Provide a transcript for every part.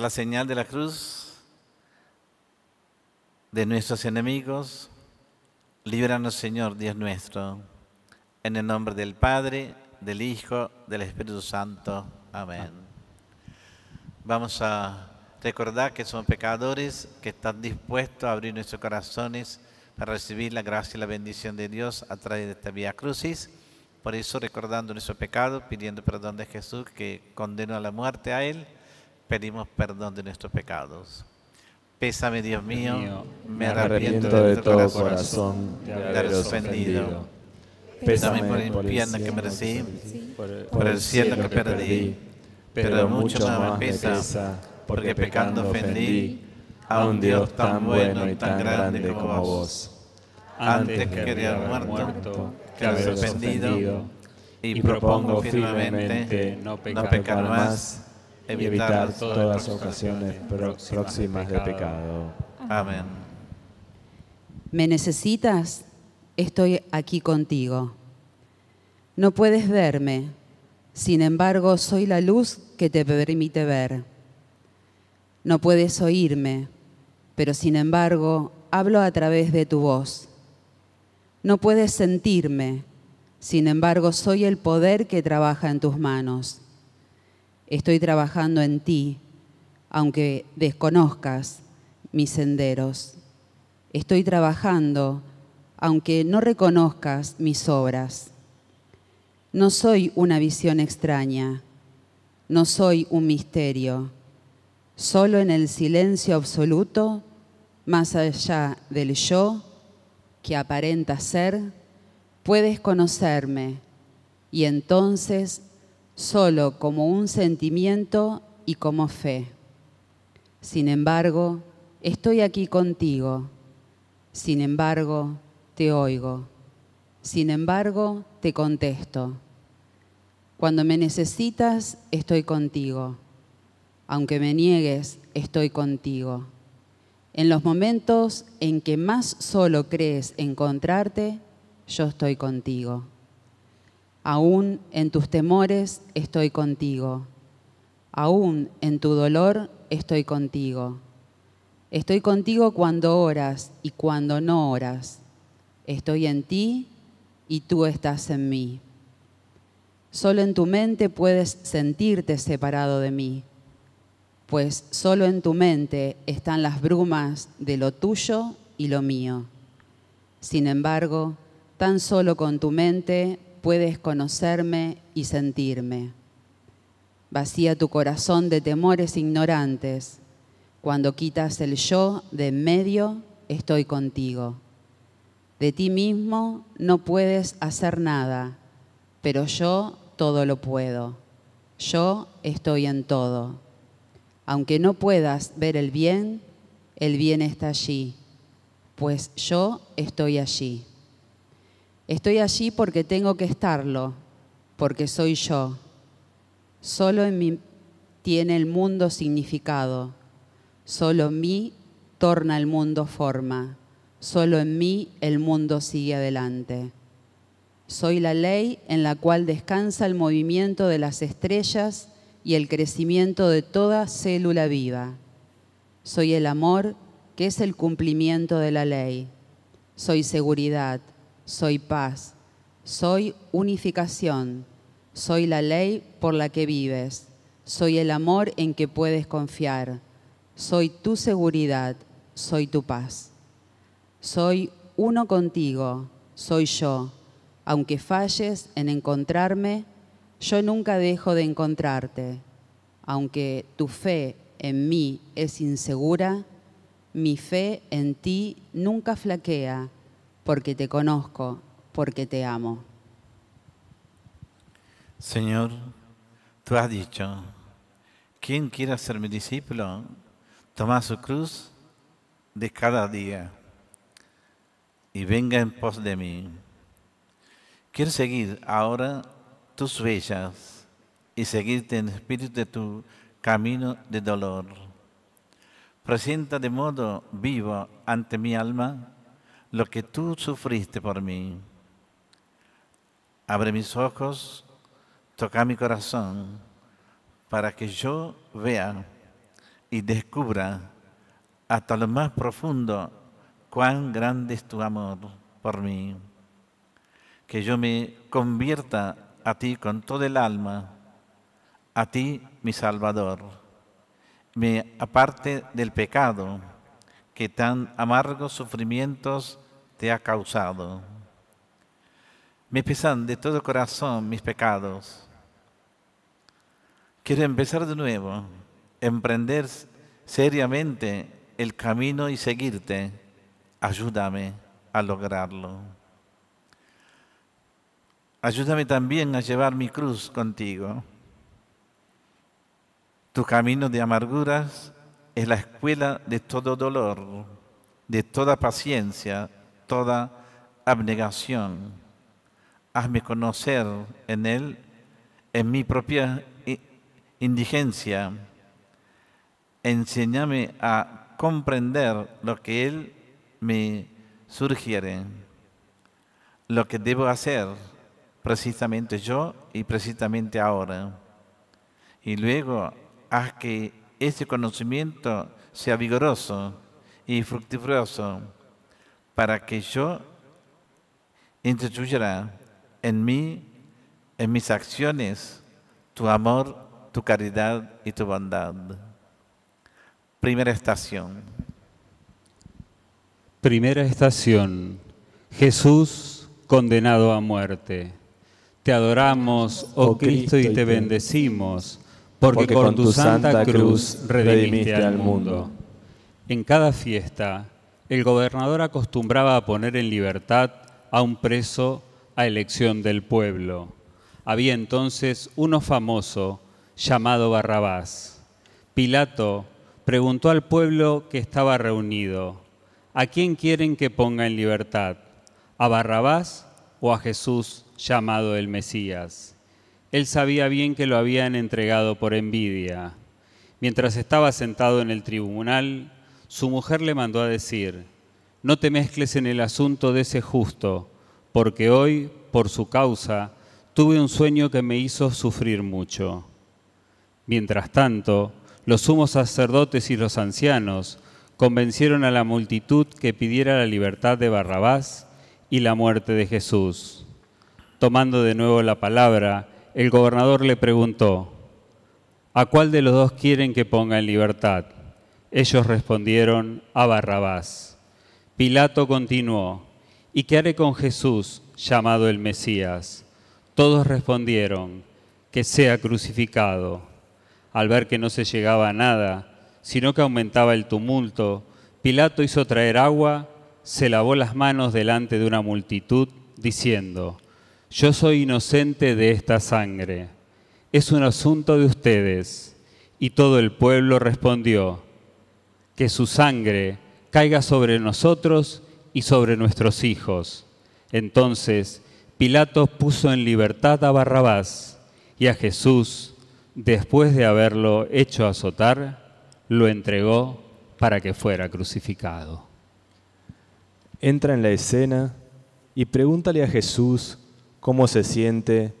por la señal de la cruz de nuestros enemigos, líbranos Señor Dios nuestro, en el nombre del Padre, del Hijo, del Espíritu Santo. Amén. Vamos a recordar que somos pecadores, que están dispuestos a abrir nuestros corazones para recibir la gracia y la bendición de Dios a través de esta vía crucis. Por eso, recordando nuestro pecado, pidiendo perdón de Jesús que condenó a la muerte a Él, pedimos perdón de nuestros pecados. Pésame, Dios mío, me arrepiento de todo corazón de haber ofendido. Pésame por el infierno que merecí, por el cielo que perdí, pero mucho más me pesa, porque pecando ofendí a un Dios tan bueno y tan grande como vos. Antes que quería muerto, que haber ofendido, y propongo firmemente no pecar más evitar todas las ocasiones próximas de pecado. Amén. ¿Me necesitas? Estoy aquí contigo. No puedes verme, sin embargo soy la luz que te permite ver. No puedes oírme, pero sin embargo hablo a través de tu voz. No puedes sentirme, sin embargo soy el poder que trabaja en tus manos estoy trabajando en ti, aunque desconozcas mis senderos. Estoy trabajando, aunque no reconozcas mis obras. No soy una visión extraña, no soy un misterio. Solo en el silencio absoluto, más allá del yo que aparenta ser, puedes conocerme y entonces solo como un sentimiento y como fe. Sin embargo, estoy aquí contigo. Sin embargo, te oigo. Sin embargo, te contesto. Cuando me necesitas, estoy contigo. Aunque me niegues, estoy contigo. En los momentos en que más solo crees encontrarte, yo estoy contigo. Aún en tus temores estoy contigo. Aún en tu dolor estoy contigo. Estoy contigo cuando oras y cuando no oras. Estoy en ti y tú estás en mí. Solo en tu mente puedes sentirte separado de mí, pues solo en tu mente están las brumas de lo tuyo y lo mío. Sin embargo, tan solo con tu mente puedes conocerme y sentirme. Vacía tu corazón de temores ignorantes. Cuando quitas el yo de en medio, estoy contigo. De ti mismo no puedes hacer nada, pero yo todo lo puedo. Yo estoy en todo. Aunque no puedas ver el bien, el bien está allí, pues yo estoy allí. Estoy allí porque tengo que estarlo, porque soy yo. Solo en mí tiene el mundo significado. Solo en mí torna el mundo forma. Solo en mí el mundo sigue adelante. Soy la ley en la cual descansa el movimiento de las estrellas y el crecimiento de toda célula viva. Soy el amor que es el cumplimiento de la ley. Soy seguridad soy paz, soy unificación, soy la ley por la que vives, soy el amor en que puedes confiar, soy tu seguridad, soy tu paz. Soy uno contigo, soy yo. Aunque falles en encontrarme, yo nunca dejo de encontrarte. Aunque tu fe en mí es insegura, mi fe en ti nunca flaquea porque te conozco, porque te amo. Señor, tú has dicho, quien quiera ser mi discípulo, toma su cruz de cada día y venga en pos de mí. Quiero seguir ahora tus huellas y seguirte en espíritu de tu camino de dolor. Presenta de modo vivo ante mi alma lo que tú sufriste por mí. Abre mis ojos, toca mi corazón, para que yo vea y descubra hasta lo más profundo cuán grande es tu amor por mí. Que yo me convierta a ti con todo el alma, a ti mi Salvador. Me aparte del pecado que tan amargos sufrimientos te ha causado. Me pesan de todo corazón mis pecados. Quiero empezar de nuevo, emprender seriamente el camino y seguirte. Ayúdame a lograrlo. Ayúdame también a llevar mi cruz contigo. Tu camino de amarguras es la escuela de todo dolor, de toda paciencia, toda abnegación. Hazme conocer en él, en mi propia indigencia. Enséñame a comprender lo que él me sugiere, lo que debo hacer precisamente yo y precisamente ahora. Y luego haz que ese conocimiento sea vigoroso y fructífero para que yo introdujera en mí, en mis acciones, tu amor, tu caridad y tu bondad. Primera estación. Primera estación. Jesús condenado a muerte. Te adoramos, oh, oh Cristo, y te bendecimos, porque, con tu santa cruz redimiste al mundo. En cada fiesta, el gobernador acostumbraba a poner en libertad a un preso a elección del pueblo. Había entonces uno famoso llamado Barrabás. Pilato preguntó al pueblo que estaba reunido, ¿a quién quieren que ponga en libertad? ¿A Barrabás o a Jesús llamado el Mesías. Él sabía bien que lo habían entregado por envidia. Mientras estaba sentado en el tribunal, su mujer le mandó a decir, no te mezcles en el asunto de ese justo, porque hoy, por su causa, tuve un sueño que me hizo sufrir mucho. Mientras tanto, los sumos sacerdotes y los ancianos convencieron a la multitud que pidiera la libertad de Barrabás y la muerte de Jesús. Tomando de nuevo la palabra, el gobernador le preguntó, ¿a cuál de los dos quieren que ponga en libertad? Ellos respondieron, a Barrabás. Pilato continuó, ¿y qué haré con Jesús, llamado el Mesías? Todos respondieron, que sea crucificado. Al ver que no se llegaba a nada, sino que aumentaba el tumulto, Pilato hizo traer agua, se lavó las manos delante de una multitud, diciendo, yo soy inocente de esta sangre. Es un asunto de ustedes. Y todo el pueblo respondió, que su sangre caiga sobre nosotros y sobre nuestros hijos. Entonces Pilato puso en libertad a Barrabás y a Jesús, después de haberlo hecho azotar, lo entregó para que fuera crucificado. Entra en la escena y pregúntale a Jesús cómo se siente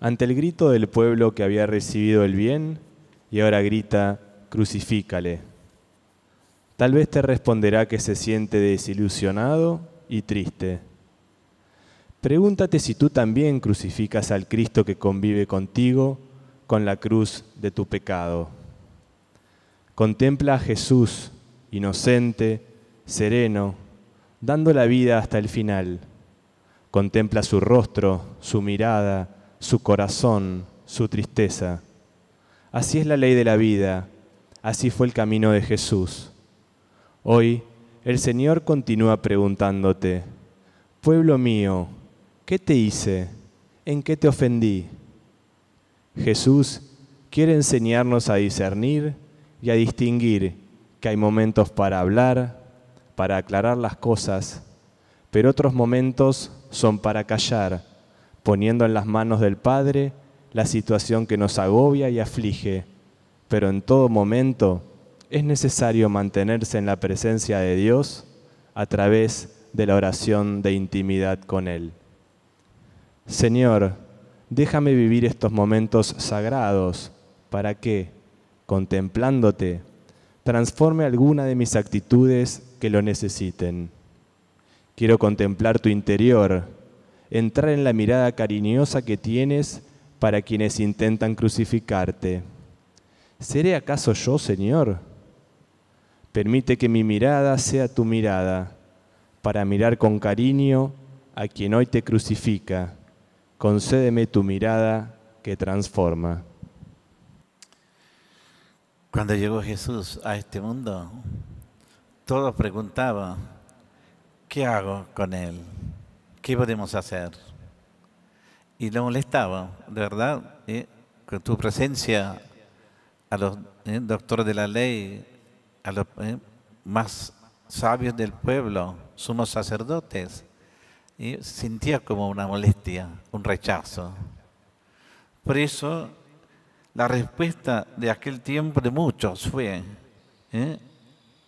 ante el grito del pueblo que había recibido el bien y ahora grita, crucifícale. Tal vez te responderá que se siente desilusionado y triste. Pregúntate si tú también crucificas al Cristo que convive contigo con la cruz de tu pecado. Contempla a Jesús, inocente, sereno, dando la vida hasta el final Contempla su rostro, su mirada, su corazón, su tristeza. Así es la ley de la vida, así fue el camino de Jesús. Hoy el Señor continúa preguntándote, pueblo mío, ¿qué te hice? ¿En qué te ofendí? Jesús quiere enseñarnos a discernir y a distinguir que hay momentos para hablar, para aclarar las cosas, pero otros momentos son para callar, poniendo en las manos del Padre la situación que nos agobia y aflige, pero en todo momento es necesario mantenerse en la presencia de Dios a través de la oración de intimidad con Él. Señor, déjame vivir estos momentos sagrados para que, contemplándote, transforme alguna de mis actitudes que lo necesiten. Quiero contemplar tu interior, entrar en la mirada cariñosa que tienes para quienes intentan crucificarte. ¿Seré acaso yo, Señor? Permite que mi mirada sea tu mirada, para mirar con cariño a quien hoy te crucifica. Concédeme tu mirada que transforma. Cuando llegó Jesús a este mundo, todos preguntaban, ¿qué hago con él? ¿Qué podemos hacer? Y le molestaba, de verdad, ¿eh? con tu presencia a los ¿eh? doctores de la ley, a los ¿eh? más sabios del pueblo, sumos sacerdotes, y sentía como una molestia, un rechazo. Por eso la respuesta de aquel tiempo de muchos fue,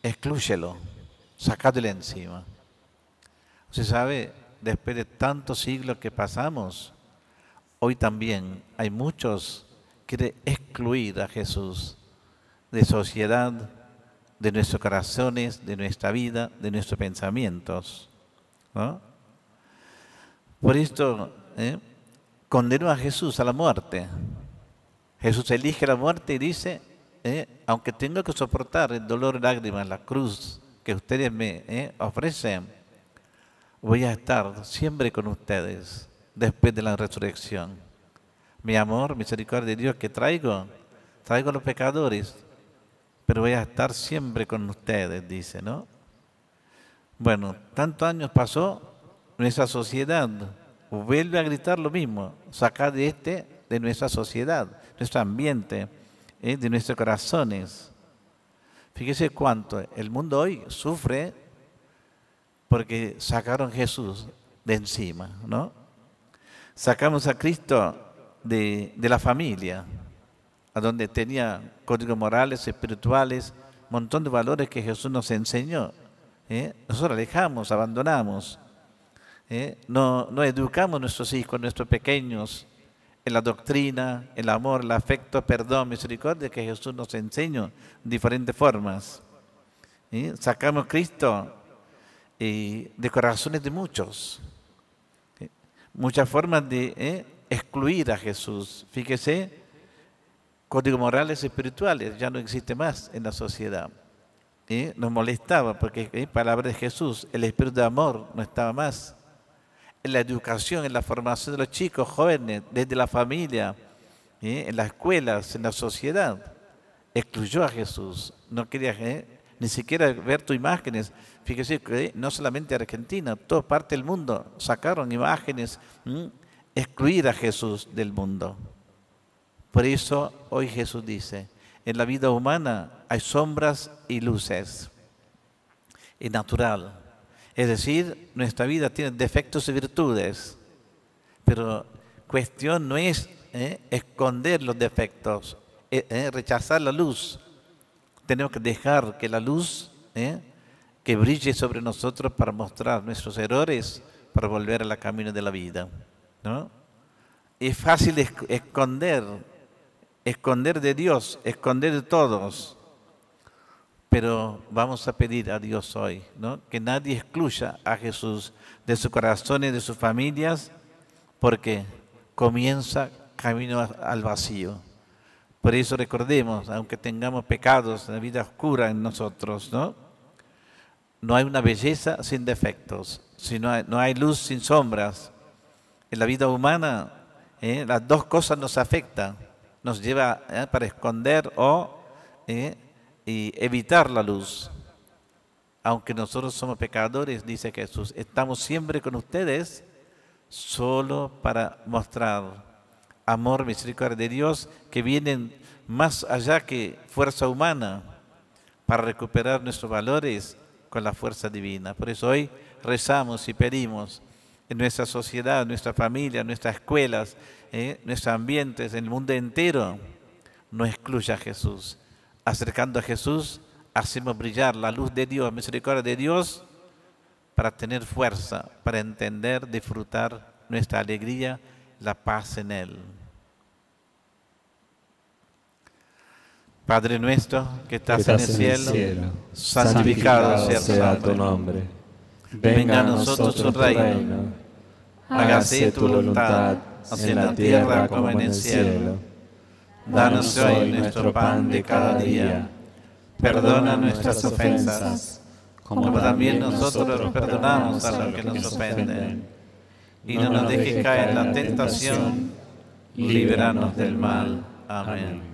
exclúyelo, sacádelo encima. Usted sabe, después de tantos siglos que pasamos, hoy también hay muchos que quieren excluir a Jesús de sociedad, de nuestros corazones, de nuestra vida, de nuestros pensamientos. Por esto, ¿eh? a Jesús a la muerte. Jesús elige la muerte y dice, eh, aunque tengo que soportar el dolor y lágrimas, la cruz que ustedes me eh, ofrecen, voy a estar siempre con ustedes después de la resurrección. Mi amor, misericordia de Dios que traigo, traigo a los pecadores, pero voy a estar siempre con ustedes, dice, ¿no? Bueno, tantos años pasó, nuestra sociedad vuelve a gritar lo mismo, sacar de este de nuestra sociedad nuestro ambiente, ¿eh? de nuestros corazones. Fíjese cuánto el mundo hoy sufre porque sacaron a Jesús de encima, ¿no? Sacamos a Cristo de, la familia, a donde tenía códigos morales, espirituales, un montón de valores que Jesús nos enseñó. ¿eh? Nosotros alejamos, abandonamos. ¿eh? No, no educamos a nuestros hijos, nuestros pequeños, en la doctrina, el amor, el afecto, perdón, misericordia que Jesús nos enseñó en diferentes formas. Sacamos Cristo de corazones de muchos. Muchas formas de ¿eh? excluir a Jesús. Fíjese, códigos morales espirituales ya no existe más en la sociedad. Nos molestaba porque en palabra de Jesús, el espíritu de amor no estaba más en la educación, en la formación de los chicos, jóvenes, desde la familia, en las escuelas, en la sociedad. Excluyó a Jesús. No quería ¿eh? ni siquiera ver tus imágenes. Fíjese no solamente Argentina, toda parte del mundo sacaron imágenes, excluir a Jesús del mundo. Por eso hoy Jesús dice, en la vida humana hay sombras y luces. Es natural es decir, nuestra vida tiene defectos y virtudes, pero cuestión no es ¿eh? esconder los defectos, eh, ¿eh? rechazar la luz. Tenemos que dejar que la luz que brille sobre nosotros para mostrar nuestros errores, para volver a la camino de la vida. ¿no? Es fácil esconder, esconder de Dios, esconder de todos. Pero vamos a pedir a Dios hoy ¿no? que nadie excluya a Jesús de su corazón y de sus familias, porque comienza camino al vacío. Por eso recordemos, aunque tengamos pecados, la vida oscura en nosotros, ¿no? No hay una belleza sin defectos, sino no hay luz sin sombras. En la vida humana, ¿eh? las dos cosas nos afectan. Nos lleva ¿eh? para esconder o ¿eh? y evitar la luz. Aunque nosotros somos pecadores, dice Jesús, estamos siempre con ustedes solo para mostrar amor, misericordia de Dios que vienen más allá que fuerza humana para recuperar nuestros valores con la fuerza divina. Por eso hoy rezamos y pedimos en nuestra sociedad, en nuestra familia, en nuestras escuelas, en nuestros ambientes, en el mundo entero, no excluya a Jesús acercando a Jesús, hacemos brillar la luz de Dios, misericordia de Dios, para tener fuerza, para entender, disfrutar nuestra alegría, la paz en Él. Padre nuestro que estás, que estás en el cielo, santificado santificado sea tu nombre. Venga a nosotros tu reino. Hágase tu voluntad, así en la tierra como en el cielo. Danos hoy nuestro pan de cada día. Perdona nuestras ofensas, como también nosotros perdonamos a los que nos ofenden. Y no nos dejes caer en la tentación, líbranos del mal. Amén.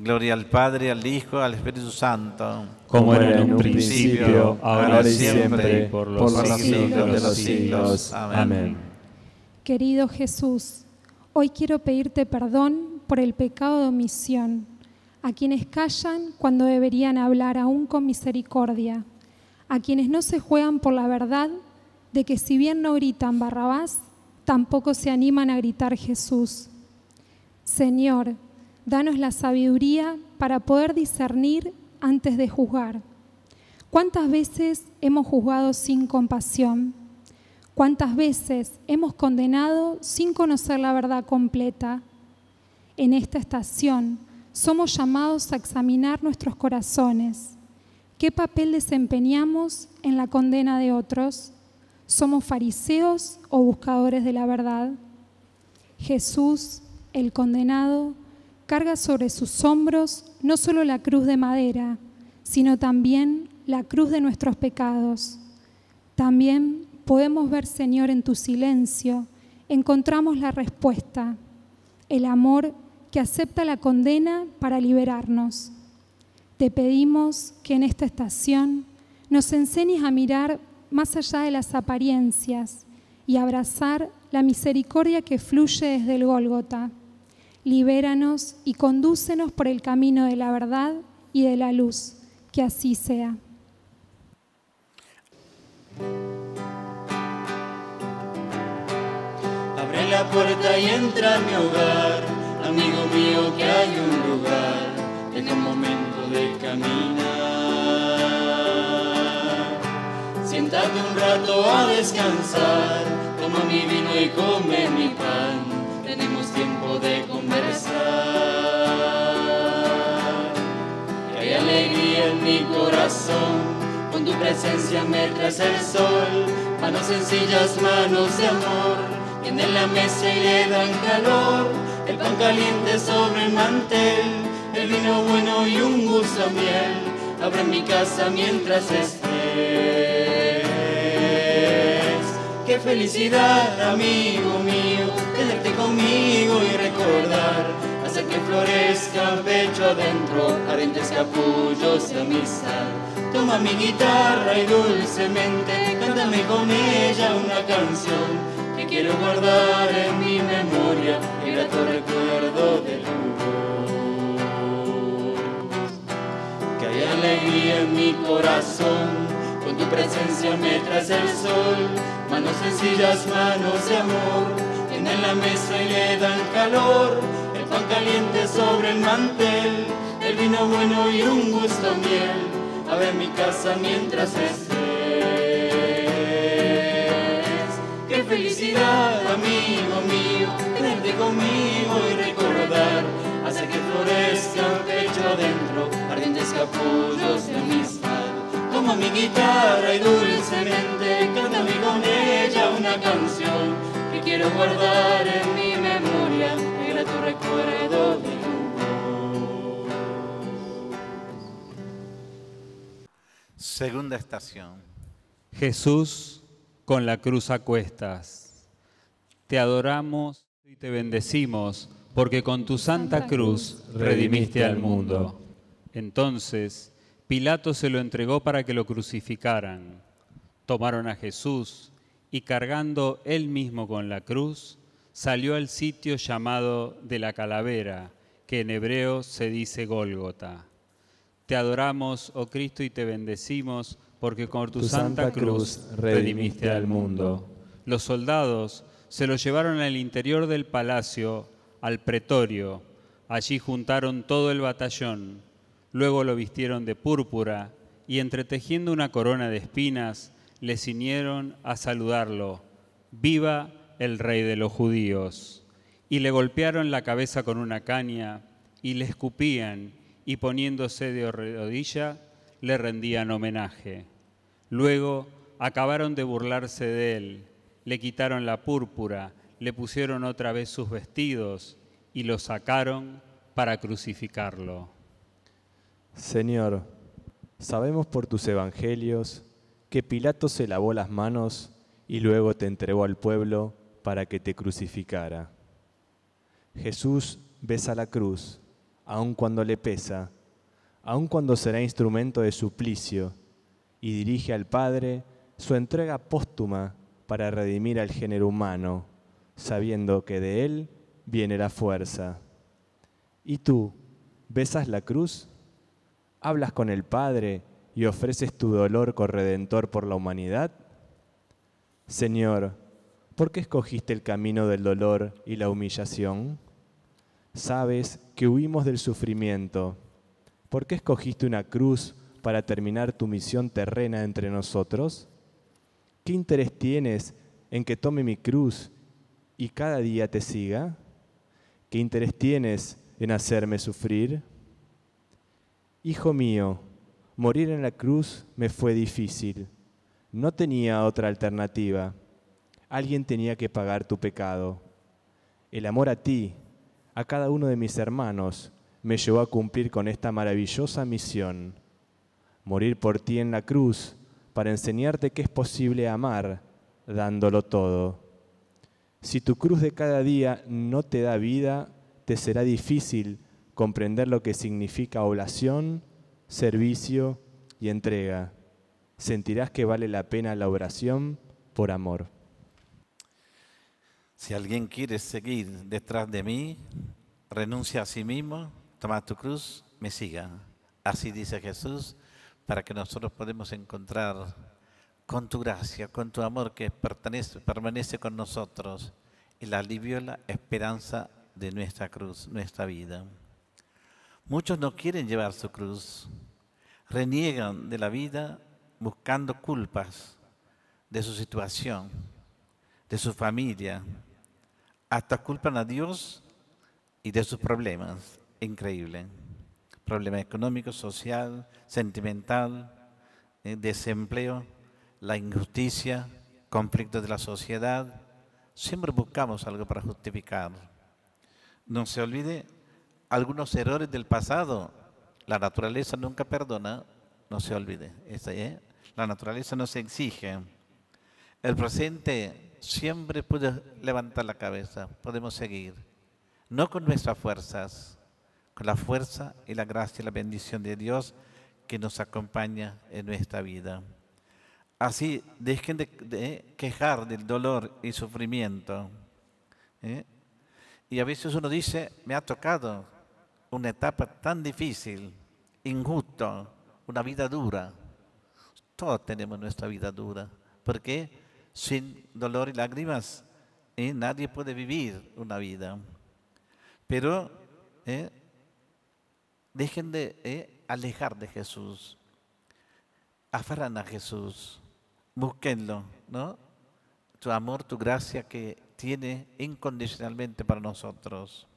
Gloria al Padre, al Hijo, al Espíritu Santo. como era en un principio, ahora y siempre, y por los por los siglos de los siglos. Amén. Querido Jesús, hoy quiero pedirte perdón por el pecado de omisión, a quienes callan cuando deberían hablar aún con misericordia, a quienes no se juegan por la verdad de que si bien no gritan Barrabás, tampoco se animan a gritar Jesús. Señor, danos la sabiduría para poder discernir antes de juzgar. ¿Cuántas veces hemos juzgado sin compasión? ¿Cuántas veces hemos condenado sin conocer la verdad completa? En esta estación somos llamados a examinar nuestros corazones. ¿Qué papel desempeñamos en la condena de otros? ¿Somos fariseos o buscadores de la verdad? Jesús, el condenado, carga sobre sus hombros no solo la cruz de madera, sino también la cruz de nuestros pecados. También podemos ver, Señor, en tu silencio, encontramos la respuesta, el amor que acepta la condena para liberarnos. Te pedimos que en esta estación nos enseñes a mirar más allá de las apariencias y abrazar la misericordia que fluye desde el Gólgota. Libéranos y condúcenos por el camino de la verdad y de la luz. Que así sea. Abre la puerta y entra a mi hogar, amigo mío que hay un lugar, es un momento de caminar. Siéntate un rato a descansar, toma mi vino y come mi pan, tiempo de conversar. Que hay alegría en mi corazón, con tu presencia me traes el sol, manos sencillas, manos de amor, tienen la mesa y le dan calor, el pan caliente sobre el mantel, el vino bueno y un gusto a miel, abre mi casa mientras estés. Qué felicidad, amigo conmigo y recordar, hacer que florezca pecho adentro, ardientes capullos de amistad. Toma mi guitarra y dulcemente cántame con ella una canción que quiero guardar en mi memoria, el grato recuerdo de tu voz. Que hay alegría en mi corazón, con tu presencia me traes el sol, manos sencillas, manos de amor, tienen la mesa y le dan calor, el pan caliente sobre el mantel, el vino bueno y un gusto miel a ver mi casa mientras estés. Qué felicidad, amigo mío, tenerte conmigo y recordar, hacer que florezca pecho adentro, ardientes capullos de amistad. Toma mi guitarra y dulcemente cántame con ella una canción quiero guardar en mi memoria, el grato recuerdo de tu voz. Segunda estación. Jesús con la cruz a cuestas. Te adoramos y te bendecimos porque con tu santa cruz redimiste al mundo. Entonces Pilato se lo entregó para que lo crucificaran. Tomaron a Jesús y cargando él mismo con la cruz, salió al sitio llamado de la calavera, que en hebreo se dice Gólgota. Te adoramos, oh Cristo, y te bendecimos, porque con tu, santa cruz redimiste al mundo. los soldados se lo llevaron al interior del palacio, al pretorio. Allí juntaron todo el batallón. Luego lo vistieron de púrpura y entretejiendo una corona de espinas, le ciñeron a saludarlo. ¡Viva el rey de los judíos! Y le golpearon la cabeza con una caña y le escupían y poniéndose de rodilla le rendían homenaje. Luego acabaron de burlarse de él, le quitaron la púrpura, le pusieron otra vez sus vestidos y lo sacaron para crucificarlo. Señor, sabemos por tus evangelios que Pilato se lavó las manos y luego te entregó al pueblo para que te crucificara. Jesús besa la cruz, aun cuando le pesa, aun cuando será instrumento de suplicio, y dirige al Padre su entrega póstuma para redimir al género humano, sabiendo que de Él viene la fuerza. ¿Y tú, besas la cruz? ¿Hablas con el Padre y ofreces tu dolor corredentor por la humanidad? Señor, ¿por qué escogiste el camino del dolor y la humillación? Sabes que huimos del sufrimiento. ¿Por qué escogiste una cruz para terminar tu misión terrena entre nosotros? ¿Qué interés tienes en que tome mi cruz y cada día te siga? ¿Qué interés tienes en hacerme sufrir? Hijo mío, morir en la cruz me fue difícil. No tenía otra alternativa. Alguien tenía que pagar tu pecado. El amor a ti, a cada uno de mis hermanos, me llevó a cumplir con esta maravillosa misión. Morir por ti en la cruz para enseñarte que es posible amar dándolo todo. Si tu cruz de cada día no te da vida, te será difícil comprender lo que significa oración, servicio y entrega. Sentirás que vale la pena la oración por amor. Si alguien quiere seguir detrás de mí, renuncia a sí mismo, toma tu cruz, me siga. Así dice Jesús para que nosotros podamos encontrar con tu gracia, con tu amor que pertenece, permanece con nosotros, el alivio, la esperanza de nuestra cruz, nuestra vida. Muchos no quieren llevar su cruz, reniegan de la vida buscando culpas de su situación, de su familia, hasta culpan a Dios y de sus problemas. Increíble problema económico, social, sentimental, eh, desempleo, la injusticia, conflictos de la sociedad. Siempre buscamos algo para justificar. No se olvide algunos errores del pasado. La naturaleza nunca perdona, no se olvide. ¿eh? La naturaleza no se exige. El presente siempre puede levantar la cabeza, podemos seguir. No con nuestras fuerzas, con la fuerza y la gracia y la bendición de Dios que nos acompaña en nuestra vida. Así, dejen de, quejar del dolor y sufrimiento. ¿eh? Y a veces uno dice, me ha tocado una etapa tan difícil, injusto, una vida dura. Todos tenemos nuestra vida dura, porque sin dolor y lágrimas ¿eh? nadie puede vivir una vida. Pero ¿eh? Dejen de eh, alejar de Jesús. Aferran a Jesús. Búsquenlo, ¿no? Tu amor, tu gracia que tiene incondicionalmente para nosotros.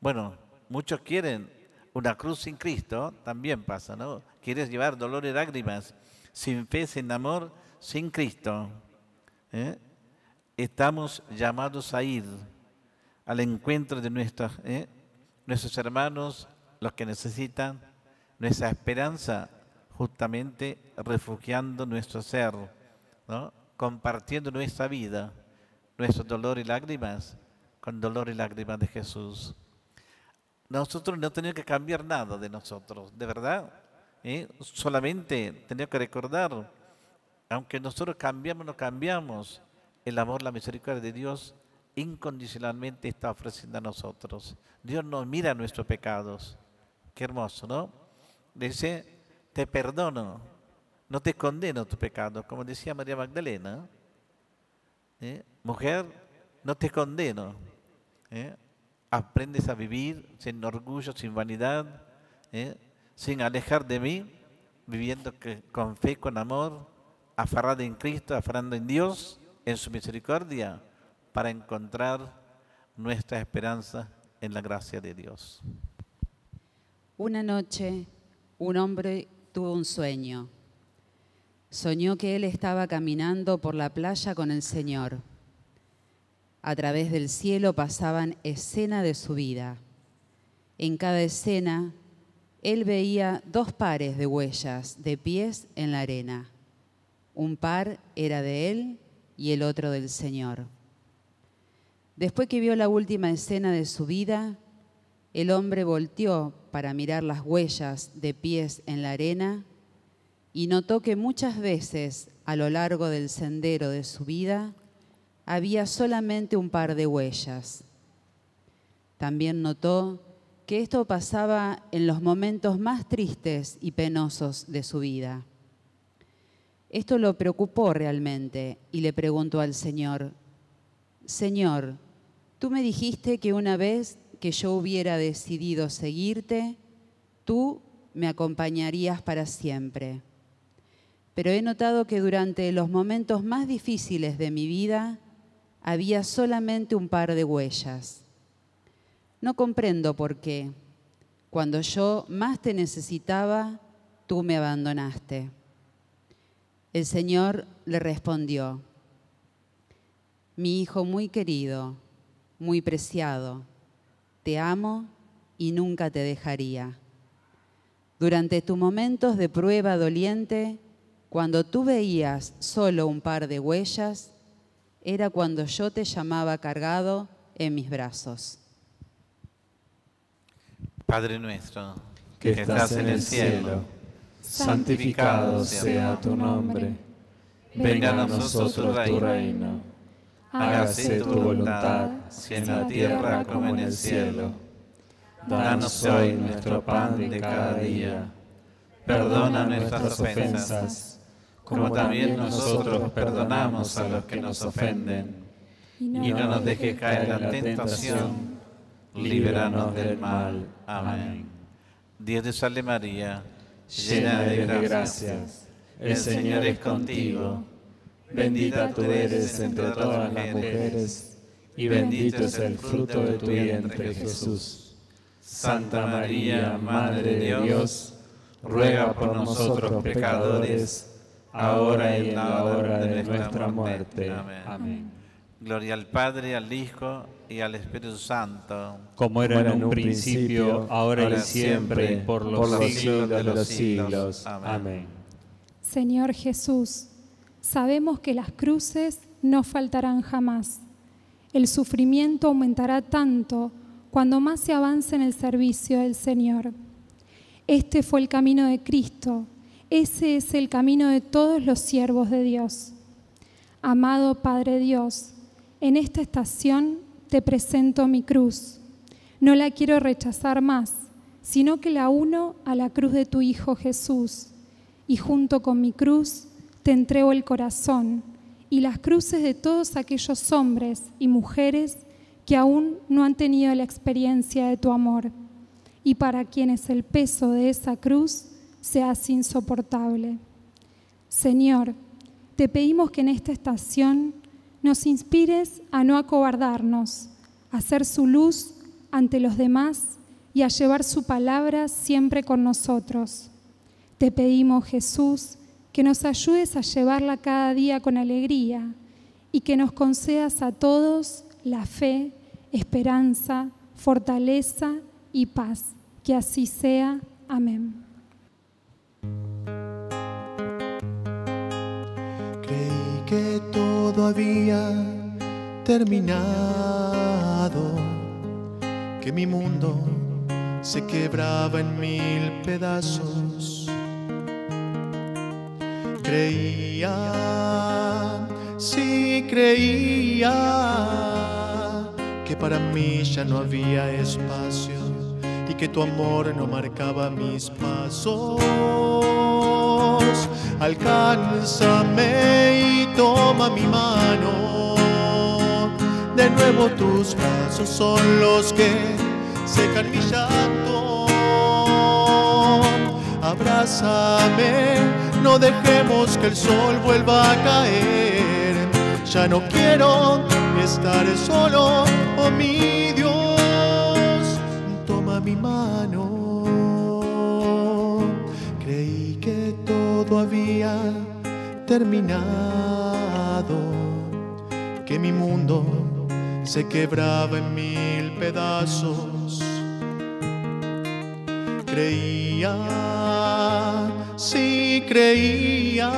Bueno, muchos quieren una cruz sin Cristo, también pasa, ¿no? Quieres llevar dolor y lágrimas, sin fe, sin amor, sin Cristo. ¿eh? Estamos llamados a ir al encuentro de nuestros, ¿eh? nuestros hermanos los que necesitan nuestra esperanza, justamente refugiando nuestro ser, compartiendo nuestra vida, nuestro dolor y lágrimas, con dolor y lágrimas de Jesús. Nosotros no tenemos que cambiar nada de nosotros, de verdad. ¿eh? Solamente tenemos que recordar, aunque nosotros cambiamos, no cambiamos, el amor, la misericordia de Dios incondicionalmente está ofreciendo a nosotros. Dios no mira nuestros pecados, Qué hermoso, ¿no? Dice, te perdono, no te condeno tu pecado, como decía María Magdalena. ¿eh? mujer, no te condeno. ¿eh? Aprendes a vivir sin orgullo, sin vanidad, ¿eh? sin alejar de mí, viviendo que, con fe, con amor, aferrada en Cristo, aferrando en Dios, en su misericordia, para encontrar nuestra esperanza en la gracia de Dios. Una noche un hombre tuvo un sueño. Soñó que él estaba caminando por la playa con el Señor. A través del cielo pasaban escenas de su vida. En cada escena, él veía dos pares de huellas de pies en la arena. Un par era de él y el otro del Señor. Después que vio la última escena de su vida, el hombre volteó para mirar las huellas de pies en la arena y notó que muchas veces a lo largo del sendero de su vida había solamente un par de huellas. También notó que esto pasaba en los momentos más tristes y penosos de su vida. Esto lo preocupó realmente y le preguntó al Señor, Señor, tú me dijiste que una vez que yo hubiera decidido seguirte, tú me acompañarías para siempre. Pero he notado que durante los momentos más difíciles de mi vida había solamente un par de huellas. No comprendo por qué. Cuando yo más te necesitaba, tú me abandonaste. El Señor le respondió, mi hijo muy querido, muy preciado, te amo y nunca te dejaría. Durante tus momentos de prueba doliente, cuando tú veías solo un par de huellas, era cuando yo te llamaba cargado en mis brazos. Padre nuestro, que estás en el cielo, santificado sea tu nombre. Venga a nosotros tu reino hágase tu voluntad, si en la tierra como en el cielo. Danos hoy nuestro pan de cada día. Perdona nuestras ofensas, como también nosotros perdonamos a los que nos ofenden. Y no nos dejes caer en la tentación, líbranos del mal. Amén. Dios te salve María, llena de gracias, el Señor es contigo. Bendita tú eres entre todas las mujeres, y bendito es el fruto de tu vientre, Jesús. Santa María, Madre de Dios, ruega por nosotros pecadores, ahora y en la hora de nuestra muerte. Amén. Gloria al Padre, al Hijo y al Espíritu Santo. Como era en un principio, ahora y siempre, por los siglos de los siglos. Amén. Señor Jesús, Sabemos que las cruces no faltarán jamás. El sufrimiento aumentará tanto cuando más se avance en el servicio del Señor. Este fue el camino de Cristo, ese es el camino de todos los siervos de Dios. Amado Padre Dios, en esta estación te presento mi cruz. No la quiero rechazar más, sino que la uno a la cruz de tu Hijo Jesús, y junto con mi cruz te entrego el corazón y las cruces de todos aquellos hombres y mujeres que aún no han tenido la experiencia de tu amor y para quienes el peso de esa cruz se hace insoportable. Señor, te pedimos que en esta estación nos inspires a no acobardarnos, a ser su luz ante los demás y a llevar su palabra siempre con nosotros. Te pedimos, Jesús, que nos ayudes a llevarla cada día con alegría y que nos concedas a todos la fe, esperanza, fortaleza y paz. Que así sea. Amén. Que todo había terminado, que mi mundo se quebraba en mil pedazos. Creía, sí creía que para mí ya no había espacio y que tu amor no marcaba mis pasos. Alcánzame y toma mi mano De nuevo tus brazos son los que secan mi llanto. Abrázame, no dejemos que el sol vuelva a caer. Ya no quiero estar solo, oh mi Dios, mi mano. Creí que todo había terminado, que mi mundo se quebraba en mil pedazos. Creía, sí creía,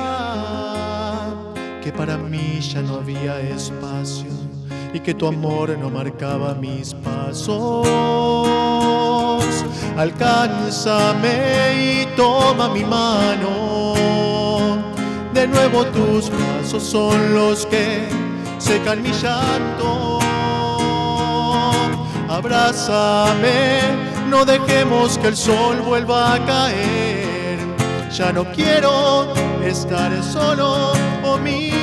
que para mí ya no había espacio y que tu amor no marcaba mis pasos. Alcánzame y toma mi mano. De nuevo tus brazos son los que secan mi llanto. Abrázame, no dejemos que el sol vuelva a caer. Ya no quiero estar solo, oh mi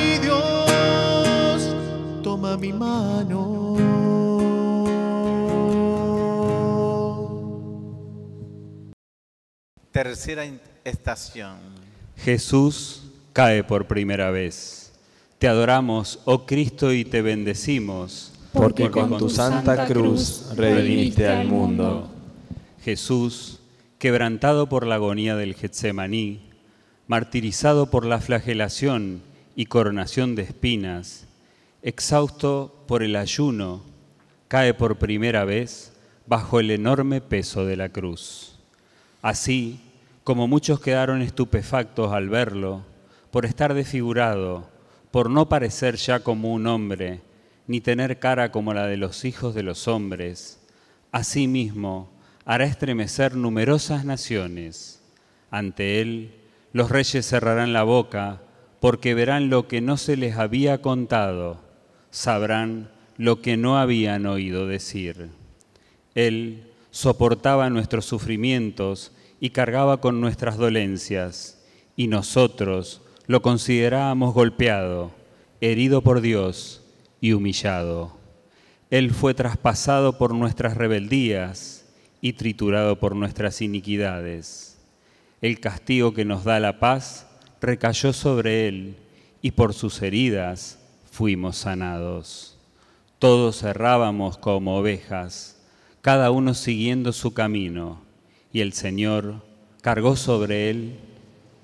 toma mi mano. Tercera estación. Jesús cae por primera vez. Te adoramos, oh Cristo, y te bendecimos. Porque con tu santa cruz redimiste al mundo. Jesús, quebrantado por la agonía del Getsemaní, martirizado por la flagelación y coronación de espinas, exhausto por el ayuno, cae por primera vez bajo el enorme peso de la cruz. Así, como muchos quedaron estupefactos al verlo, por estar desfigurado, por no parecer ya como un hombre, ni tener cara como la de los hijos de los hombres, asimismo hará estremecer numerosas naciones. Ante él los reyes cerrarán la boca, porque verán lo que no se les había contado, sabrán lo que no habían oído decir. Él soportaba nuestros sufrimientos y cargaba con nuestras dolencias, y nosotros lo considerábamos golpeado, herido por Dios y humillado. Él fue traspasado por nuestras rebeldías y triturado por nuestras iniquidades. El castigo que nos da la paz recayó sobre él, y por sus heridas fuimos sanados. Todos errábamos como ovejas, cada uno siguiendo su camino, y el Señor cargó sobre él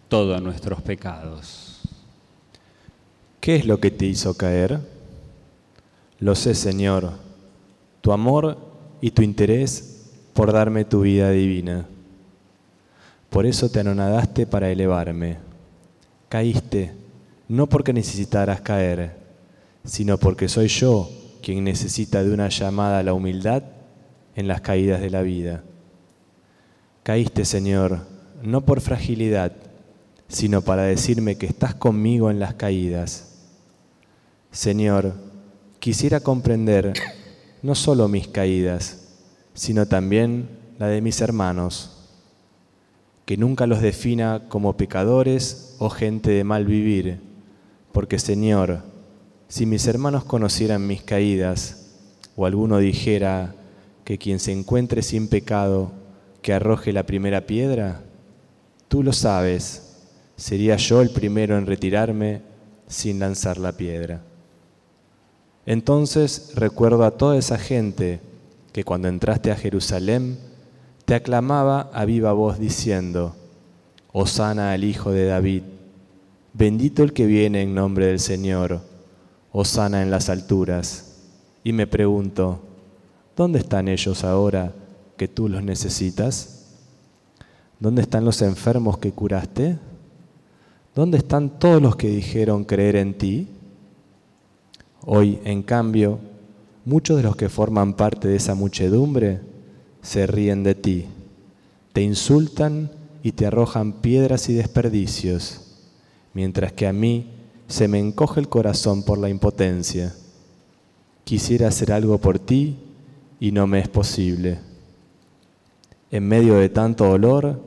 todos nuestros pecados. ¿Qué es lo que te hizo caer? Lo sé, Señor, tu amor y tu interés por darme tu vida divina. Por eso te anonadaste para elevarme. Caíste, no porque necesitaras caer, sino porque soy yo quien necesita de una llamada a la humildad en las caídas de la vida. Caíste, Señor, no por fragilidad, sino para decirme que estás conmigo en las caídas. Señor, quisiera comprender no solo mis caídas, sino también la de mis hermanos, que nunca los defina como pecadores o gente de mal vivir, porque Señor, si mis hermanos conocieran mis caídas, o alguno dijera que quien se encuentre sin pecado, que arroje la primera piedra, tú lo sabes, sería yo el primero en retirarme sin lanzar la piedra. Entonces recuerdo a toda esa gente que cuando entraste a Jerusalén te aclamaba a viva voz diciendo, Hosana al Hijo de David, bendito el que viene en nombre del Señor, Hosana en las alturas. Y me pregunto, ¿dónde están ellos ahora que tú los necesitas? ¿Dónde están los enfermos que curaste? ¿Dónde están todos los que dijeron creer en ti? Hoy, en cambio, muchos de los que forman parte de esa muchedumbre se ríen de ti, te insultan y te arrojan piedras y desperdicios, mientras que a mí se me encoge el corazón por la impotencia. Quisiera hacer algo por ti y no me es posible. En medio de tanto dolor,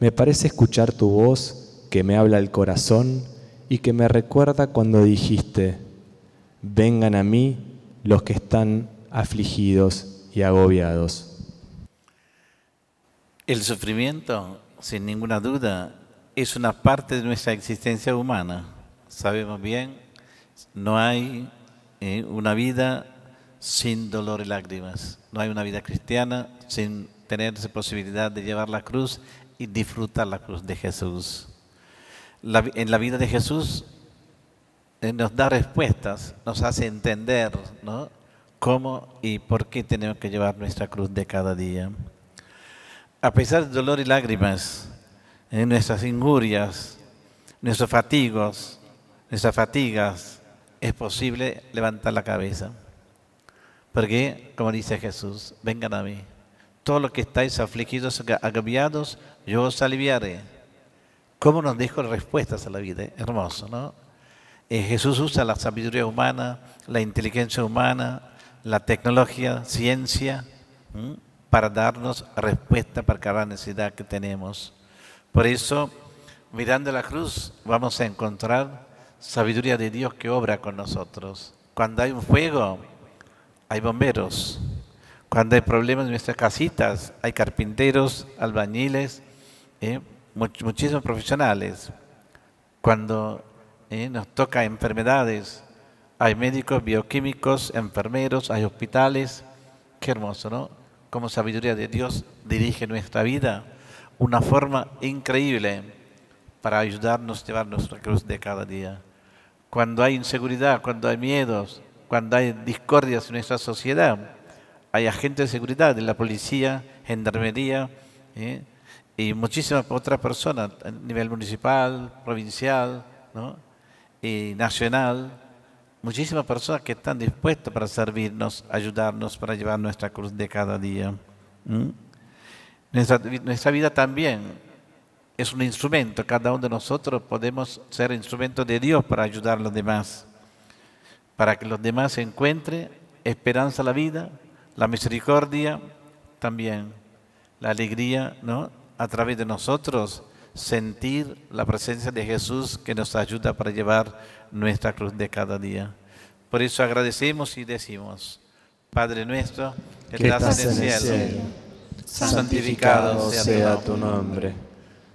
me parece escuchar tu voz que me habla el corazón y que me recuerda cuando dijiste, vengan a mí los que están afligidos y agobiados. El sufrimiento, sin ninguna duda, es una parte de nuestra existencia humana. Sabemos bien, no hay eh, una vida sin dolor y lágrimas. No hay una vida cristiana sin tener esa posibilidad de llevar la cruz y disfrutar la cruz de Jesús. en la vida de Jesús eh, nos da respuestas, nos hace entender cómo y por qué tenemos que llevar nuestra cruz de cada día. A pesar de dolor y lágrimas, en nuestras injurias, nuestros fatigos, nuestras fatigas, es posible levantar la cabeza. Porque, como dice Jesús, vengan a mí. Todos los que estáis afligidos, agobiados, yo os aliviaré. ¿Cómo nos dejo respuestas a la vida? Hermoso, ¿no? Eh, Jesús usa la sabiduría humana, la inteligencia humana, la tecnología, ciencia, para darnos respuesta para cada necesidad que tenemos. Por eso, mirando la cruz, vamos a encontrar sabiduría de Dios que obra con nosotros. Cuando hay un fuego, hay bomberos. Cuando hay problemas en nuestras casitas, hay carpinteros, albañiles, ¿eh? muchísimos profesionales. Cuando ¿eh? nos toca enfermedades, hay médicos, bioquímicos, enfermeros, hay hospitales. Qué hermoso, ¿no? Como sabiduría de Dios dirige nuestra vida. Una forma increíble para ayudarnos a llevar nuestra cruz de cada día cuando hay inseguridad, cuando hay miedos, cuando hay discordias en nuestra sociedad. Hay agentes de seguridad de la policía, gendarmería ¿eh? y muchísimas otras personas a nivel municipal, provincial y nacional. Muchísimas personas que están dispuestas para servirnos, ayudarnos, para llevar nuestra cruz de cada día. Nuestra, nuestra vida también es un instrumento. Cada uno de nosotros podemos ser instrumentos de Dios para ayudar a los demás, para que los demás encuentren esperanza a la vida, la misericordia también, la alegría, ¿no? A través de nosotros sentir la presencia de Jesús que nos ayuda para llevar nuestra cruz de cada día. Por eso agradecemos y decimos, Padre nuestro, que, estás, en el cielo, santificado sea tu nombre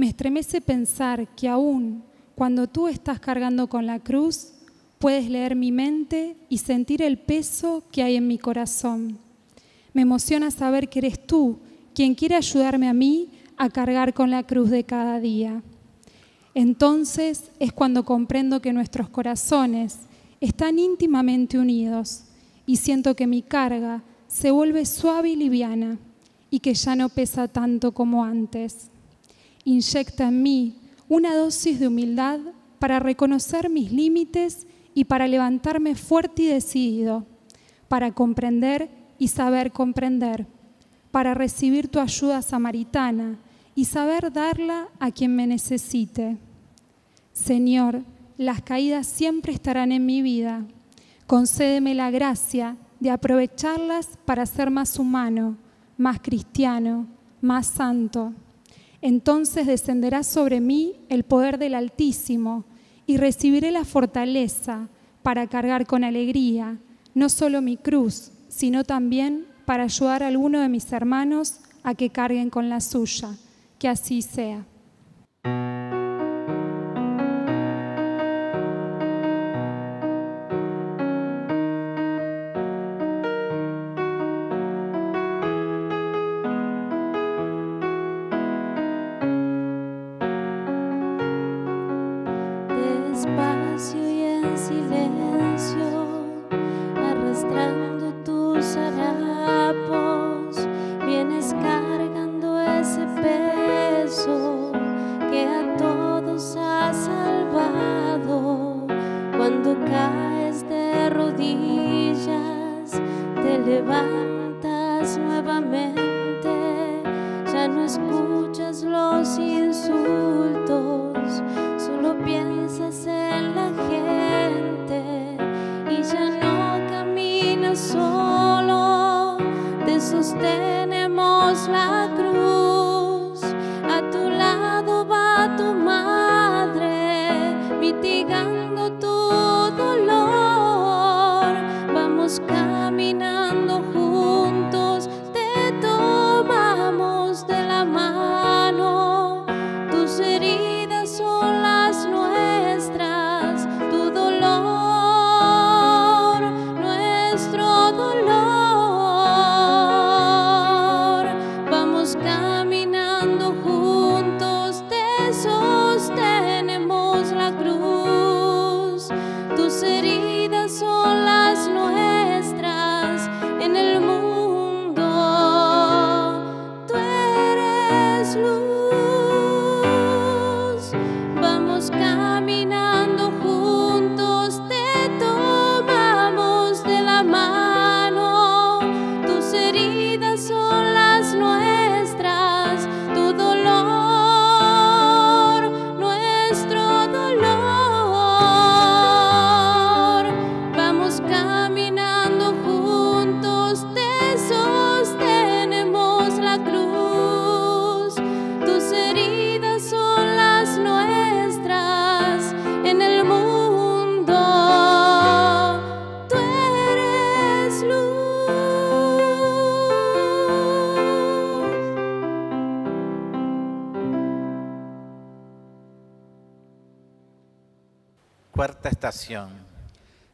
me estremece pensar que aún cuando tú estás cargando con la cruz, puedes leer mi mente y sentir el peso que hay en mi corazón. Me emociona saber que eres tú quien quiere ayudarme a mí a cargar con la cruz de cada día. Entonces es cuando comprendo que nuestros corazones están íntimamente unidos y siento que mi carga se vuelve suave y liviana y que ya no pesa tanto como antes inyecta en mí una dosis de humildad para reconocer mis límites y para levantarme fuerte y decidido, para comprender y saber comprender, para recibir tu ayuda samaritana y saber darla a quien me necesite. Señor, las caídas siempre estarán en mi vida. Concédeme la gracia de aprovecharlas para ser más humano, más cristiano, más santo. Entonces descenderá sobre mí el poder del Altísimo y recibiré la fortaleza para cargar con alegría no solo mi cruz, sino también para ayudar a alguno de mis hermanos a que carguen con la suya. Que así sea.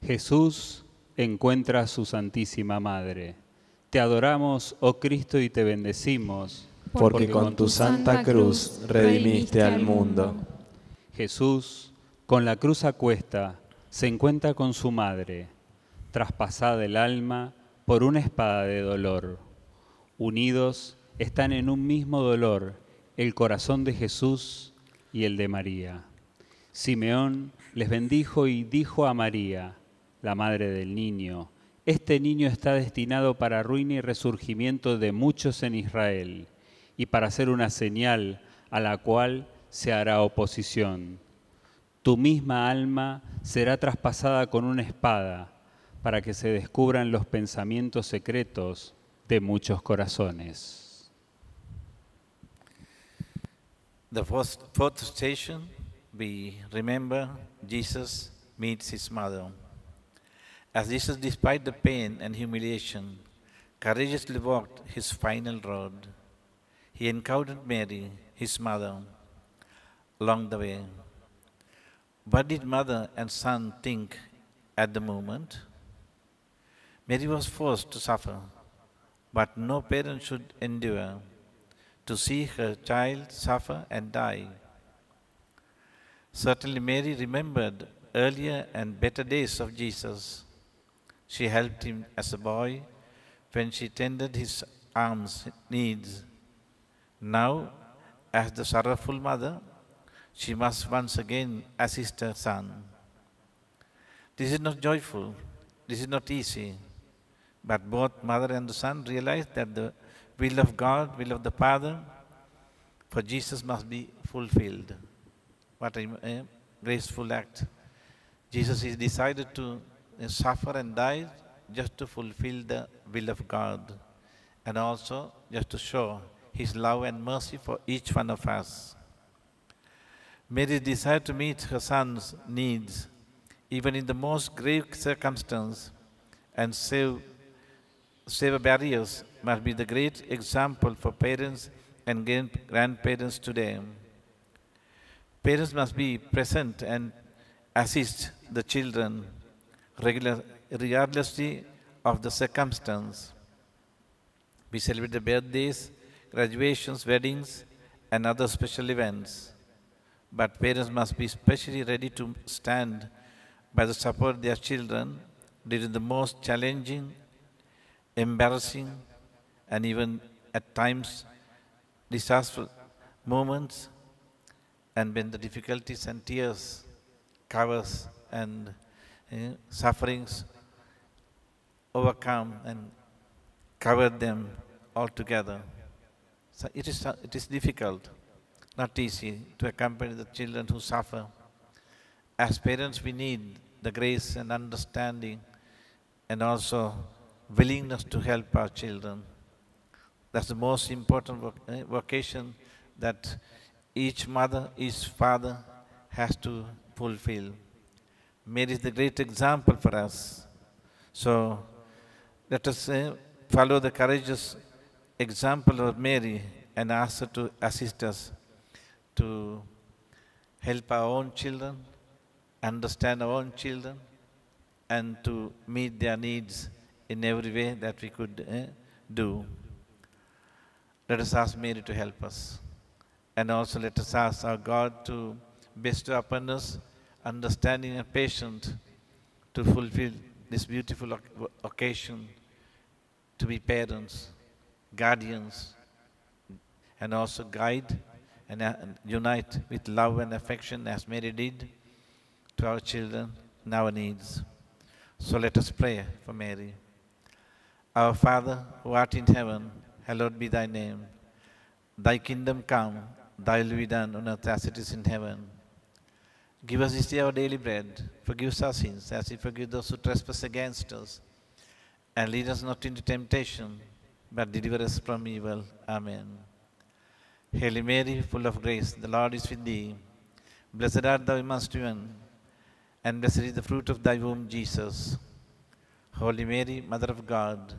Jesús encuentra a su Santísima Madre. Te adoramos, oh Cristo, y te bendecimos. porque con tu santa cruz redimiste al mundo. Jesús, con la cruz a cuesta, se encuentra con su madre, traspasada el alma por una espada de dolor. Unidos están en un mismo dolor el corazón de Jesús y el de María. Simeón les bendijo y dijo a María, la madre del niño, este niño está destinado para ruina y resurgimiento de muchos en Israel y para ser una señal a la cual se hará oposición. Tu misma alma será traspasada con una espada para que se descubran los pensamientos secretos de muchos corazones. The fourth, fourth station, we remember Jesus meets his mother. As Jesus, despite the pain and humiliation, courageously walked his final road, he encountered Mary, his mother, along the way. What did mother and son think at the moment? Mary was forced to suffer, but no parent should endure to see her child suffer and die. Certainly, Mary remembered earlier and better days of Jesus. She helped him as a boy when she tended his arms needs. Now, as the sorrowful mother, she must once again assist her son. This is not joyful, this is not easy, but both mother and the son realize that the will of God, will of the Father, for Jesus must be fulfilled. What a a graceful act. Jesus is decided to uh, suffer and die just to fulfill the will of God and also just to show his love and mercy for each one of us. Mary desired to meet her son's needs even in the most grave circumstance and save, save barriers must be the great example for parents and grandparents today. Parents must be present and assist the children regular, regardlessly of the circumstance. We celebrate the birthdays, graduations, weddings, and other special events. But parents must be specially ready to stand by the support their children during the most challenging, embarrassing, and even at times disastrous moments, and when the difficulties and tears covers and eh, sufferings overcome and cover them altogether. So it is, it is difficult, not easy to accompany the children who suffer. As parents, we need the grace and understanding and also willingness to help our children. That's the most important eh, vocation that each mother, each father has to fulfill. Mary is the great example for us. So let us eh, follow the courageous example of Mary and ask her to assist us to help our own children, understand our own children, and to meet their needs in every way that we could eh, do. Let us ask Mary to help us. And also let us ask our God to bestow upon us understanding and patience to fulfill this beautiful occasion to be parents, guardians, and also guide and uh, and unite with love and affection as Mary did to our children and our needs. So let us pray for Mary. Our Father, who art in heaven, hallowed be thy name. Thy kingdom come, thy will be done on earth as it is in heaven. Give us this day our daily bread. Forgive us our sins as we forgive those who trespass against us. And lead us not into temptation, but deliver us from evil. Amen. Hail Mary, full of grace, the Lord is with thee. Blessed art thou amongst women, and blessed is the fruit of thy womb, Jesus. Holy Mary, Mother of God,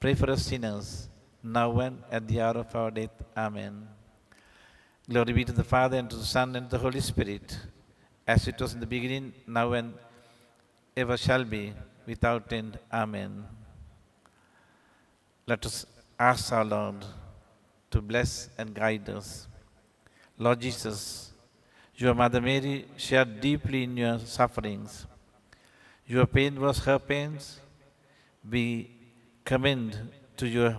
pray for us sinners, now and at the hour of our death. Amen. Glory be to the Father, and to the Son, and to the Holy Spirit, as it was in the beginning, now and ever shall be, without end. Amen. Let us ask our Lord to bless and guide us. Lord Jesus, your Mother Mary shared deeply in your sufferings. Your pain was her pains. We commend to your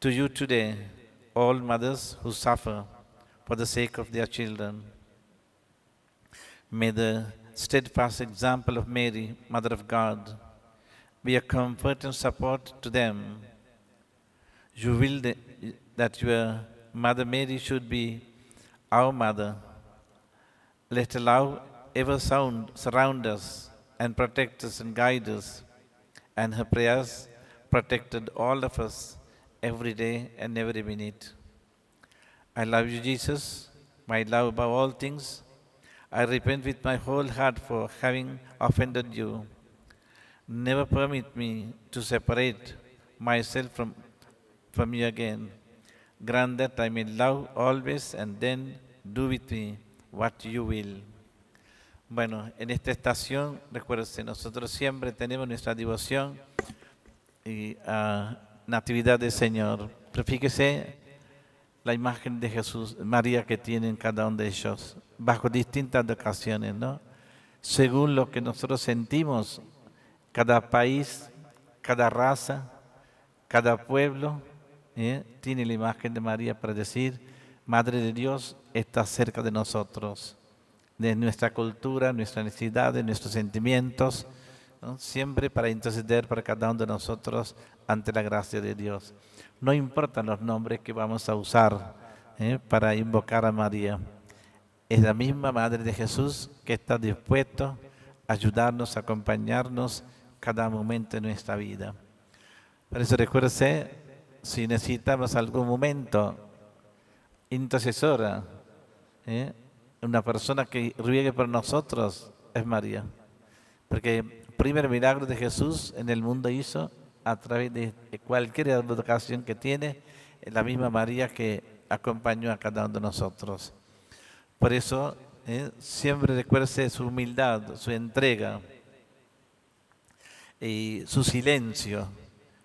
to you today all mothers who suffer for the sake of their children. May the steadfast example of Mary, Mother of God, be a comfort and support to them. You will that your Mother Mary should be our mother. Let her love ever sound, surround us and protect us and guide us, and her prayers protected all of us every day and every minute. I love you, Jesus, my love above all things. I repent with my whole heart for having offended you. Never permit me to separate myself from, from you again. Grant that I may love always and then do with me what you will. Bueno, en esta estación, recuérdense, nosotros siempre tenemos nuestra devoción y ah, Natividad del Señor. Pero fíjese la imagen de Jesús, María que tienen cada uno de ellos, bajo distintas ocasiones, ¿no? Según lo que nosotros sentimos, cada país, cada raza, cada pueblo, ¿eh? tiene la imagen de María para decir, Madre de Dios está cerca de nosotros, de nuestra cultura, nuestras necesidades, nuestros sentimientos, siempre para interceder para cada uno de nosotros ante la gracia de Dios. No importan los nombres que vamos a usar ¿eh? para invocar a María. Es la misma Madre de Jesús que está dispuesto a ayudarnos, a acompañarnos cada momento de nuestra vida. Por eso recuérdese, si necesitamos algún momento intercesora, ¿eh? una persona que riegue por nosotros, es María. Porque el primer milagro de Jesús en el mundo hizo a través de cualquier advocación que tiene, la misma María que acompañó a cada uno de nosotros. Por eso, ¿eh? siempre recuerde su humildad, su entrega, y su silencio,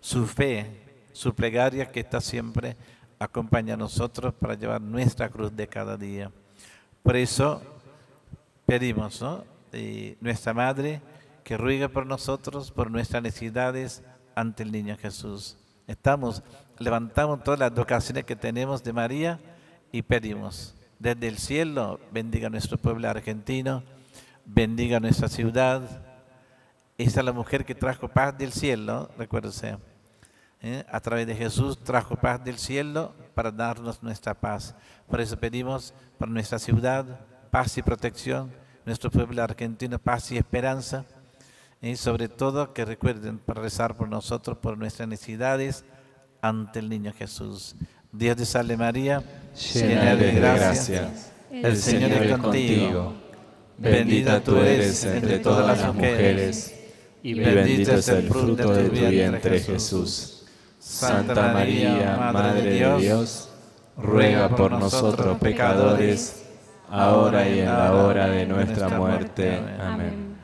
su fe, su plegaria que está siempre acompaña a nosotros para llevar nuestra cruz de cada día. Por eso pedimos, ¿no? nuestra Madre, que ruega por nosotros, por nuestras necesidades ante el niño Jesús. Estamos, levantamos todas las vocaciones que tenemos de María y pedimos desde el cielo, bendiga a nuestro pueblo argentino, bendiga nuestra ciudad. Esa es la mujer que trajo paz del cielo, recuérdese. ¿eh? A través de Jesús trajo paz del cielo para darnos nuestra paz. Por eso pedimos para nuestra ciudad paz y protección, nuestro pueblo argentino paz y esperanza. Y sobre todo que recuerden para rezar por nosotros, por nuestras necesidades ante el niño Jesús. Dios te salve María, llena de gracia. El Señor es contigo. Bendita tú eres entre todas las mujeres y bendito es el fruto de tu vientre Jesús. Santa María, Madre de Dios, ruega por nosotros pecadores, ahora y en la hora de nuestra muerte. Amén.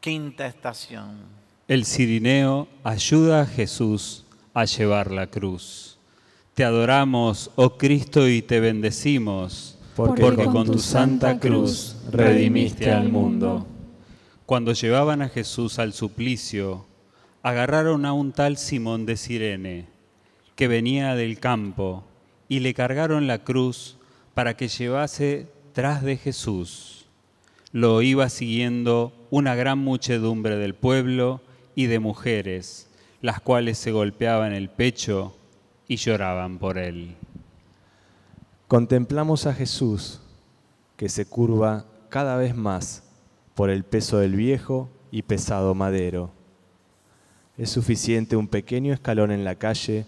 Quinta estación. El cirineo ayuda a Jesús a llevar la cruz. Te adoramos, oh Cristo, y te bendecimos, porque, con tu santa cruz redimiste al mundo. Cuando llevaban a Jesús al suplicio, agarraron a un tal Simón de Sirene, que venía del campo, y le cargaron la cruz para que llevase tras de Jesús. Lo iba siguiendo una gran muchedumbre del pueblo y de mujeres, las cuales se golpeaban el pecho y lloraban por él. Contemplamos a Jesús que se curva cada vez más por el peso del viejo y pesado madero. Es suficiente un pequeño escalón en la calle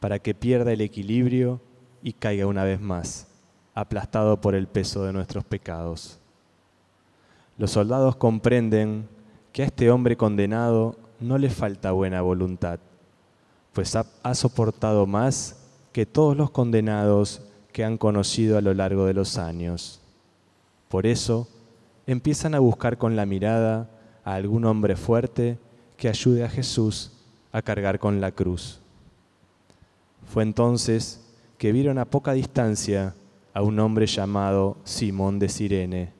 para que pierda el equilibrio y caiga una vez más, aplastado por el peso de nuestros pecados. Los soldados comprenden que a este hombre condenado no le falta buena voluntad, pues ha, soportado más que todos los condenados que han conocido a lo largo de los años. Por eso, empiezan a buscar con la mirada a algún hombre fuerte que ayude a Jesús a cargar con la cruz. Fue entonces que vieron a poca distancia a un hombre llamado Simón de Sirene,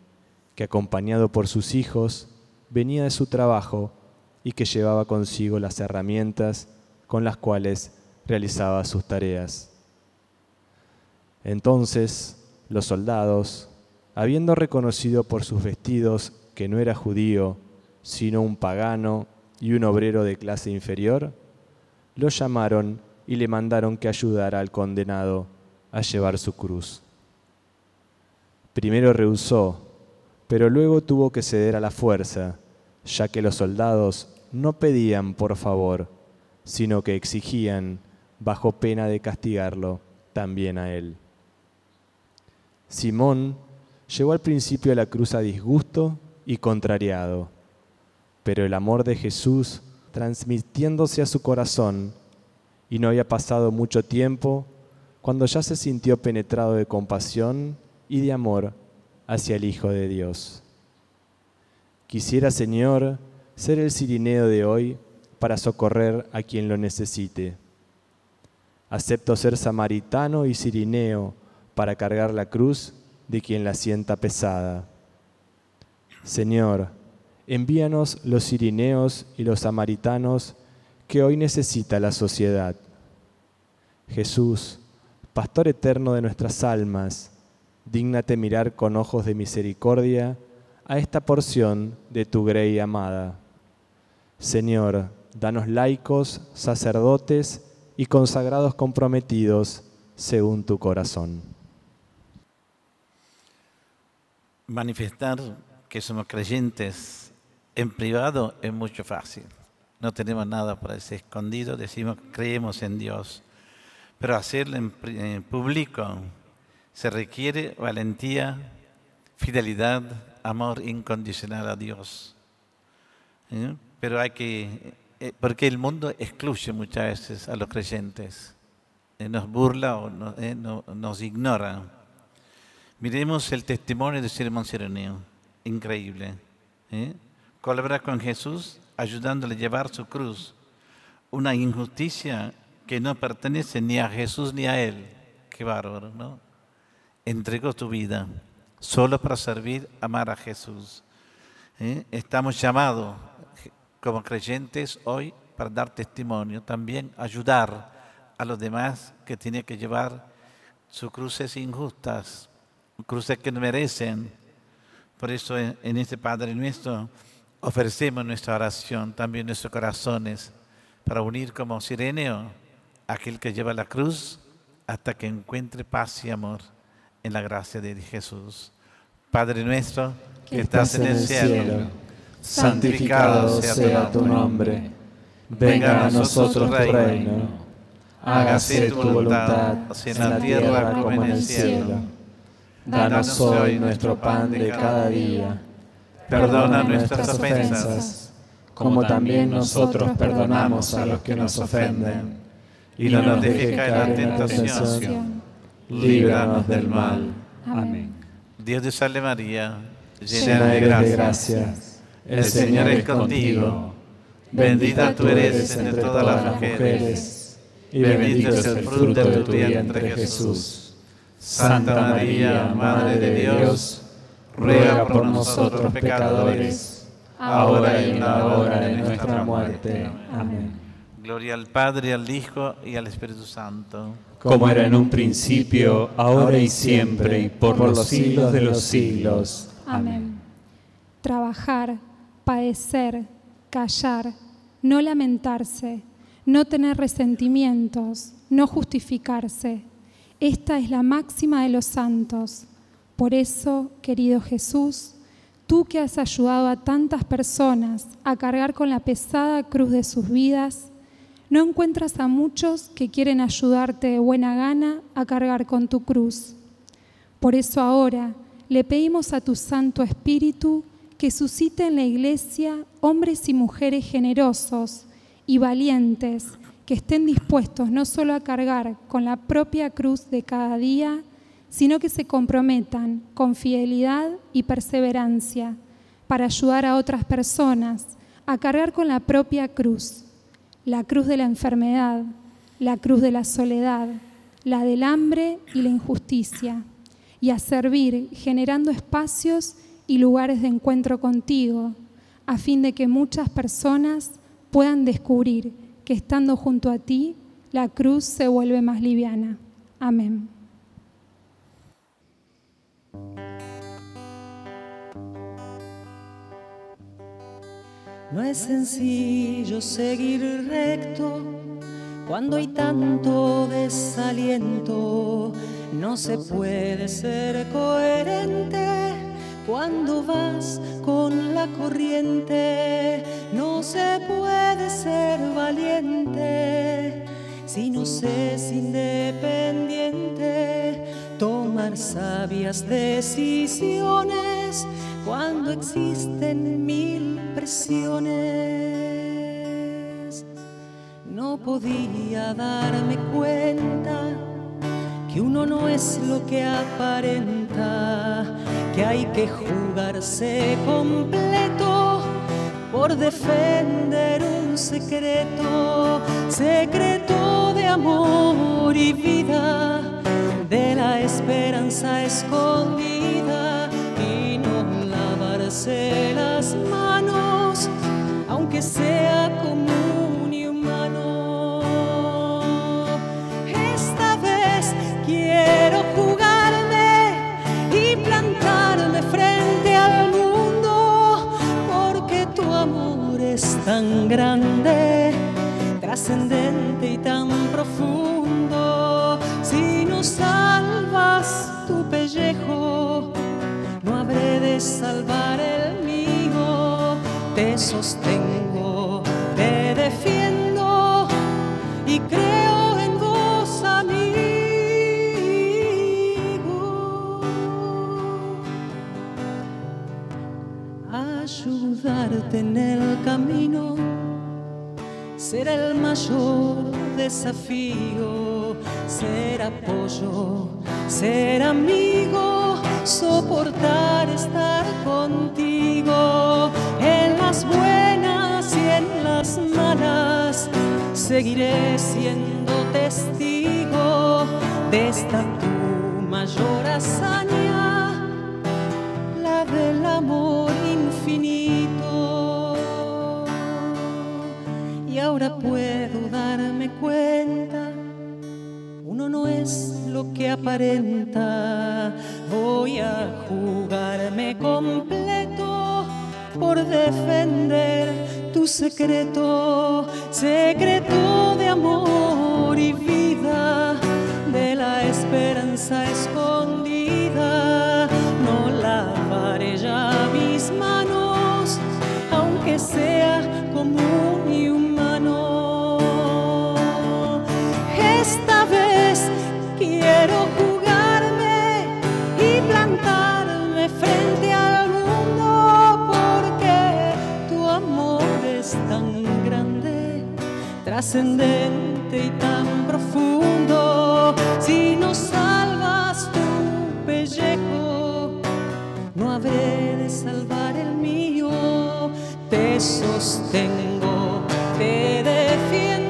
que acompañado por sus hijos venía de su trabajo y que llevaba consigo las herramientas con las cuales realizaba sus tareas. Entonces los soldados, habiendo reconocido por sus vestidos que no era judío, sino un pagano y un obrero de clase inferior, lo llamaron y le mandaron que ayudara al condenado a llevar su cruz. Primero rehusó, pero luego tuvo que ceder a la fuerza, ya que los soldados no pedían por favor, sino que exigían, bajo pena de castigarlo, también a él. Simón llegó al principio a la cruz a disgusto y contrariado, pero el amor de Jesús, transmitiéndose a su corazón, y no había pasado mucho tiempo cuando ya se sintió penetrado de compasión y de amor hacia el Hijo de Dios. Quisiera, Señor, ser el sirineo de hoy para socorrer a quien lo necesite. Acepto ser samaritano y sirineo para cargar la cruz de quien la sienta pesada. Señor, envíanos los sirineos y los samaritanos que hoy necesita la sociedad. Jesús, Pastor eterno de nuestras almas, dígnate mirar con ojos de misericordia a esta porción de tu grey amada. Señor, danos laicos, sacerdotes y consagrados comprometidos según tu corazón. Manifestar que somos creyentes en privado es mucho fácil. No tenemos nada para ese escondido, decimos creemos en Dios. Pero hacerlo en, público se requiere valentía, fidelidad, amor incondicional a Dios. ¿Eh? Pero hay que, eh, porque el mundo excluye muchas veces a los creyentes, eh, nos burla o nos ignora. Miremos el testimonio de Simón Sireneo, increíble. Colabora con Jesús ayudándole a llevar su cruz, una injusticia que no pertenece ni a Jesús ni a Él. Qué bárbaro, ¿no? Entregó tu vida solo para servir, amar a Jesús. ¿Eh? Estamos llamados como creyentes hoy para dar testimonio, también ayudar a los demás que tienen que llevar sus cruces injustas, cruces que no merecen. Por eso en, este Padre nuestro ofrecemos nuestra oración, también nuestros corazones, para unir como Sireneo aquel que lleva la cruz hasta que encuentre paz y amor en la gracia de Jesús. Padre nuestro, que estás en el cielo, santificado sea tu nombre. Venga a nosotros tu reino. Hágase tu voluntad, así en la tierra como en el cielo. Danos hoy nuestro pan de cada día. Perdona nuestras ofensas, como también nosotros perdonamos a los que nos ofenden. Y no nos dejes caer en la tentación. Líbranos del mal. Amén. Dios te salve María, Llena de gracia. El Señor es contigo. Bendita tú eres entre todas las mujeres. Y bendito es el fruto de tu vientre Jesús. Santa María, Madre de Dios, ruega por nosotros pecadores, ahora y en la hora de nuestra muerte. Amén. Gloria al Padre, al Hijo y al Espíritu Santo. Como era en un principio, ahora y siempre, y por los siglos de los siglos. Amén. Trabajar, padecer, callar, no lamentarse, no tener resentimientos, no justificarse. Esta es la máxima de los santos. Por eso, querido Jesús, tú que has ayudado a tantas personas a cargar con la pesada cruz de sus vidas, no encuentras a muchos que quieren ayudarte de buena gana a cargar con tu cruz. Por eso ahora le pedimos a tu Santo Espíritu que suscite en la Iglesia hombres y mujeres generosos y valientes que estén dispuestos no solo a cargar con la propia cruz de cada día, sino que se comprometan con fidelidad y perseverancia para ayudar a otras personas a cargar con la propia cruz, la cruz de la enfermedad, la cruz de la soledad, la del hambre y la injusticia, y a servir generando espacios y lugares de encuentro contigo, a fin de que muchas personas puedan descubrir que estando junto a ti, la cruz se vuelve más liviana. Amén. No es sencillo seguir recto cuando hay tanto desaliento. No se puede ser coherente cuando vas con la corriente. No se puede ser valiente si no se es independiente. Tomar sabias decisiones cuando existen mil presiones. No podía darme cuenta que uno no es lo que aparenta, que hay que jugarse completo por defender un secreto, secreto de amor y vida, de la esperanza escondida y no lavarse las manos, aunque sea común tan grande, trascendente y tan profundo. Si no salvas tu pellejo, no habré de salvar el mío. Te sostengo, te defiendo y creo en vos, amigo. Ayudarte en el será el mayor desafío, ser apoyo, ser amigo, soportar estar contigo en las buenas y en las malas. Seguiré siendo testigo de esta tu mayor hazaña puedo darme cuenta. Uno no es lo que aparenta. Voy a jugarme completo por defender tu secreto, secreto de amor y vida, de la esperanza escondida. No lavaré ya mis manos, aunque sea común trascendente y tan profundo. Si no salvas tu pellejo, no habré de salvar el mío. Te sostengo, te defiendo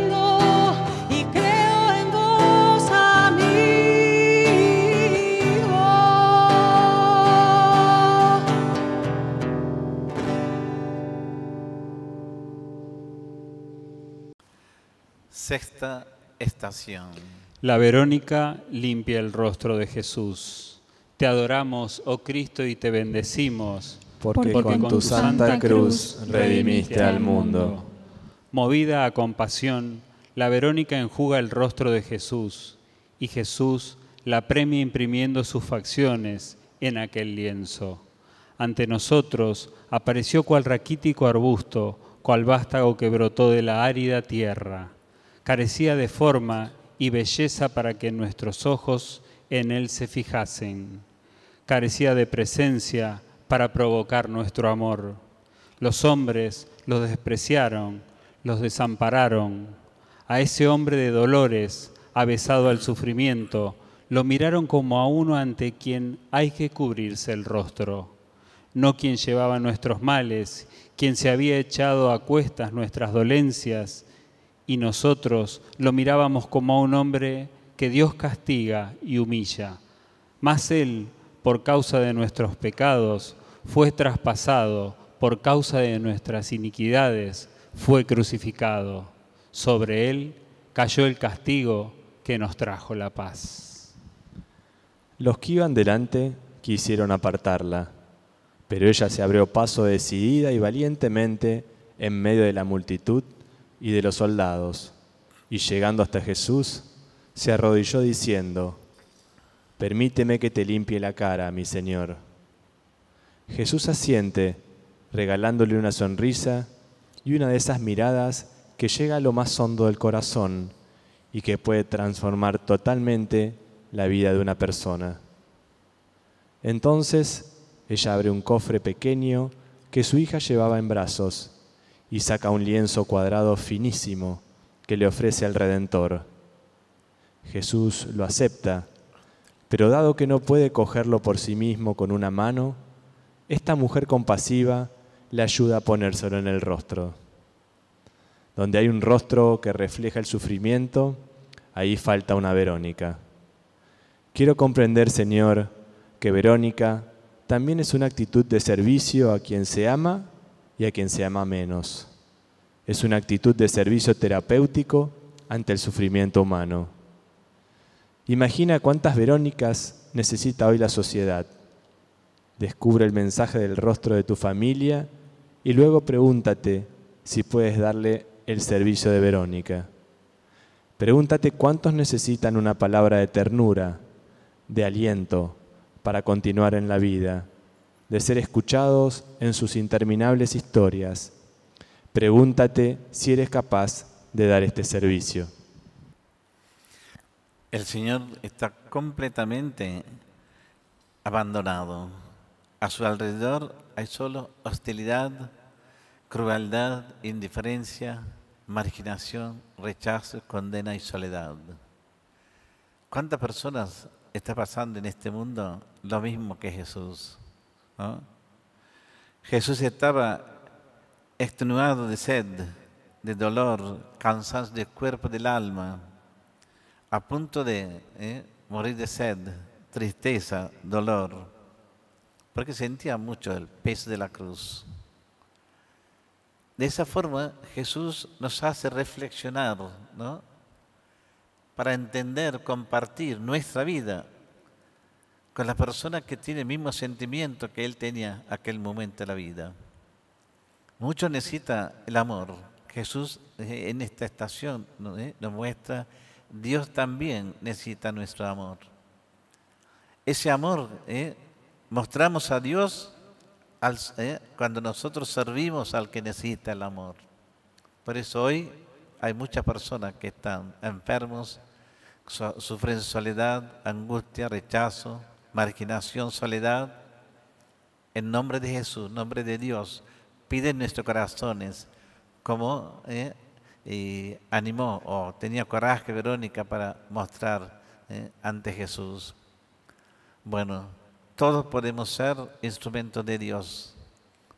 Sexta estación. La Verónica limpia el rostro de Jesús. Te adoramos, oh Cristo, y te bendecimos. Porque, con tu santa cruz redimiste al mundo. Movida a compasión, la Verónica enjuga el rostro de Jesús y Jesús la premia imprimiendo sus facciones en aquel lienzo. Ante nosotros apareció cual raquítico arbusto, cual vástago que brotó de la árida tierra. Carecía de forma y belleza para que nuestros ojos en él se fijasen. Carecía de presencia para provocar nuestro amor. Los hombres los despreciaron, los desampararon. A ese hombre de dolores, avesado al sufrimiento, lo miraron como a uno ante quien hay que cubrirse el rostro, no quien llevaba nuestros males, quien se había echado a cuestas nuestras dolencias, y nosotros lo mirábamos como a un hombre que Dios castiga y humilla. Mas Él, por causa de nuestros pecados, fue traspasado, por causa de nuestras iniquidades, fue crucificado. Sobre Él cayó el castigo que nos trajo la paz. Los que iban delante quisieron apartarla, pero ella se abrió paso decidida y valientemente en medio de la multitud y de los soldados, y llegando hasta Jesús, se arrodilló diciendo, Permíteme que te limpie la cara, mi Señor. Jesús asiente, regalándole una sonrisa y una de esas miradas que llega a lo más hondo del corazón y que puede transformar totalmente la vida de una persona. Entonces ella abre un cofre pequeño que su hija llevaba en brazos y saca un lienzo cuadrado finísimo que le ofrece al Redentor. Jesús lo acepta, pero dado que no puede cogerlo por sí mismo con una mano, esta mujer compasiva le ayuda a ponérselo en el rostro. Donde hay un rostro que refleja el sufrimiento, ahí falta una Verónica. Quiero comprender, Señor, que Verónica también es una actitud de servicio a quien se ama y a quien se ama menos. Es una actitud de servicio terapéutico ante el sufrimiento humano. Imagina cuántas Verónicas necesita hoy la sociedad. Descubre el mensaje del rostro de tu familia y luego pregúntate si puedes darle el servicio de Verónica. Pregúntate cuántos necesitan una palabra de ternura, de aliento para continuar en la vida, de ser escuchados en sus interminables historias. Pregúntate si eres capaz de dar este servicio. El Señor está completamente abandonado. A su alrededor hay solo hostilidad, crueldad, indiferencia, marginación, rechazo, condena y soledad. ¿Cuántas personas está pasando en este mundo lo mismo que Jesús? ¿No? Jesús estaba extenuado de sed, de dolor, cansado del cuerpo, del alma, a punto de ¿eh? morir de sed, tristeza, dolor, porque sentía mucho el peso de la cruz. de esa forma Jesús nos hace reflexionar, ¿no? Para entender, compartir nuestra vida con la persona que tiene el mismo sentimiento que Él tenía aquel momento de la vida. Mucho necesita el amor. Jesús eh, en esta estación ¿no? nos muestra, Dios también necesita nuestro amor. Ese amor, ¿eh? mostramos a Dios ¿eh? cuando nosotros servimos al que necesita el amor. Por eso hoy hay muchas personas que están enfermos, sufren soledad, angustia, rechazo, marginación, soledad. En nombre de Jesús, en nombre de Dios, piden nuestros corazones, como ¿eh? animó o tenía coraje Verónica para mostrar ¿eh? ante Jesús. Bueno, todos podemos ser instrumentos de Dios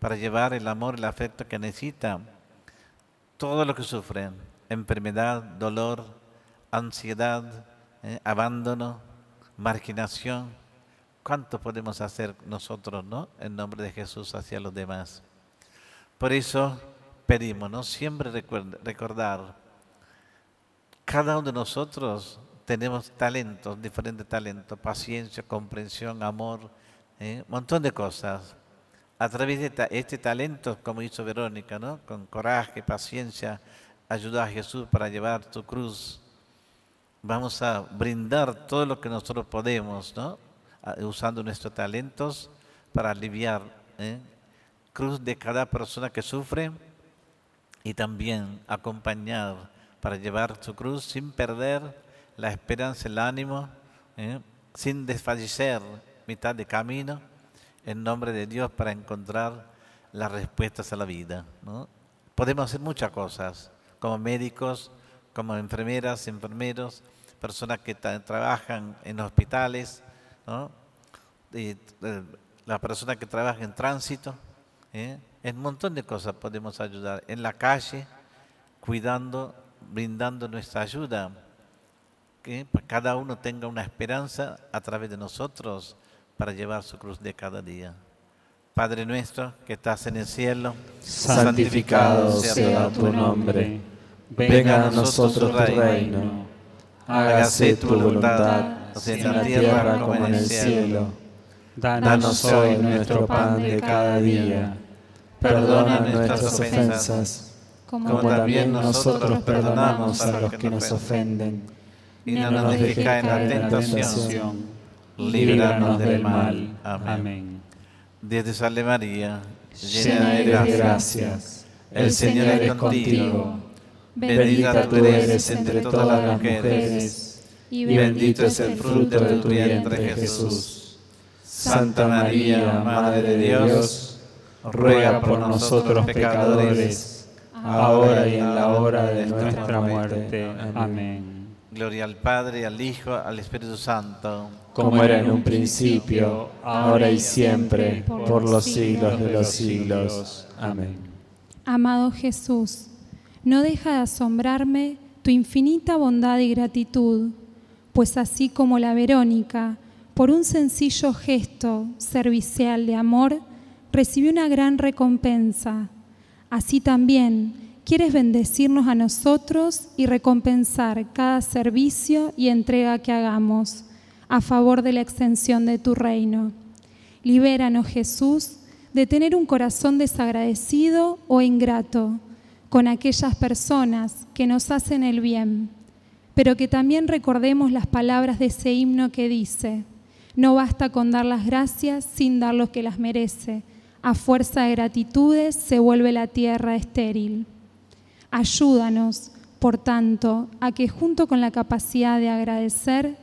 para llevar el amor, el afecto que necesita todo lo que sufren, enfermedad, dolor, ansiedad, ¿eh? abandono, marginación. ¿Cuánto podemos hacer nosotros, no? En nombre de Jesús hacia los demás. Por eso pedimos, ¿no? Siempre recordar, cada uno de nosotros tenemos talentos, diferentes talentos, paciencia, comprensión, amor, ¿eh? montón de cosas. A través de este talento, como hizo Verónica, ¿no? con coraje, paciencia, ayuda a Jesús para llevar su cruz. Vamos a brindar todo lo que nosotros podemos, ¿no? Usando nuestros talentos para aliviar ¿eh? cruz de cada persona que sufre y también acompañar para llevar su cruz sin perder la esperanza, el ánimo, ¿eh? sin desfallecer mitad de camino, en nombre de Dios para encontrar las respuestas a la vida. Podemos hacer muchas cosas, como médicos, como enfermeras, enfermeros, personas que trabajan en hospitales, y, eh, las personas que trabajan en tránsito, ¿eh? en un montón de cosas podemos ayudar. En la calle, cuidando, brindando nuestra ayuda que cada uno tenga una esperanza a través de nosotros para llevar su cruz de cada día. Padre nuestro que estás en el cielo, santificado sea tu nombre. Venga a nosotros tu reino. Hágase tu voluntad, en la tierra como en el cielo. Danos hoy nuestro pan de cada día. Perdona nuestras ofensas, como también nosotros perdonamos a los que nos ofenden y no nos dejes caer en la tentación. Líbranos del mal. Amén. Dios te salve María, llena de gracias. El Señor es contigo. Bendita tú eres entre todas las mujeres, y bendito es el fruto de tu vientre Jesús. Santa María, Madre de Dios, ruega por nosotros pecadores, ahora y en la hora de nuestra muerte. Amén. Gloria al Padre, al Hijo, al Espíritu Santo. Como era en un principio, ahora y siempre, por los siglos de los siglos. Amén. Amado Jesús, no deja de asombrarme tu infinita bondad y gratitud, pues así como la Verónica, por un sencillo gesto servicial de amor, recibió una gran recompensa. Así también, quieres bendecirnos a nosotros y recompensar cada servicio y entrega que hagamos a favor de la extensión de tu reino. Libéranos, Jesús, de tener un corazón desagradecido o ingrato con aquellas personas que nos hacen el bien, pero que también recordemos las palabras de ese himno que dice, no basta con dar las gracias sin dar lo que las merece, a fuerza de gratitudes se vuelve la tierra estéril. Ayúdanos, por tanto, a que junto con la capacidad de agradecer,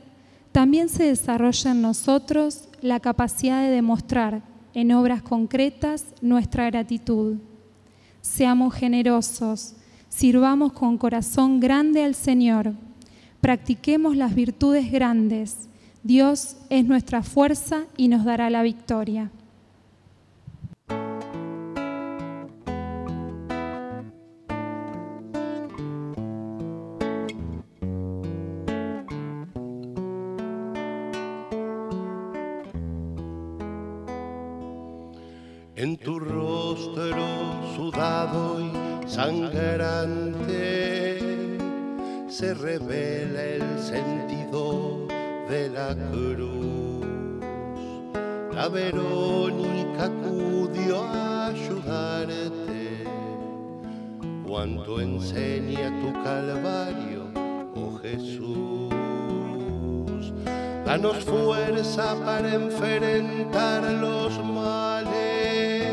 también se desarrolle en nosotros la capacidad de demostrar en obras concretas nuestra gratitud. Seamos generosos, sirvamos con corazón grande al Señor, practiquemos las virtudes grandes. Dios es nuestra fuerza y nos dará la victoria. en tu rostro sudado y sangrante se sentido de la cruz. La Verónica acudió a ayudarte cuando enseña tu calvario, oh Jesús. Danos fuerza para enfrentar los males.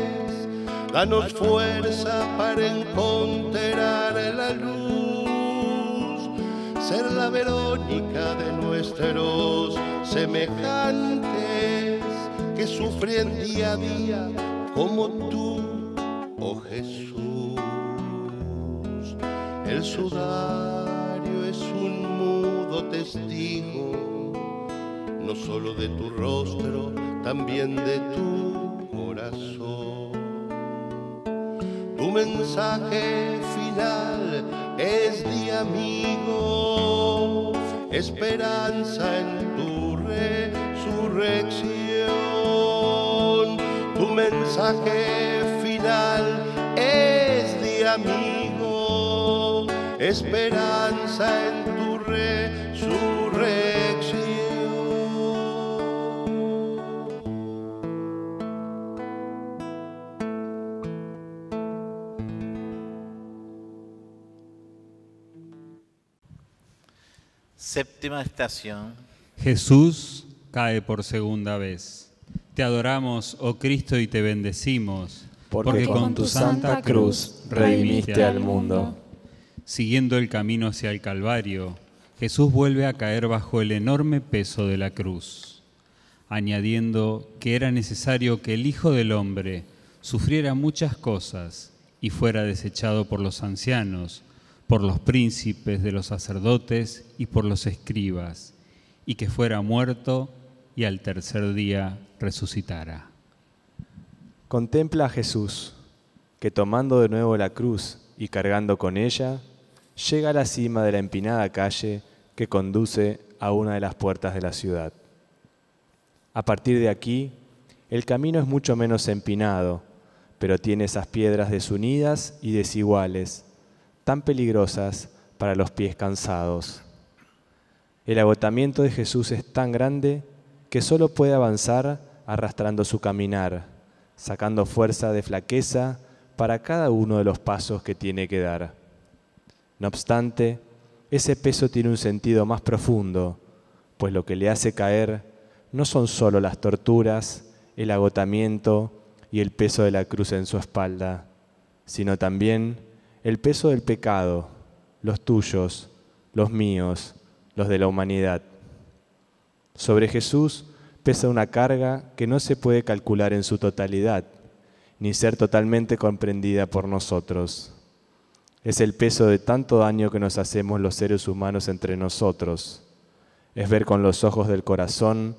Danos fuerza para encontrar la luz. Ser la Verónica de nuestros semejantes que sufren día a día como tú, oh Jesús. El sudario es un mudo testigo no solo de tu rostro, también de tu corazón. Tu mensaje final es de amigo, esperanza en tu resurrección. Tu mensaje final es de amigo, esperanza en tu resurrección. Séptima estación. Jesús cae por segunda vez. Te adoramos, oh Cristo, y te bendecimos, porque, con tu santa cruz redimiste al mundo. Siguiendo el camino hacia el Calvario, Jesús vuelve a caer bajo el enorme peso de la cruz, añadiendo que era necesario que el Hijo del Hombre sufriera muchas cosas y fuera desechado por los ancianos, por los príncipes de los sacerdotes y por los escribas, y que fuera muerto y al tercer día resucitara. Contempla a Jesús, que tomando de nuevo la cruz y cargando con ella, llega a la cima de la empinada calle que conduce a una de las puertas de la ciudad. A partir de aquí, el camino es mucho menos empinado, pero tiene esas piedras desunidas y desiguales tan peligrosas para los pies cansados. El agotamiento de Jesús es tan grande que solo puede avanzar arrastrando su caminar, sacando fuerza de flaqueza para cada uno de los pasos que tiene que dar. No obstante, ese peso tiene un sentido más profundo, pues lo que le hace caer no son solo las torturas, el agotamiento y el peso de la cruz en su espalda, sino también el peso del pecado, los tuyos, los míos, los de la humanidad. Sobre Jesús pesa una carga que no se puede calcular en su totalidad, ni ser totalmente comprendida por nosotros. Es el peso de tanto daño que nos hacemos los seres humanos entre nosotros. Es ver con los ojos del corazón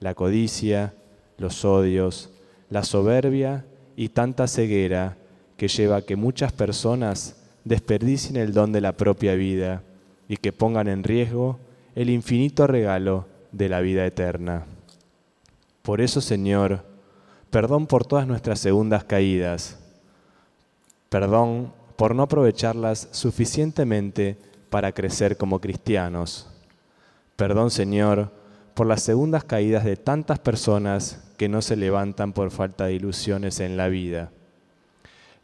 la codicia, los odios, la soberbia y tanta ceguera que lleva a que muchas personas desperdicien el don de la propia vida y que pongan en riesgo el infinito regalo de la vida eterna. Por eso, Señor, perdón por todas nuestras segundas caídas, perdón por no aprovecharlas suficientemente para crecer como cristianos. Perdón, Señor, por las segundas caídas de tantas personas que no se levantan por falta de ilusiones en la vida.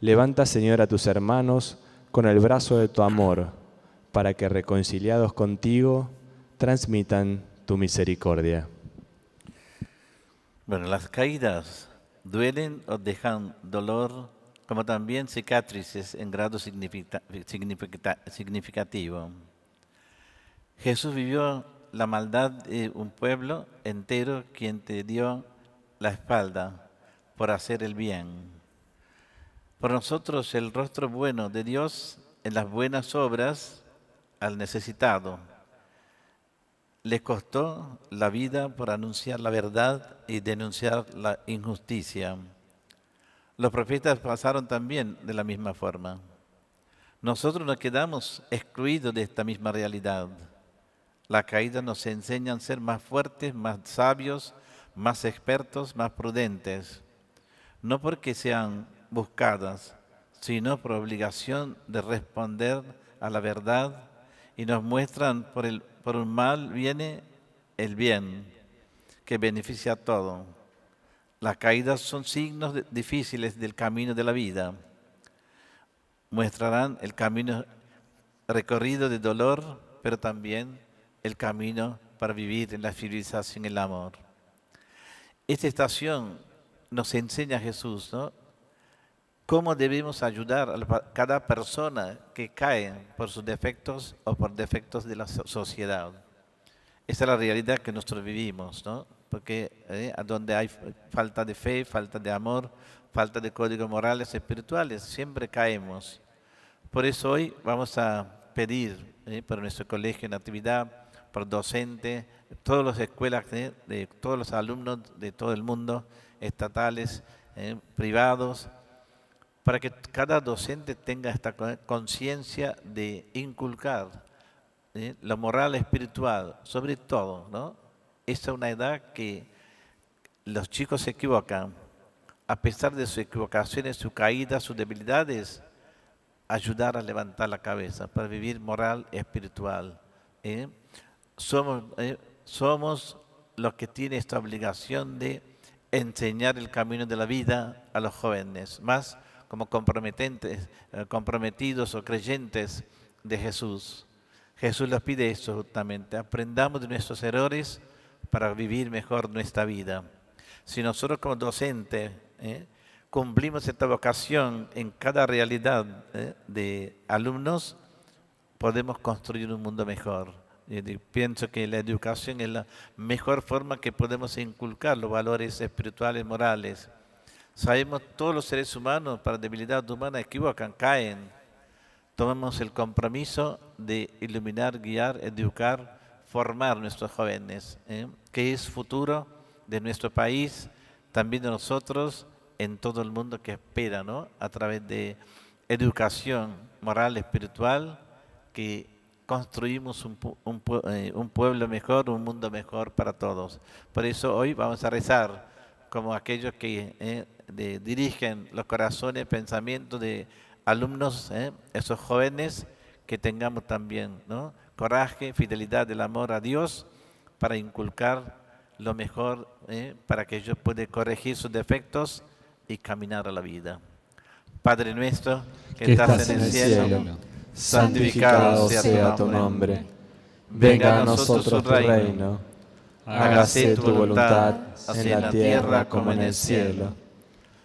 Levanta, Señor, a tus hermanos con el brazo de tu amor, para que reconciliados contigo transmitan tu misericordia. Bueno, las caídas duelen o dejan dolor, como también cicatrices en grado significativo. Jesús vivió la maldad de un pueblo entero quien te dio la espalda por hacer el bien. Por nosotros el rostro bueno de Dios en las buenas obras al necesitado. Le costó la vida por anunciar la verdad y denunciar la injusticia. Los profetas pasaron también de la misma forma. Nosotros nos quedamos excluidos de esta misma realidad. La caída nos enseña a ser más fuertes, más sabios, más expertos, más prudentes. No porque sean buscadas, sino por obligación de responder a la verdad y nos muestran por, el, por un mal viene el bien, que beneficia a todo. Las caídas son signos difíciles del camino de la vida. Mostrarán el camino recorrido de dolor, pero también el camino para vivir en la civilización y el amor. Esta estación nos enseña Jesús, ¿no? Cómo debemos ayudar a cada persona que cae por sus defectos o por defectos de la so- sociedad. Esa es la realidad que nosotros vivimos, ¿no? Porque eh, donde hay falta de fe, falta de amor, falta de códigos morales, espirituales, siempre caemos. Por eso hoy vamos a pedir eh, por nuestro colegio en actividad, por docente, todas las escuelas, de todos los alumnos de todo el mundo, estatales, eh, privados, para que cada docente tenga esta co- conciencia de inculcar ¿eh? la moral espiritual, sobre todo, ¿no? Es una edad que los chicos se equivocan, a pesar de sus equivocaciones, sus caídas, sus debilidades, ayudar a levantar la cabeza para vivir moral espiritual. ¿eh? Somos, eh, somos los que tienen esta obligación de enseñar el camino de la vida a los jóvenes, más como comprometentes, eh, comprometidos o creyentes de Jesús. Jesús nos pide eso justamente, aprendamos de nuestros errores para vivir mejor nuestra vida. Si nosotros como docentes ¿eh? cumplimos esta vocación en cada realidad ¿eh? de alumnos, podemos construir un mundo mejor. Y de- pienso que la educación es la mejor forma que podemos inculcar los valores espirituales, morales. Sabemos todos los seres humanos, para debilidad humana, equivocan, caen. Tomamos el compromiso de iluminar, guiar, educar, formar nuestros jóvenes, ¿eh? que es futuro de nuestro país, también de nosotros, en todo el mundo que espera, ¿no? A través de educación moral, espiritual, que construimos un, eh, un pueblo mejor, un mundo mejor para todos. Por eso hoy vamos a rezar como aquellos que eh, de- dirigen los corazones, pensamientos de alumnos, eh, esos jóvenes, que tengamos también ¿no? coraje, fidelidad del amor a Dios para inculcar lo mejor, eh, para que ellos puedan corregir sus defectos y caminar a la vida. Padre nuestro, que, estás en el cielo, santificado sea tu nombre. Venga a nosotros tu reino. Hágase tu voluntad en la tierra como en el cielo.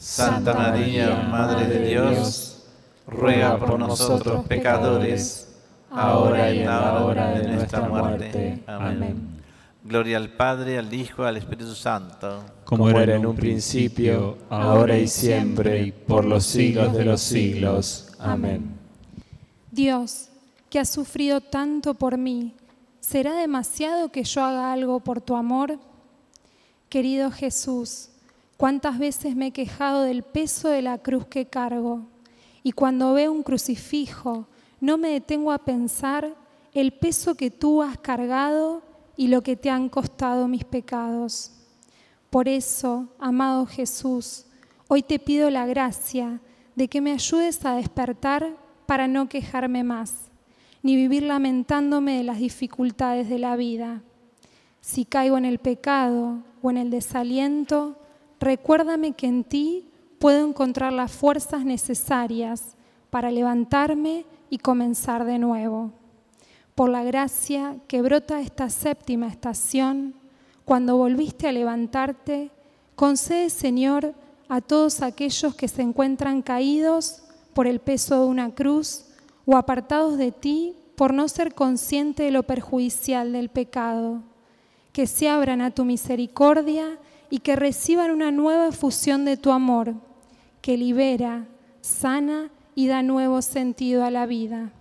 Santa María, Madre de Dios, ruega por nosotros pecadores, ahora y en la hora de nuestra muerte. Amén. Gloria al Padre, al Hijo, al Espíritu Santo. Como era en un principio, ahora y siempre, y por los siglos de los siglos. Amén. Dios, que has sufrido tanto por mí, ¿será demasiado que yo haga algo por tu amor? Querido Jesús, cuántas veces me he quejado del peso de la cruz que cargo, y cuando veo un crucifijo, no me detengo a pensar el peso que tú has cargado y lo que te han costado mis pecados. Por eso, amado Jesús, hoy te pido la gracia de que me ayudes a despertar para no quejarme más, ni vivir lamentándome de las dificultades de la vida. Si caigo en el pecado o en el desaliento, recuérdame que en ti puedo encontrar las fuerzas necesarias para levantarme y comenzar de nuevo. Por la gracia que brota esta séptima estación, cuando volviste a levantarte, concede, Señor, a todos aquellos que se encuentran caídos por el peso de una cruz o apartados de ti por no ser consciente de lo perjudicial del pecado, que se abran a tu misericordia y que reciban una nueva efusión de tu amor, que libera, sana y da nuevo sentido a la vida.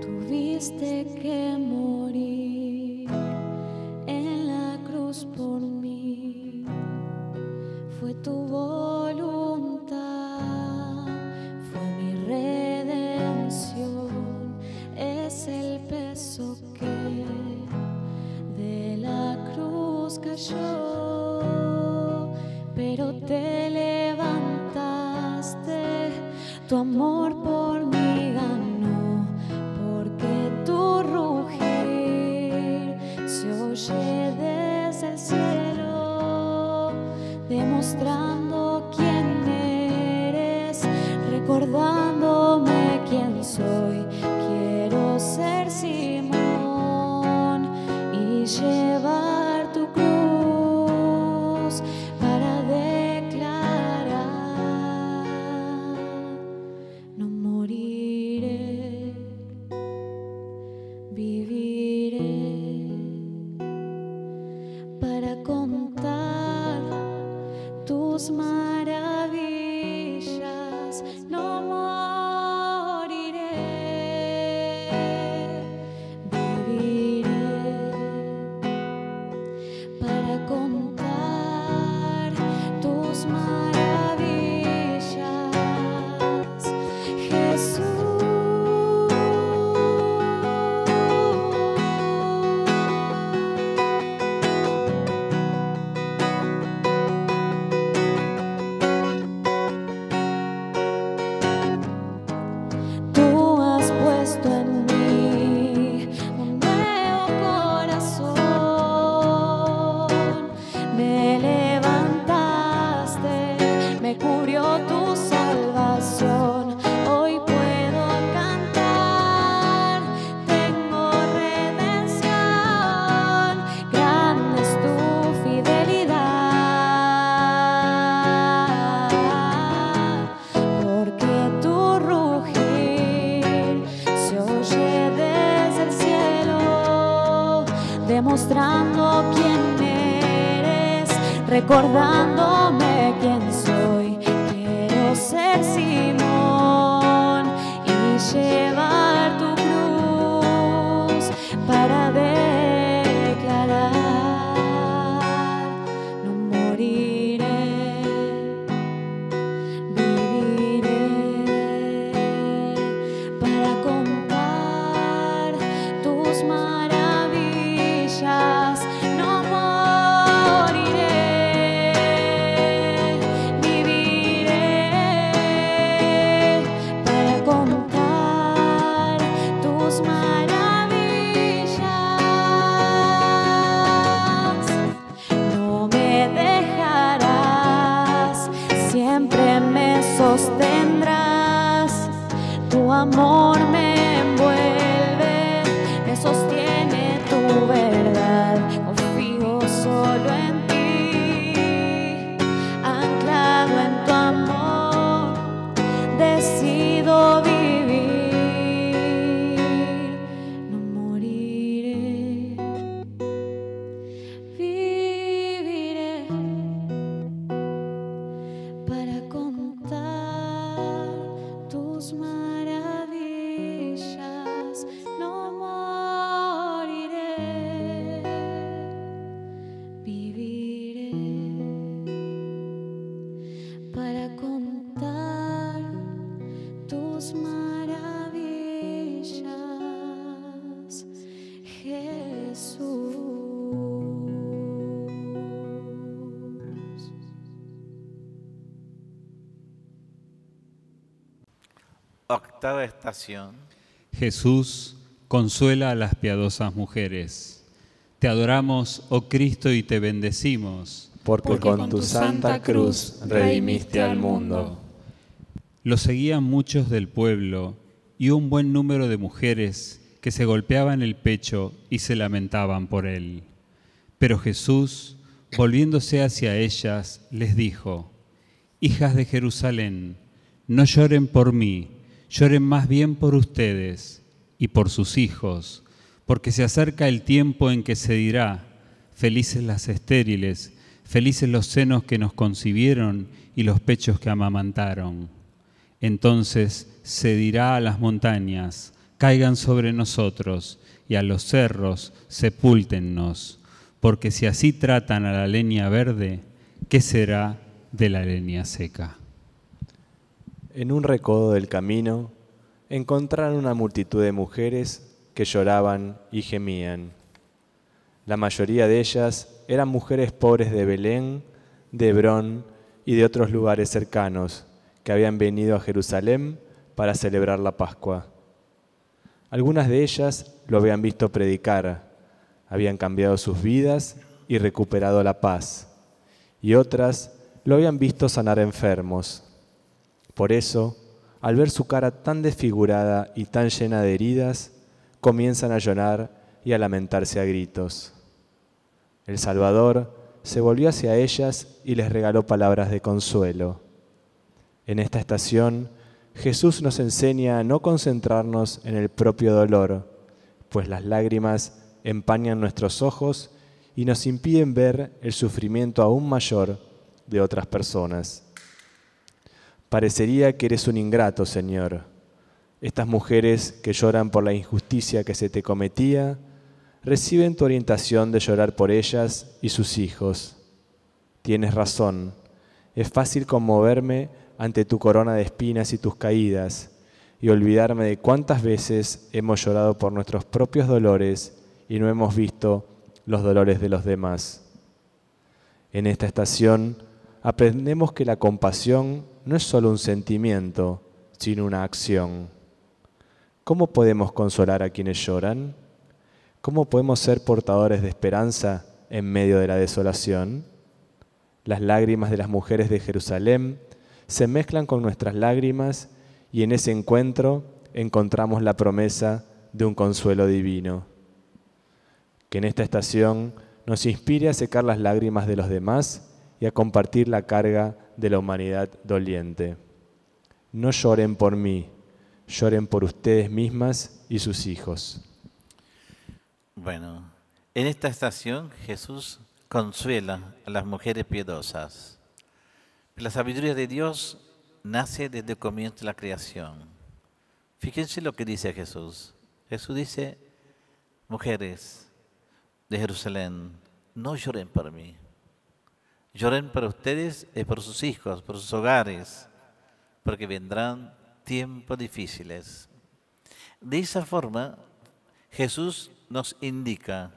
Tuviste que morir en la cruz por mí. Fue tu voluntad, cayó, pero te levantaste, tu amor por mí ganó, porque tu rugir se oye desde el cielo, demostrando quién eres, recordándome quién soy. Octava estación. Jesús consuela a las piadosas mujeres. Te adoramos, oh Cristo, y te bendecimos. Porque con tu santa cruz redimiste al mundo. Lo seguían muchos del pueblo y un buen número de mujeres que se golpeaban el pecho y se lamentaban por él. Pero Jesús, volviéndose hacia ellas, les dijo, Hijas de Jerusalén, no lloren por mí, lloren más bien por ustedes y por sus hijos, porque se acerca el tiempo en que se dirá, felices las estériles, Felices los senos que nos concibieron y los pechos que amamantaron. Entonces se dirá a las montañas, caigan sobre nosotros, y a los cerros, sepúltennos, porque si así tratan a la leña verde, ¿qué será de la leña seca? En un recodo del camino encontraron una multitud de mujeres que lloraban y gemían. La mayoría de ellas eran mujeres pobres de Belén, de Hebrón y de otros lugares cercanos que habían venido a Jerusalén para celebrar la Pascua. Algunas de ellas lo habían visto predicar, habían cambiado sus vidas y recuperado la paz, y otras lo habían visto sanar enfermos. Por eso, al ver su cara tan desfigurada y tan llena de heridas, comienzan a llorar y a lamentarse a gritos. El Salvador se volvió hacia ellas y les regaló palabras de consuelo. En esta estación, Jesús nos enseña a no concentrarnos en el propio dolor, pues las lágrimas empañan nuestros ojos y nos impiden ver el sufrimiento aún mayor de otras personas. Parecería que eres un ingrato, Señor. Estas mujeres que lloran por la injusticia que se te cometía, reciben tu orientación de llorar por ellas y sus hijos. Tienes razón, es fácil conmoverme ante tu corona de espinas y tus caídas, y olvidarme de cuántas veces hemos llorado por nuestros propios dolores y no hemos visto los dolores de los demás. En esta estación aprendemos que la compasión no es solo un sentimiento, sino una acción. ¿Cómo podemos consolar a quienes lloran? ¿Cómo podemos ser portadores de esperanza en medio de la desolación? Las lágrimas de las mujeres de Jerusalén se mezclan con nuestras lágrimas y en ese encuentro encontramos la promesa de un consuelo divino. Que en esta estación nos inspire a secar las lágrimas de los demás y a compartir la carga de la humanidad doliente. No lloren por mí, lloren por ustedes mismas y sus hijos. Bueno, en esta estación Jesús consuela a las mujeres piedosas. La sabiduría de Dios nace desde el comienzo de la creación. Fíjense lo que dice Jesús. Jesús dice, mujeres de Jerusalén, no lloren por mí. Lloren por ustedes y por sus hijos, por sus hogares, porque vendrán tiempos difíciles. De esa forma, Jesús nos indica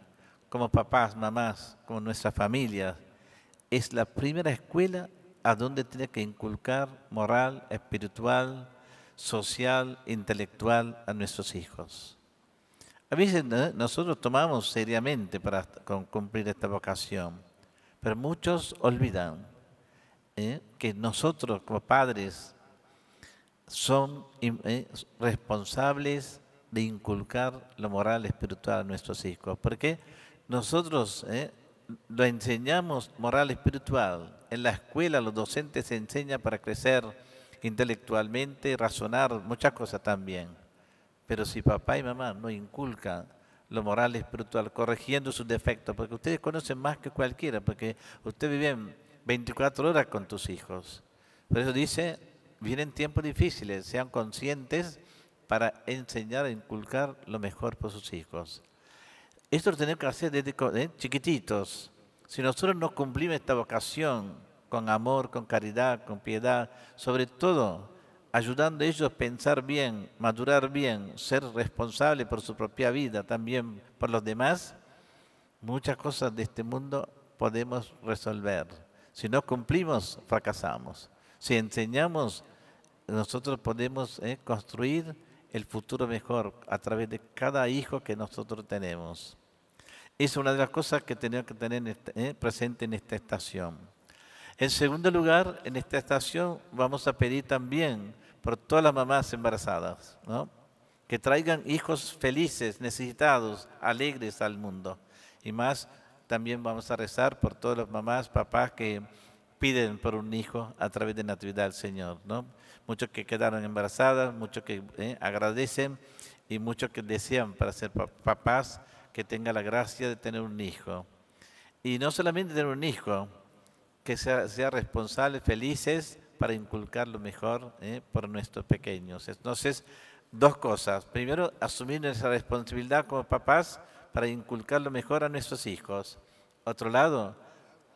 como papás, mamás, como nuestra familia, es la primera escuela a donde tiene que inculcar moral, espiritual, social, intelectual a nuestros hijos. A veces nosotros tomamos seriamente para cumplir esta vocación, pero muchos olvidan ¿eh? que nosotros como padres son ¿eh? responsables de inculcar lo moral espiritual a nuestros hijos. Porque nosotros eh, lo enseñamos moral espiritual. En la escuela los docentes se enseñan para crecer intelectualmente, razonar, muchas cosas también. Pero si papá y mamá no inculcan lo moral espiritual, corrigiendo sus defectos, porque ustedes conocen más que cualquiera, porque ustedes viven 24 horas con tus hijos. Por eso dice, vienen tiempos difíciles, sean conscientes para enseñar a inculcar lo mejor por sus hijos. Esto lo tenemos que hacer desde ¿eh? chiquititos. Si nosotros no cumplimos esta vocación con amor, con caridad, con piedad, sobre todo ayudando a ellos a pensar bien, madurar bien, ser responsables por su propia vida, también por los demás, muchas cosas de este mundo podemos resolver. Si no cumplimos, fracasamos. Si enseñamos, nosotros podemos ¿eh? construir el futuro mejor a través de cada hijo que nosotros tenemos. Es una de las cosas que tenemos que tener eh, presente en esta estación. En segundo lugar, en esta estación vamos a pedir también por todas las mamás embarazadas, que traigan hijos felices, necesitados, alegres al mundo. Y más, también vamos a rezar por todas las mamás, papás que piden por un hijo a través de Natividad del Señor. ¿no? muchos que quedaron embarazadas, muchos que eh, agradecen y muchos que desean para ser papás que tenga la gracia de tener un hijo. Y no solamente tener un hijo, que sea, sea responsables, felices, para inculcar lo mejor ¿eh? por nuestros pequeños. Entonces, dos cosas. Primero, asumir nuestra responsabilidad como papás para inculcar lo mejor a nuestros hijos. Otro lado,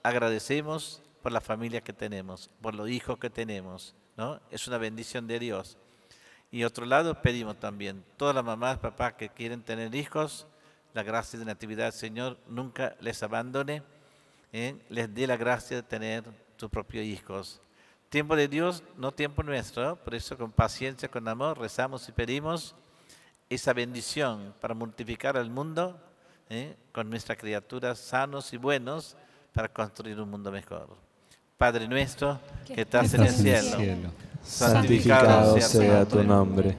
agradecemos por la familia que tenemos, por los hijos que tenemos. ¿no? Es una bendición de Dios. Y otro lado, pedimos también, todas las mamás, papás que quieren tener hijos, la gracia de Natividad, Señor, nunca les abandone, ¿eh? les dé la gracia de tener sus propios hijos. Tiempo de Dios, no tiempo nuestro, por eso con paciencia, con amor, rezamos y pedimos esa bendición para multiplicar al mundo ¿eh? con nuestras criaturas sanos y buenos para construir un mundo mejor. Padre nuestro que estás en el cielo, santificado sea tu nombre.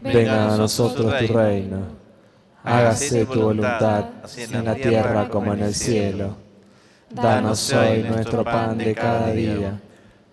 Venga a nosotros tu reino. Hágase tu voluntad en la tierra como en el cielo. Danos hoy nuestro pan de cada día.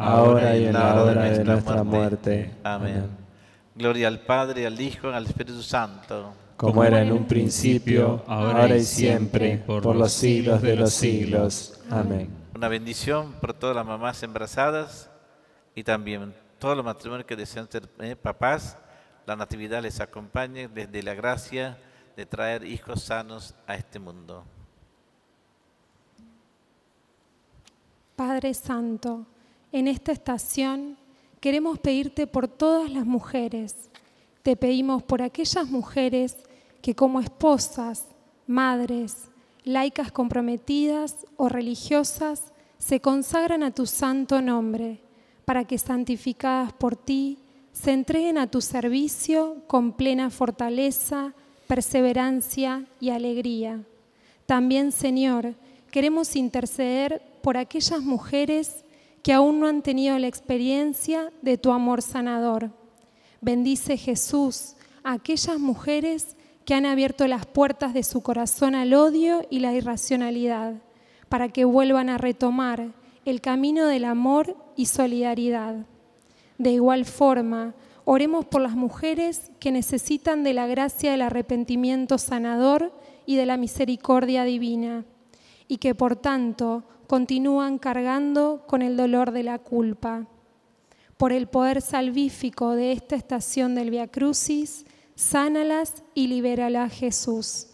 ahora y en la hora de nuestra muerte. Amén. Gloria al Padre, al Hijo y al Espíritu Santo. Como era en un principio, ahora y siempre, por los siglos de los siglos. Amén. Una bendición por todas las mamás embarazadas y también todos los matrimonios que desean ser eh, papás. La Natividad les acompañe desde la gracia de traer hijos sanos a este mundo. Padre Santo, en esta estación queremos pedirte por todas las mujeres. Te pedimos por aquellas mujeres que como esposas, madres, laicas comprometidas o religiosas se consagran a tu santo nombre, para que santificadas por ti se entreguen a tu servicio con plena fortaleza, perseverancia y alegría. También, Señor, queremos interceder por aquellas mujeres que aún no han tenido la experiencia de tu amor sanador. Bendice Jesús a aquellas mujeres que han abierto las puertas de su corazón al odio y la irracionalidad, para que vuelvan a retomar el camino del amor y solidaridad. De igual forma, oremos por las mujeres que necesitan de la gracia del arrepentimiento sanador y de la misericordia divina, y que por tanto continúan cargando con el dolor de la culpa. Por el poder salvífico de esta estación del Via Crucis, sánalas y libéralas, Jesús.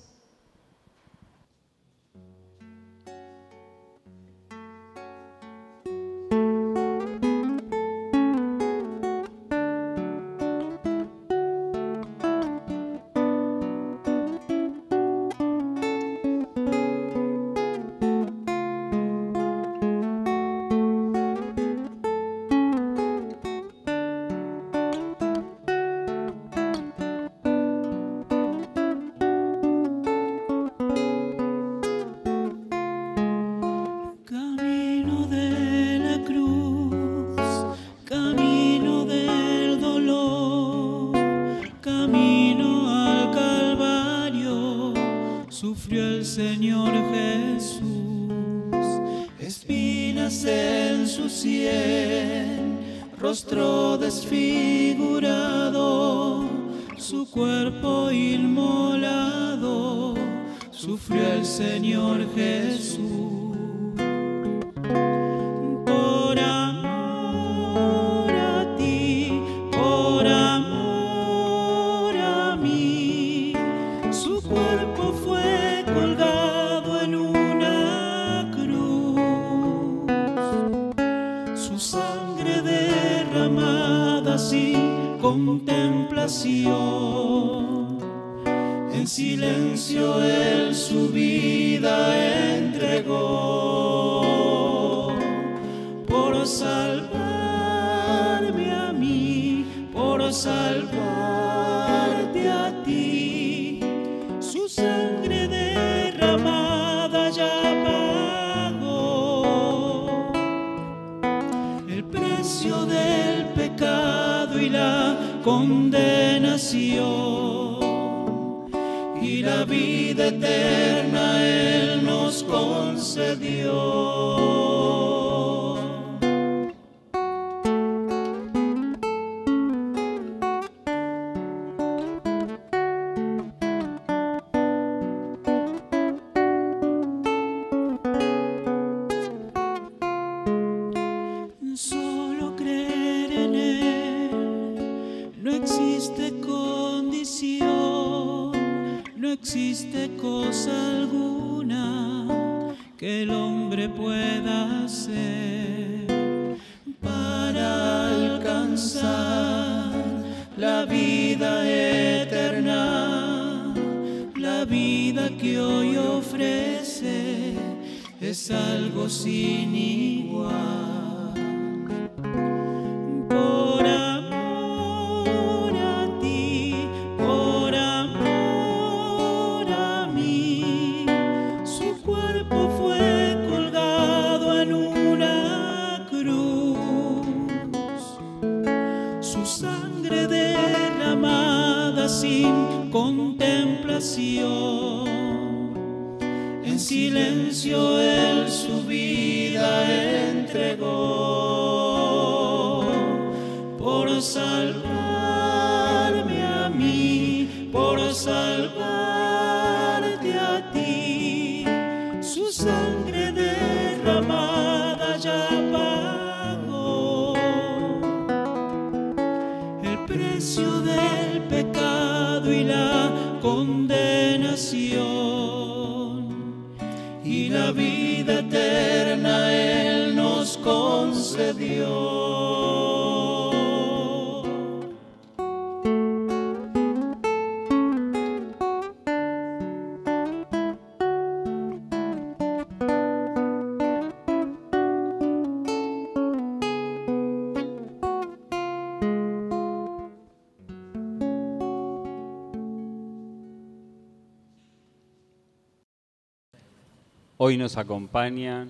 Nos acompaña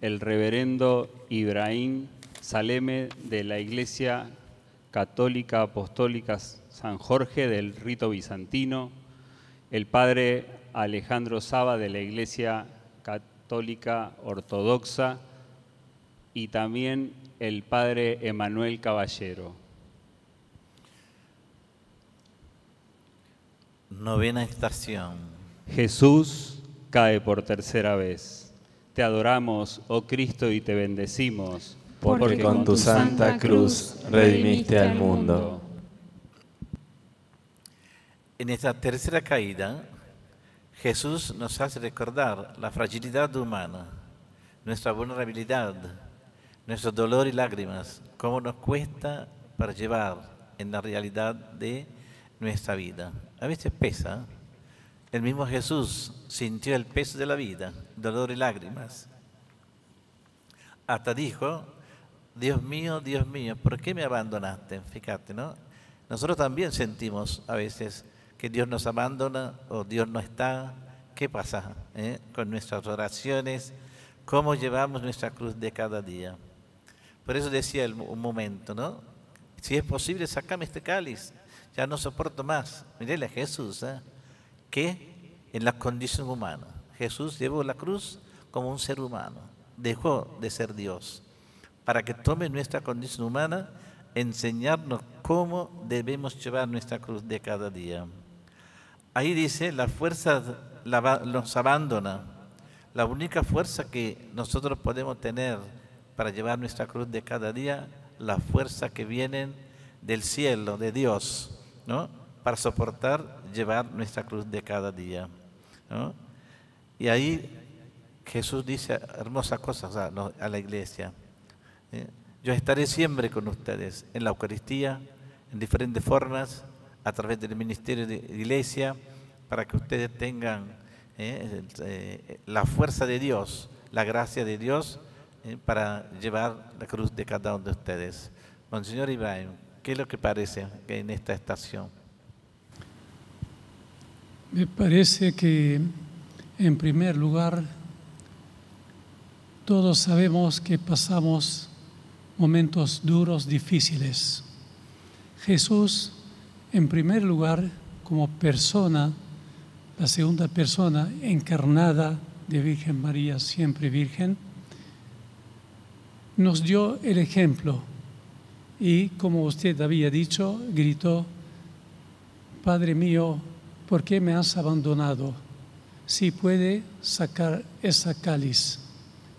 el reverendo Ibrahim Saleme de la Iglesia Católica Apostólica San Jorge del Rito Bizantino, el padre Alejandro Saba de la Iglesia Católica Ortodoxa y también el padre Emanuel Caballero. Novena estación. Jesús cae por tercera vez. Te adoramos, oh Cristo, y te bendecimos, porque con tu santa cruz redimiste al mundo. En esta tercera caída, Jesús nos hace recordar la fragilidad humana, nuestra vulnerabilidad, nuestro dolor y lágrimas, cómo nos cuesta para llevar en la realidad de nuestra vida. A veces pesa. El mismo Jesús sintió el peso de la vida, dolor y lágrimas. Hasta dijo, Dios mío, Dios mío, ¿por qué me abandonaste? Fíjate, ¿no? Nosotros también sentimos a veces que Dios nos abandona o Dios no está. ¿Qué pasa eh? con nuestras oraciones? ¿Cómo llevamos nuestra cruz de cada día? Por eso decía un momento, ¿no? Si es posible, sacame este cáliz. Ya no soporto más. Mirele a Jesús, ¿eh? Que en la condición humana. Jesús llevó la cruz como un ser humano. Dejó de ser Dios para que tome nuestra condición humana, enseñarnos cómo debemos llevar nuestra cruz de cada día. Ahí dice, la fuerza nos abandona. La única fuerza que nosotros podemos tener para llevar nuestra cruz de cada día, la fuerza que viene del cielo, de Dios, ¿no? Para soportar llevar nuestra cruz de cada día. Y ahí Jesús dice hermosas cosas a, a la iglesia. Yo estaré siempre con ustedes en la Eucaristía, en diferentes formas, a través del ministerio de iglesia, para que ustedes tengan ¿eh? eh, la fuerza de Dios, la gracia de Dios, ¿eh? para llevar la cruz de cada uno de ustedes. Monseñor Ibrahim, ¿qué es lo que parece en esta estación? Me parece que, en primer lugar, todos sabemos que pasamos momentos duros, difíciles. Jesús, en primer lugar, como persona, la segunda persona encarnada de Virgen María, siempre Virgen, nos dio el ejemplo y, como usted había dicho, gritó, Padre mío, ¿por qué me has abandonado? Si puede sacar esa cáliz,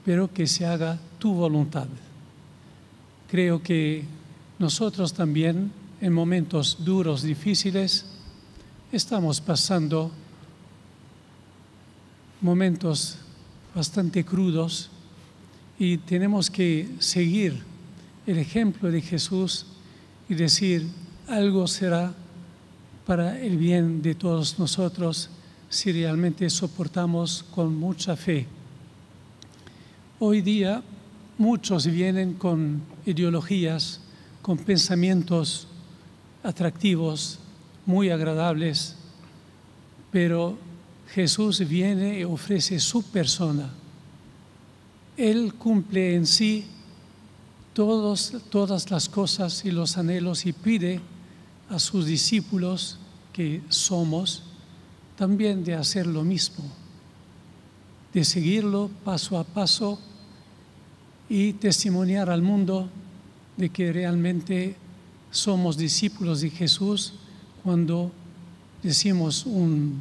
pero que se haga tu voluntad. Creo que nosotros también, en momentos duros, difíciles, estamos pasando momentos bastante crudos y tenemos que seguir el ejemplo de Jesús y decir, algo será para el bien de todos nosotros si realmente soportamos con mucha fe. Hoy día muchos vienen con ideologías, con pensamientos atractivos, muy agradables, pero Jesús viene y ofrece su persona. Él cumple en sí todos, todas las cosas y los anhelos y pide a sus discípulos que somos también de hacer lo mismo, de seguirlo paso a paso y testimoniar al mundo de que realmente somos discípulos de Jesús cuando decimos un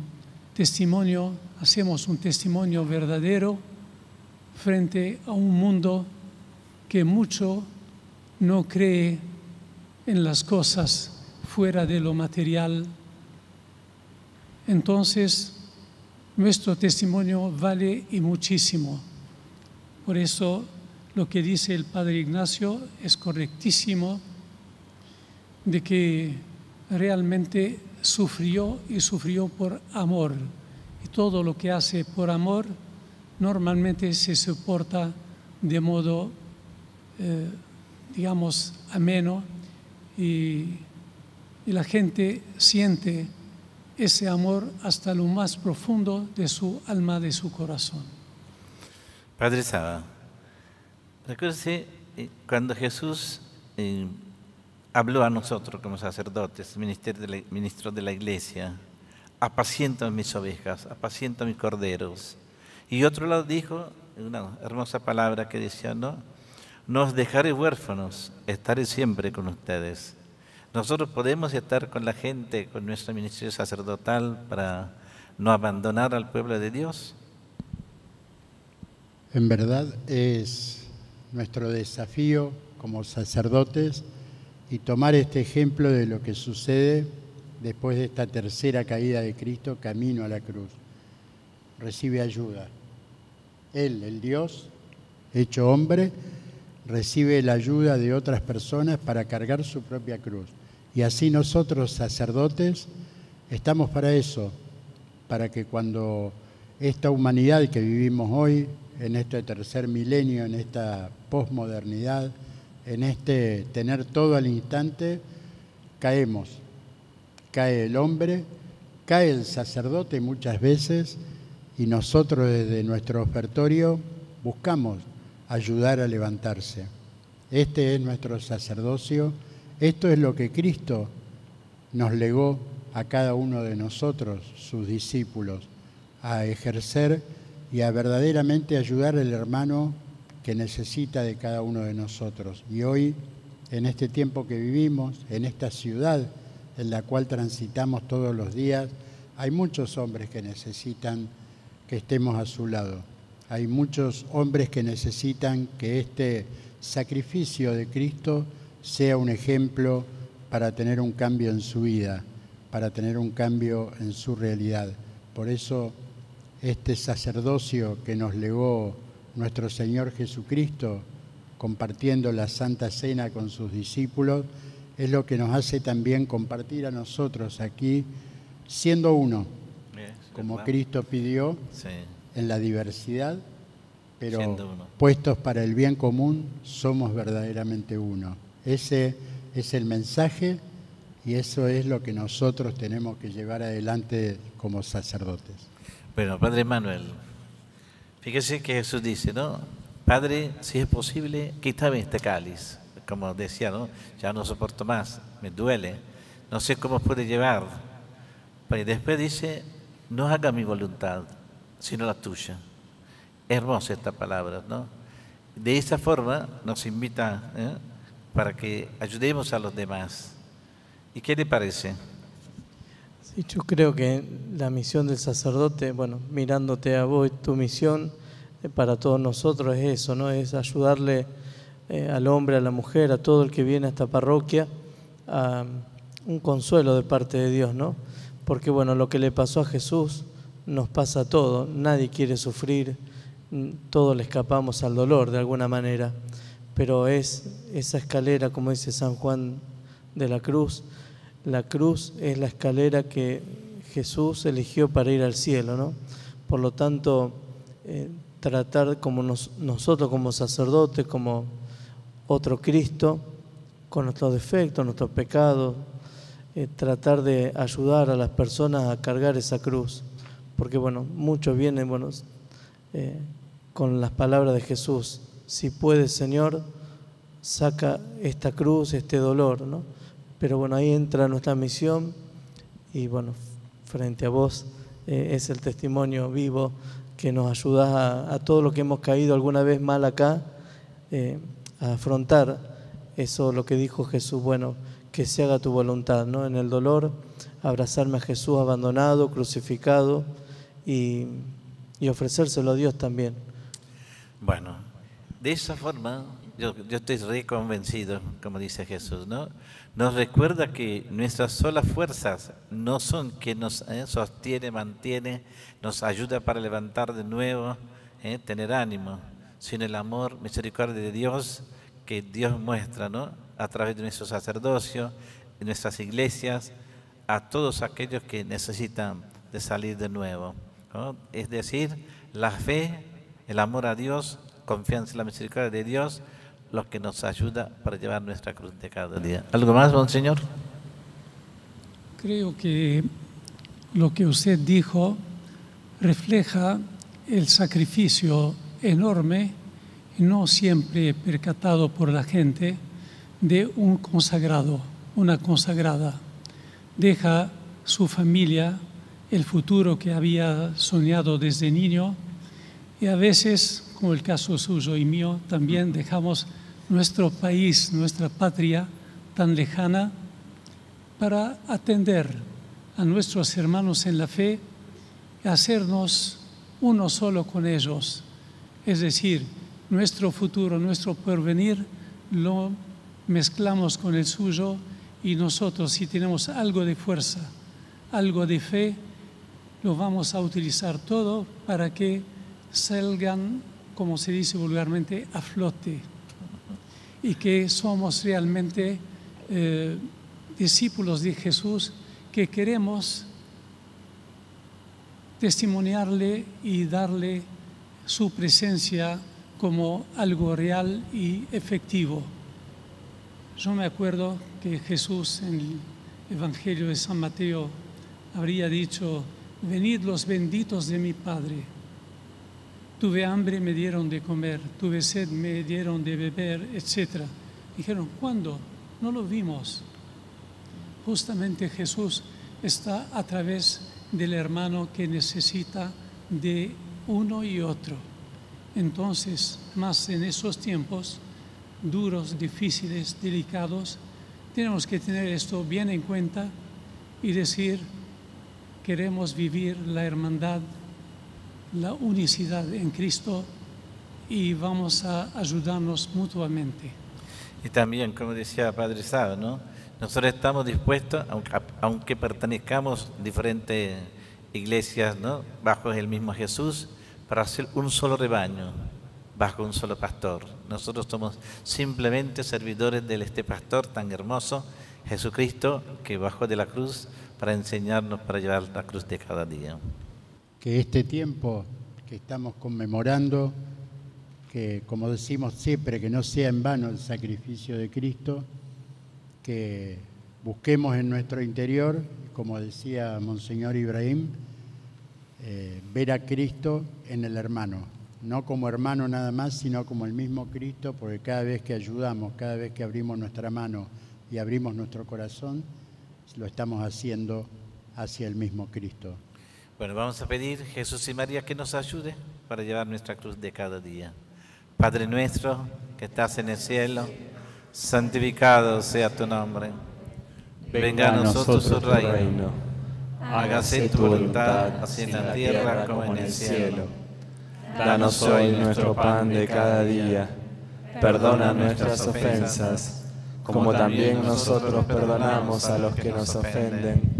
testimonio, hacemos un testimonio verdadero frente a un mundo que mucho no cree en las cosas fuera de lo material. Entonces, nuestro testimonio vale y muchísimo. Por eso, lo que dice el Padre Ignacio es correctísimo, de que realmente sufrió y sufrió por amor. Y todo lo que hace por amor normalmente se soporta de modo, eh, digamos, ameno y, y la gente siente ese amor hasta lo más profundo de su alma, de su corazón. Padre Saba, recuerde eh, cuando Jesús eh, habló a nosotros como sacerdotes, ministros de la iglesia, apaciento mis ovejas, apaciento mis corderos. Y otro lado dijo, una hermosa palabra que decía, no, no os dejaré huérfanos, estaré siempre con ustedes. Nosotros podemos estar con la gente, con nuestro ministerio sacerdotal para no abandonar al pueblo de Dios. En verdad es nuestro desafío como sacerdotes y tomar este ejemplo de lo que sucede después de esta tercera caída de Cristo camino a la cruz. Recibe ayuda. Él, el Dios, hecho hombre, recibe la ayuda de otras personas para cargar su propia cruz. Y así nosotros, sacerdotes, estamos para eso, para que cuando esta humanidad que vivimos hoy, en este tercer milenio, en esta posmodernidad, en este tener todo al instante, caemos. Cae el hombre, cae el sacerdote muchas veces y nosotros desde nuestro ofertorio buscamos ayudar a levantarse. Este es nuestro sacerdocio, esto es lo que Cristo nos legó a cada uno de nosotros, sus discípulos, a ejercer y a verdaderamente ayudar al hermano que necesita de cada uno de nosotros. Y hoy, en este tiempo que vivimos, en esta ciudad en la cual transitamos todos los días, hay muchos hombres que necesitan que estemos a su lado. Hay muchos hombres que necesitan que este sacrificio de Cristo sea un ejemplo para tener un cambio en su vida, para tener un cambio en su realidad. Por eso este sacerdocio que nos legó nuestro Señor Jesucristo compartiendo la Santa Cena con sus discípulos, es lo que nos hace también compartir a nosotros aquí, siendo uno, como Cristo pidió, en la diversidad, pero puestos para el bien común, somos verdaderamente uno. Ese es el mensaje y eso es lo que nosotros tenemos que llevar adelante como sacerdotes. Bueno, Padre Manuel, Fíjese que Jesús dice, ¿no? Padre, si es posible, quítame este cáliz. como decía, ¿no? ya no soporto más, me duele, no sé cómo puede llevar. Pero después dice, no haga mi voluntad, sino la tuya. Hermosa esta palabra, ¿no? De esa forma nos invita ¿eh? Para que ayudemos a los demás. ¿Y qué le parece? Sí, yo creo que la misión del sacerdote, bueno, mirándote a vos, tu misión eh, para todos nosotros es eso, ¿no? Es ayudarle eh, al hombre, a la mujer, a todo el que viene a esta parroquia, a un consuelo de parte de Dios, ¿no? Porque bueno, lo que le pasó a Jesús nos pasa a todo, nadie quiere sufrir, todos le escapamos al dolor de alguna manera, pero es esa escalera, como dice San Juan de la Cruz, la cruz es la escalera que Jesús eligió para ir al cielo, ¿no? Por lo tanto, eh, tratar como nosotros como sacerdotes, como otro Cristo, con nuestros defectos, nuestros pecados, eh, tratar de ayudar a las personas a cargar esa cruz. Porque bueno, muchos vienen bueno, eh, con las palabras de Jesús, si puedes Señor, saca esta cruz, este dolor, ¿no? Pero bueno, ahí entra nuestra misión y bueno, frente a vos eh, es el testimonio vivo que nos ayuda a, a, todo lo que hemos caído alguna vez mal acá a afrontar eso, lo que dijo Jesús, bueno, que se haga tu voluntad, ¿no? En el dolor, abrazarme a Jesús abandonado, crucificado y, y ofrecérselo a Dios también. Bueno, de esa forma yo, yo estoy reconvencido, como dice Jesús, ¿no? Nos recuerda que nuestras solas fuerzas no son que nos eh, sostiene, mantiene, nos ayuda para levantar de nuevo, eh, tener ánimo sino el amor, misericordia de Dios que Dios muestra ¿no? a través de nuestro sacerdocio, de nuestras iglesias, a todos aquellos que necesitan de salir de nuevo. Es decir, la fe, el amor a Dios, confianza en la misericordia de Dios, lo que nos ayuda para llevar nuestra cruz de cada día. ¿Algo más, Monseñor? Creo que lo que usted dijo refleja el sacrificio enorme no siempre percatado por la gente de un consagrado, una consagrada. Deja su familia, el futuro que había soñado desde niño y a veces, como el caso suyo y mío, también dejamos nuestro país, nuestra patria tan lejana para atender a nuestros hermanos en la fe y hacernos uno solo con ellos. Es decir, nuestro futuro, nuestro porvenir lo mezclamos con el suyo y nosotros si tenemos algo de fuerza, algo de fe, lo vamos a utilizar todo para que salgan, como se dice vulgarmente, a flote y que somos realmente eh, discípulos de Jesús que queremos testimoniarle y darle su presencia como algo real y efectivo. Yo me acuerdo que Jesús en el Evangelio de San Mateo habría dicho, venid los benditos de mi Padre. Tuve hambre, me dieron de comer, tuve sed, me dieron de beber, etc. Dijeron, ¿cuándo? No lo vimos. Justamente Jesús está a través del hermano que necesita de uno y otro. Entonces, más en esos tiempos duros, difíciles, delicados, tenemos que tener esto bien en cuenta y decir, queremos vivir la hermandad, la unicidad en Cristo y vamos a ayudarnos mutuamente. Y también, como decía Padre Sá, ¿no? nosotros estamos dispuestos, aunque, pertenezcamos a diferentes iglesias, ¿no? bajo el mismo Jesús, para hacer un solo rebaño bajo un solo pastor. Nosotros somos simplemente servidores de este pastor tan hermoso, Jesucristo, que bajó de la cruz para enseñarnos para llevar la cruz de cada día. Que este tiempo que estamos conmemorando, que como decimos siempre, que no sea en vano el sacrificio de Cristo, que busquemos en nuestro interior, como decía Monseñor Ibrahim, eh, ver a Cristo en el hermano, no como hermano nada más, sino como el mismo Cristo, porque cada vez que ayudamos, cada vez que abrimos nuestra mano y abrimos nuestro corazón, lo estamos haciendo hacia el mismo Cristo. Bueno, vamos a pedir Jesús y María que nos ayude para llevar nuestra cruz de cada día. Padre nuestro que estás en el cielo, santificado sea tu nombre. Venga a nosotros tu reino. Hágase tu voluntad, así en la tierra como en el cielo. Danos hoy nuestro pan de cada día. Perdona nuestras ofensas, como también nosotros perdonamos a los que nos ofenden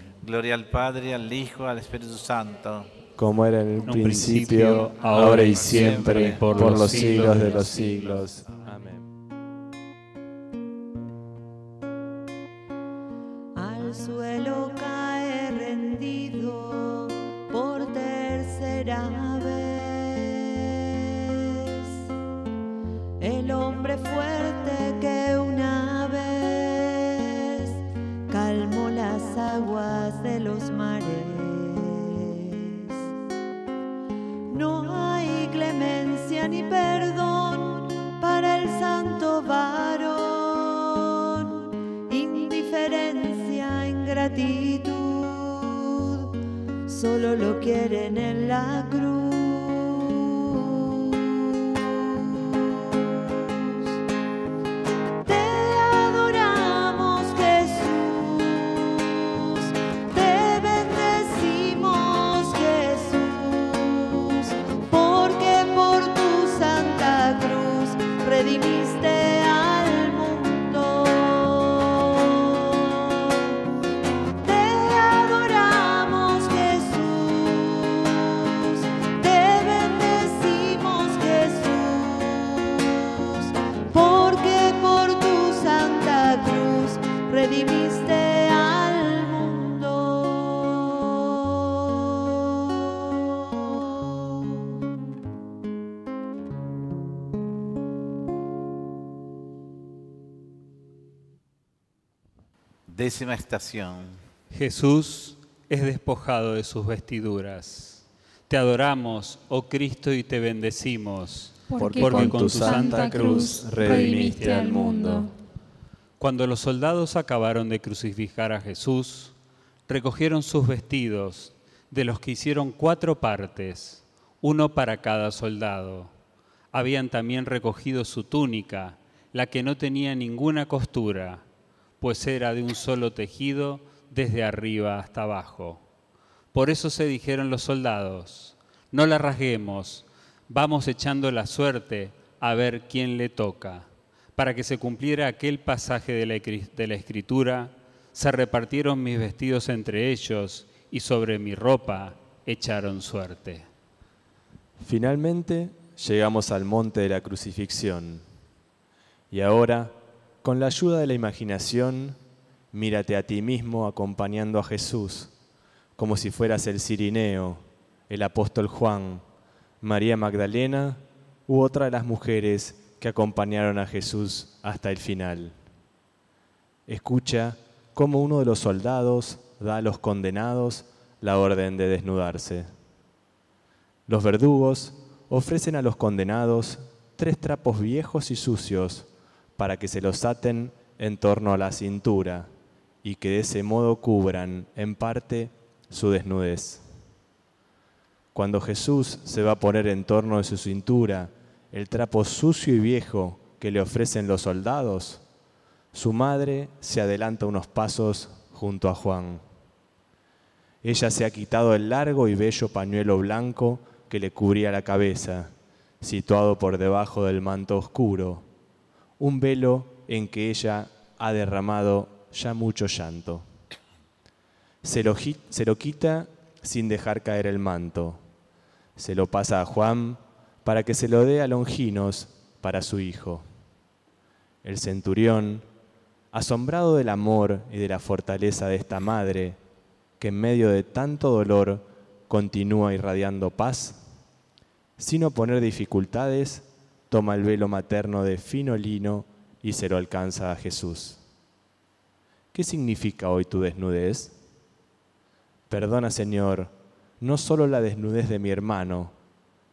Gloria al Padre, al Hijo, al Espíritu Santo. Como era en el principio, ahora y siempre, por, los siglos de los siglos. Amén. Lo quieren en la cruz. Décima estación. Jesús es despojado de sus vestiduras. Te adoramos, oh Cristo, y te bendecimos, Porque porque con tu santa cruz redimiste al mundo. Cuando los soldados acabaron de crucificar a Jesús, recogieron sus vestidos, de los que hicieron cuatro partes, uno para cada soldado. Habían también recogido su túnica, la que no tenía ninguna costura, pues era de un solo tejido desde arriba hasta abajo. Por eso se dijeron los soldados, no la rasguemos, vamos echando la suerte a ver quién le toca. Para que se cumpliera aquel pasaje de la, de la escritura, se repartieron mis vestidos entre ellos y sobre mi ropa echaron suerte. Finalmente llegamos al monte de la crucifixión. Y ahora, con la ayuda de la imaginación, mírate a ti mismo acompañando a Jesús, como si fueras el Cirineo, el apóstol Juan, María Magdalena u otra de las mujeres que acompañaron a Jesús hasta el final. Escucha cómo uno de los soldados da a los condenados la orden de desnudarse. Los verdugos ofrecen a los condenados tres trapos viejos y sucios para que se los aten en torno a la cintura y que de ese modo cubran, en parte, su desnudez. Cuando Jesús se va a poner en torno de su cintura el trapo sucio y viejo que le ofrecen los soldados, su madre se adelanta unos pasos junto a Juan. Ella se ha quitado el largo y bello pañuelo blanco que le cubría la cabeza, situado por debajo del manto oscuro, un velo en que ella ha derramado ya mucho llanto. Se lo, se lo quita sin dejar caer el manto. Se lo pasa a Juan para que se lo dé a Longinos para su hijo. El centurión, asombrado del amor y de la fortaleza de esta madre, que en medio de tanto dolor continúa irradiando paz, sin oponer dificultades, toma el velo materno de fino lino y se lo alcanza a Jesús. ¿Qué significa hoy tu desnudez? Perdona, Señor, no solo la desnudez de mi hermano,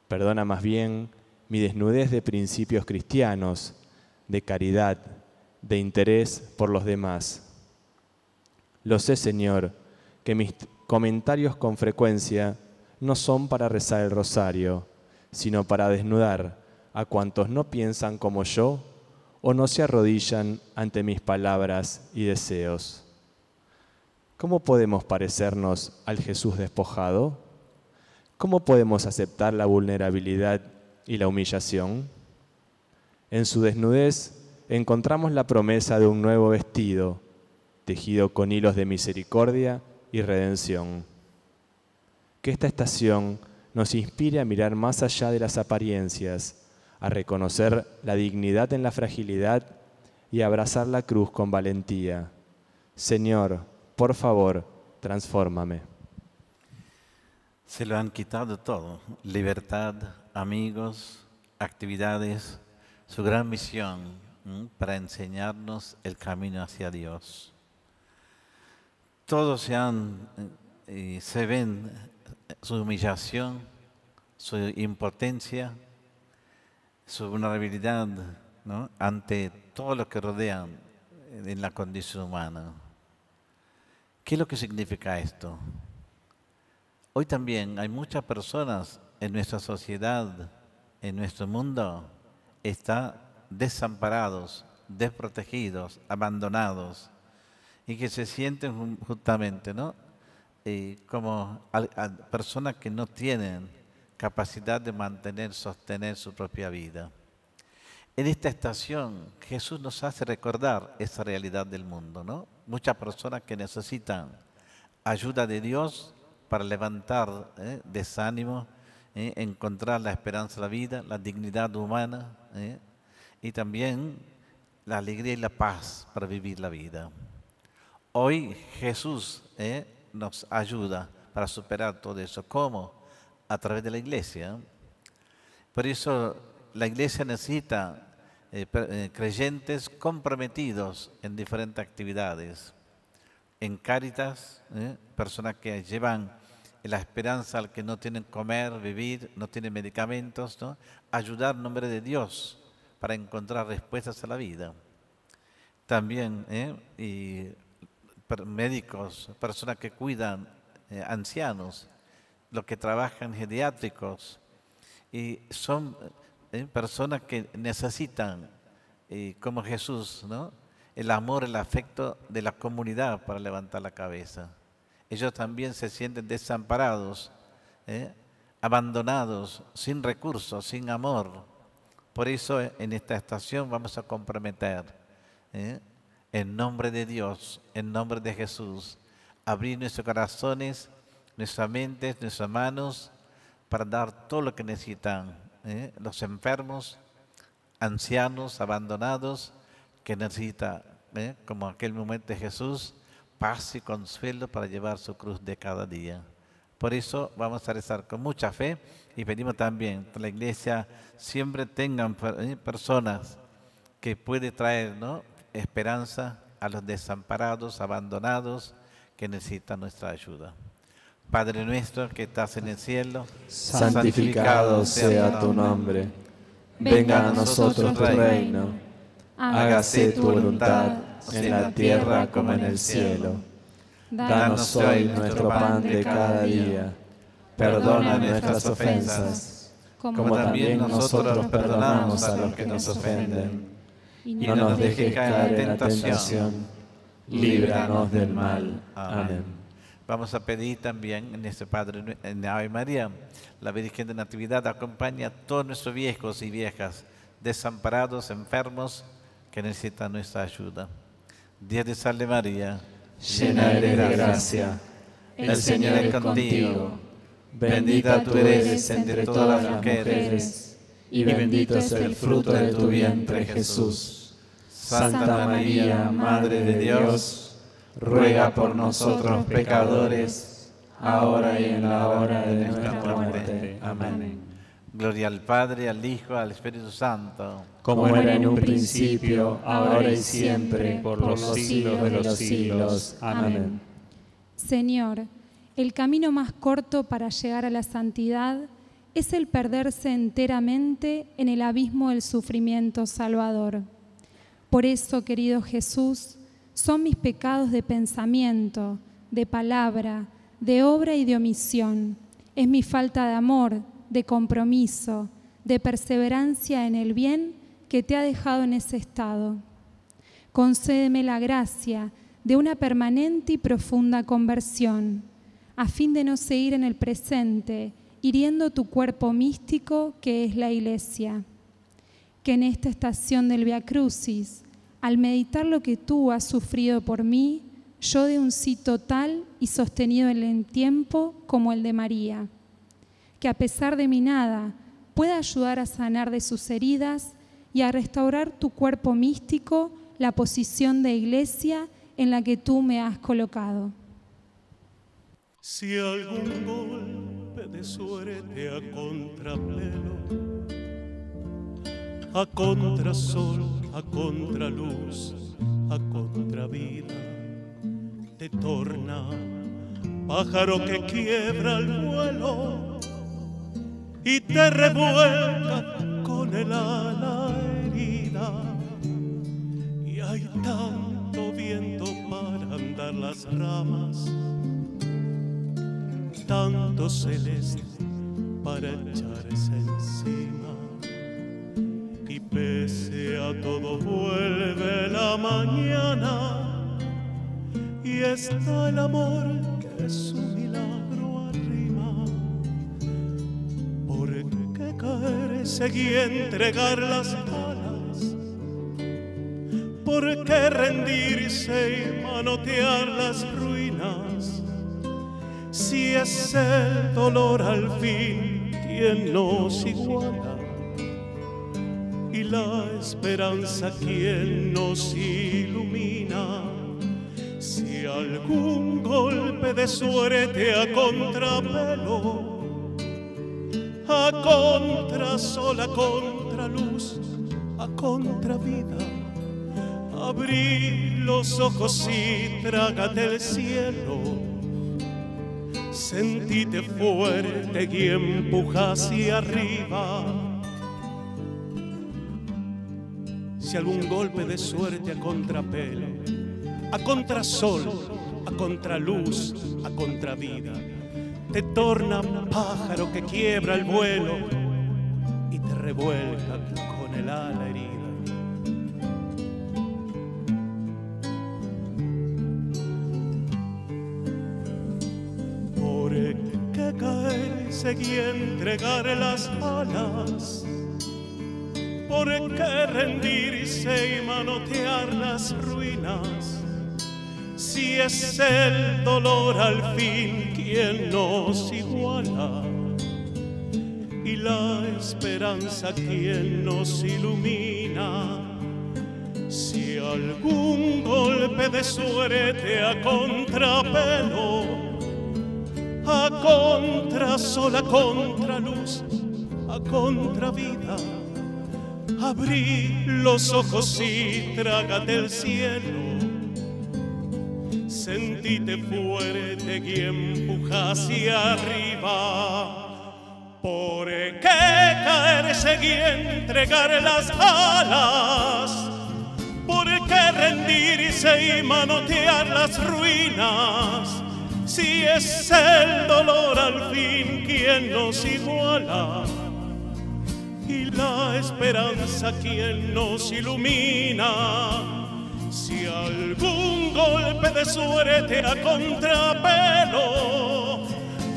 perdona más bien mi desnudez de principios cristianos, de caridad, de interés por los demás. Lo sé, Señor, que mis comentarios con frecuencia no son para rezar el rosario, sino para desnudar a cuantos no piensan como yo o no se arrodillan ante mis palabras y deseos. ¿Cómo podemos parecernos al Jesús despojado? ¿Cómo podemos aceptar la vulnerabilidad y la humillación? En su desnudez encontramos la promesa de un nuevo vestido, tejido con hilos de misericordia y redención. Que esta estación nos inspire a mirar más allá de las apariencias, a reconocer la dignidad en la fragilidad y abrazar la cruz con valentía. Señor, por favor, transfórmame. Se lo han quitado todo, libertad, amigos, actividades, su gran misión para enseñarnos el camino hacia Dios. Todos se, han, eh, se ven su humillación, su impotencia, su vulnerabilidad ante todo lo que rodea en la condición humana. ¿Qué es lo que significa esto? Hoy también hay muchas personas en nuestra sociedad, en nuestro mundo, están desamparados, desprotegidos, abandonados y que se sienten justamente, ¿no? Eh, como personas que no tienen capacidad de mantener, sostener su propia vida. En esta estación Jesús nos hace recordar esa realidad del mundo, ¿no? Muchas personas que necesitan ayuda de Dios para levantar ¿eh? desánimo, ¿eh? encontrar la esperanza de la vida, la dignidad humana ¿eh? y también la alegría y la paz para vivir la vida. Hoy Jesús nos ayuda para superar todo eso. ¿Cómo? A través de la iglesia. Por eso la iglesia necesita eh, creyentes comprometidos en diferentes actividades. En Cáritas, ¿eh? personas que llevan la esperanza al que no tienen comer, vivir, no tienen medicamentos, ayudar en nombre de Dios para encontrar respuestas a la vida. También ¿eh? médicos, personas que cuidan ancianos, los que trabajan geriátricos, y son ¿eh? personas que necesitan, eh, como Jesús, ¿no? el amor, el afecto de la comunidad para levantar la cabeza. Ellos también se sienten desamparados, ¿eh? abandonados, sin recursos, sin amor. Por eso en esta estación vamos a comprometer, en nombre de Dios, en nombre de Jesús, abrir nuestros corazones, nuestras mentes, nuestras manos, para dar todo lo que necesitan ¿eh? los enfermos, ancianos, abandonados, que necesita, ¿eh? como aquel momento de Jesús, paz y consuelo para llevar su cruz de cada día. Por eso vamos a rezar con mucha fe y pedimos también que la iglesia siempre tengan ¿eh? personas que puede traer ¿no? esperanza a los desamparados, abandonados, que necesitan nuestra ayuda. Padre nuestro que estás en el cielo, santificado sea tu nombre. Venga a nosotros tu reino. Hágase tu voluntad en la tierra como en el cielo. Danos hoy nuestro pan de cada día. Perdona nuestras ofensas, como también nosotros perdonamos a los que nos ofenden. Y no nos dejes caer en la tentación. Líbranos del mal. Amén. Vamos a pedir también en este Padre, en Ave María, la Virgen de Natividad acompaña a todos nuestros viejos y viejas, desamparados, enfermos, que necesitan nuestra ayuda. Día de Salve María, llena eres de gracia, el Señor es contigo, bendita tú eres entre todas las mujeres, y bendito es el fruto de tu vientre, Jesús. Santa María, Madre de Dios, ruega por nosotros pecadores, ahora y en la hora de nuestra muerte. Amén. Gloria al Padre, al Hijo, al Espíritu Santo. Como era en un principio, ahora y siempre, por los siglos de los siglos. Amén. Señor, el camino más corto para llegar a la santidad es el perderse enteramente en el abismo del sufrimiento salvador. Por eso, querido Jesús, son mis pecados de pensamiento, de palabra, de obra y de omisión. Es mi falta de amor, de compromiso, de perseverancia en el bien que te ha dejado en ese estado. Concédeme la gracia de una permanente y profunda conversión, a fin de no seguir en el presente hiriendo tu cuerpo místico que es la iglesia. Que en esta estación del Via Crucis, al meditar lo que tú has sufrido por mí, yo de un sí total y sostenido en el tiempo como el de María. Que a pesar de mi nada, pueda ayudar a sanar de sus heridas y a restaurar tu cuerpo místico la posición de iglesia en la que tú me has colocado. Si algún de suerte a contrapelo, a contrasol, a contraluz, a contravida, te torna pájaro que quiebra el vuelo y te revuelca con el ala herida. Y hay tanto viento para andar las ramas tanto celeste para echarse encima. Pese a todo vuelve la mañana y está el amor que es un milagro arriba. ¿Por qué caerse y entregar las alas? ¿Por qué rendirse y manotear las ruinas? si es el dolor al fin quien nos iguala y la esperanza quien nos ilumina. Si algún golpe de suerte a contrapelo, a contrasol, a contraluz, a contravida, abrí los ojos y trágate el cielo Sentite fuerte y empuja hacia arriba. Si algún golpe de suerte a contrapelo, a contrasol, a contraluz, a contravida, te torna pájaro que quiebra el vuelo y te revuelca con el ala herida. seguí entregar las alas. ¿Por qué rendirse y manotear las ruinas? Si es el dolor al fin quien nos iguala y la esperanza quien nos ilumina. Si algún golpe de suerte a contrapelo a contrasol, a contraluz, a contravida. Abrí los ojos y trágate el cielo. Sentite fuerte y empuja hacia arriba. ¿Por qué caerse y entregar las alas? ¿Por qué rendirse y manotear las ruinas? si es el dolor al fin quien nos iguala y la esperanza quien nos ilumina. Si algún golpe de suerte a contrapelo,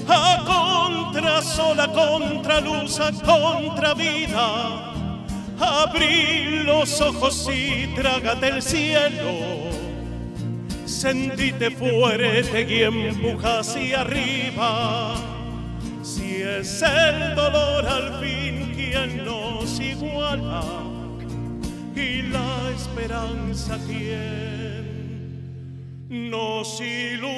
a contra sola, contra luz, a contra vida, abrí los ojos y trágate el cielo sentite fuerte y empuja hacia arriba. Si es el dolor al fin quien nos iguala y la esperanza quien nos ilumina.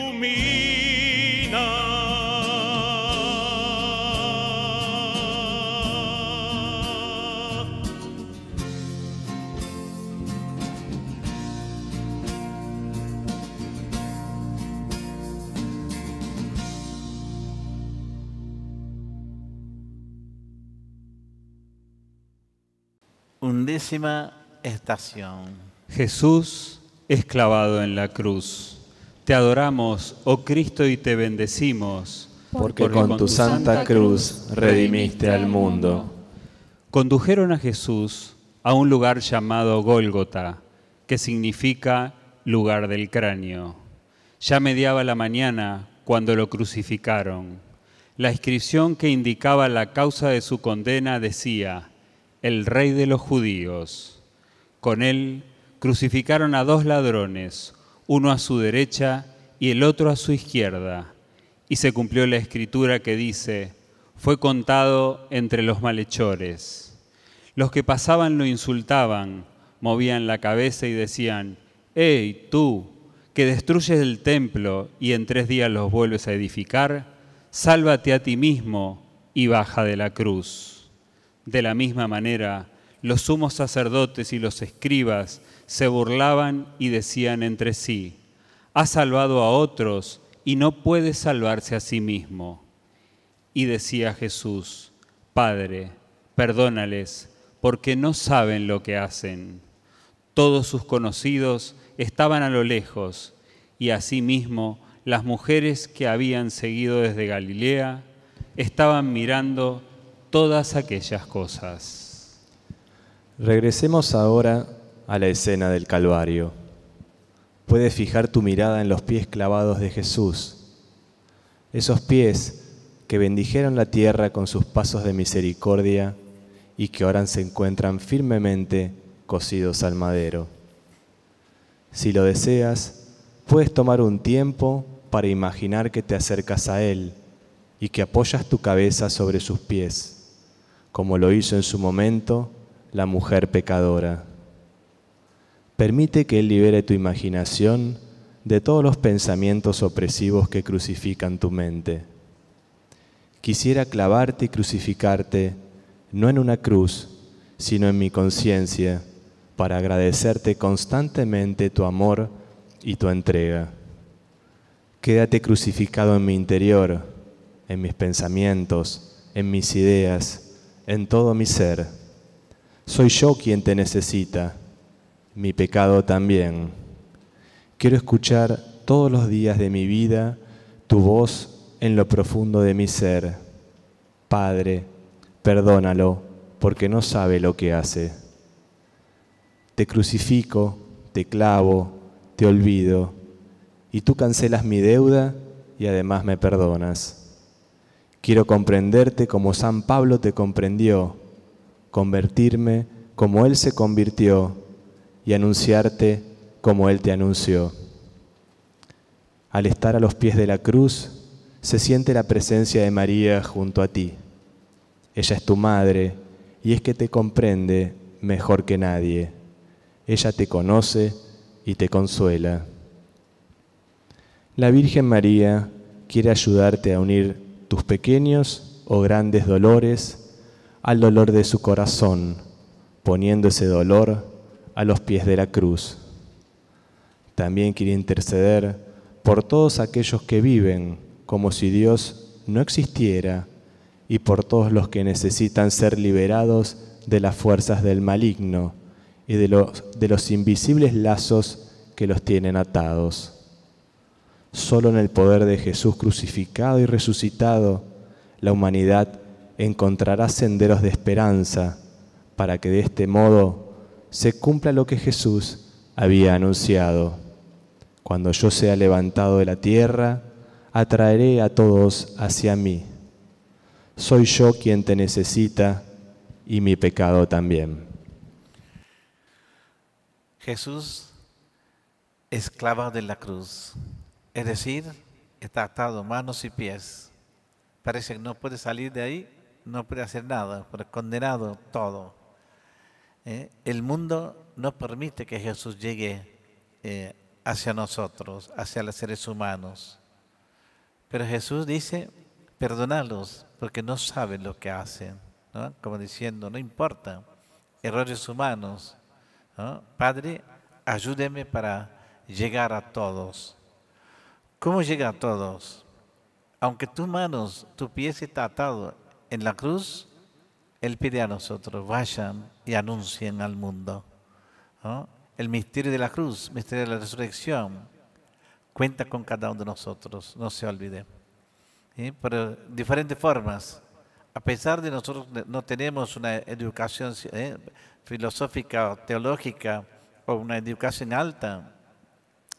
Undécima estación. Jesús es clavado en la cruz. Te adoramos, oh Cristo, y te bendecimos. Porque con tu santa cruz redimiste al mundo. Condujeron a Jesús a un lugar llamado Gólgota, que significa lugar del cráneo. Ya mediaba la mañana cuando lo crucificaron. La inscripción que indicaba la causa de su condena decía, el rey de los judíos. Con él crucificaron a dos ladrones, uno a su derecha y el otro a su izquierda. Y se cumplió la escritura que dice, fue contado entre los malhechores. Los que pasaban lo insultaban, movían la cabeza y decían, ¡Ey, tú, que destruyes el templo y en tres días los vuelves a edificar, sálvate a ti mismo y baja de la cruz. De la misma manera, los sumos sacerdotes y los escribas se burlaban y decían entre sí, ha salvado a otros y no puede salvarse a sí mismo. Y decía Jesús, Padre, perdónales, porque no saben lo que hacen. Todos sus conocidos estaban a lo lejos, y asimismo las mujeres que habían seguido desde Galilea estaban mirando todas aquellas cosas. Regresemos ahora a la escena del Calvario. Puedes fijar tu mirada en los pies clavados de Jesús, esos pies que bendijeron la tierra con sus pasos de misericordia y que ahora se encuentran firmemente cosidos al madero. Si lo deseas, puedes tomar un tiempo para imaginar que te acercas a Él y que apoyas tu cabeza sobre sus pies, como lo hizo en su momento la mujer pecadora. Permite que Él libere tu imaginación de todos los pensamientos opresivos que crucifican tu mente. Quisiera clavarte y crucificarte no en una cruz, sino en mi conciencia, para agradecerte constantemente tu amor y tu entrega. Quédate crucificado en mi interior, en mis pensamientos, en mis ideas, en todo mi ser. Soy yo quien te necesita, mi pecado también. Quiero escuchar todos los días de mi vida tu voz en lo profundo de mi ser. Padre, perdónalo porque no sabe lo que hace. Te crucifico, te clavo, te olvido, y tú cancelas mi deuda y además me perdonas. Quiero comprenderte como San Pablo te comprendió, convertirme como Él se convirtió y anunciarte como Él te anunció. Al estar a los pies de la cruz, se siente la presencia de María junto a ti. Ella es tu madre y es que te comprende mejor que nadie. Ella te conoce y te consuela. La Virgen María quiere ayudarte a unir tus pequeños o grandes dolores al dolor de su corazón, poniendo ese dolor a los pies de la cruz. También quiere interceder por todos aquellos que viven como si Dios no existiera y por todos los que necesitan ser liberados de las fuerzas del maligno y de los, de los invisibles lazos que los tienen atados. Solo en el poder de Jesús crucificado y resucitado, la humanidad encontrará senderos de esperanza para que de este modo se cumpla lo que Jesús había anunciado. Cuando yo sea levantado de la tierra, atraeré a todos hacia mí. Soy yo quien te necesita y mi pecado también. Jesús esclava de la cruz, es decir, está atado manos y pies. Parece que no puede salir de ahí no puede hacer nada, pero condenado todo. ¿eh? El mundo no permite que Jesús llegue eh, hacia nosotros, hacia los seres humanos. Pero Jesús dice, perdónalos porque no saben lo que hacen. Como diciendo, no importa, errores humanos. Padre, ayúdeme para llegar a todos. ¿Cómo llega a todos? Aunque tus manos, tu pie está atado en la cruz, Él pide a nosotros, vayan y anuncien al mundo. El misterio de la cruz, el misterio de la resurrección, cuenta con cada uno de nosotros, no se olvide. Pero diferentes formas. A pesar de nosotros no tenemos una educación ¿eh? filosófica o teológica o una educación alta,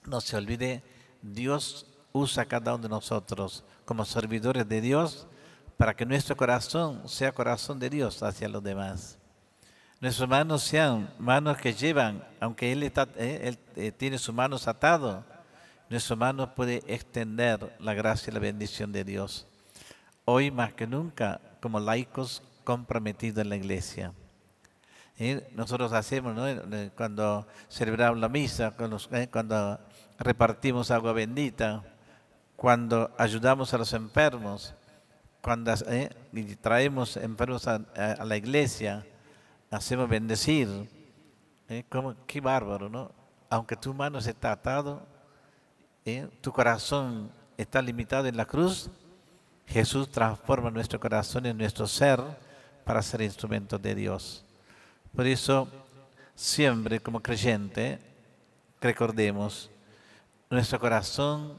no se olvide, Dios usa a cada uno de nosotros como servidores de Dios para que nuestro corazón sea corazón de Dios hacia los demás. Nuestras manos sean manos que llevan, aunque Él, ¿eh? eh, tiene sus manos atadas, nuestra mano puede extender la gracia y la bendición de Dios. Hoy más que nunca, como laicos comprometidos en la iglesia. Nosotros hacemos, cuando celebramos la misa, ¿eh? cuando repartimos agua bendita, cuando ayudamos a los enfermos, cuando ¿eh? traemos enfermos a, la iglesia, hacemos bendecir. ¿eh? qué bárbaro, ¿no? Aunque tu mano está atado, ¿eh? tu corazón está limitado en la cruz, Jesús transforma nuestro corazón en nuestro ser para ser instrumentos de Dios. Por eso, siempre como creyente, recordemos, nuestro corazón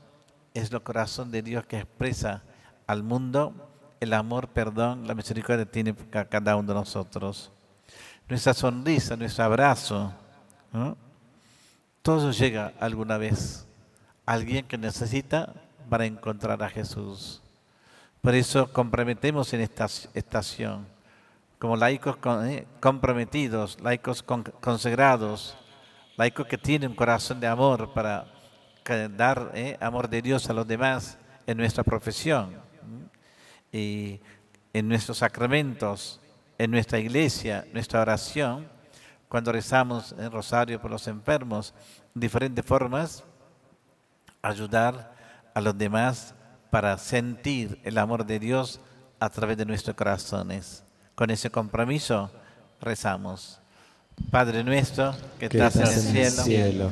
es el corazón de Dios que expresa al mundo el amor, perdón, la misericordia que tiene cada uno de nosotros. Nuestra sonrisa, nuestro abrazo, todo llega alguna vez alguien que necesita para encontrar a Jesús. Por eso comprometemos en esta estación, como laicos eh, comprometidos, laicos consagrados, laicos que tienen un corazón de amor para dar eh, amor de Dios a los demás en nuestra profesión, y en nuestros sacramentos, en nuestra iglesia, nuestra oración, cuando rezamos en rosario por los enfermos, diferentes formas, ayudar a los demás para sentir el amor de Dios a través de nuestros corazones. Con ese compromiso rezamos. Padre nuestro que, estás, en el cielo,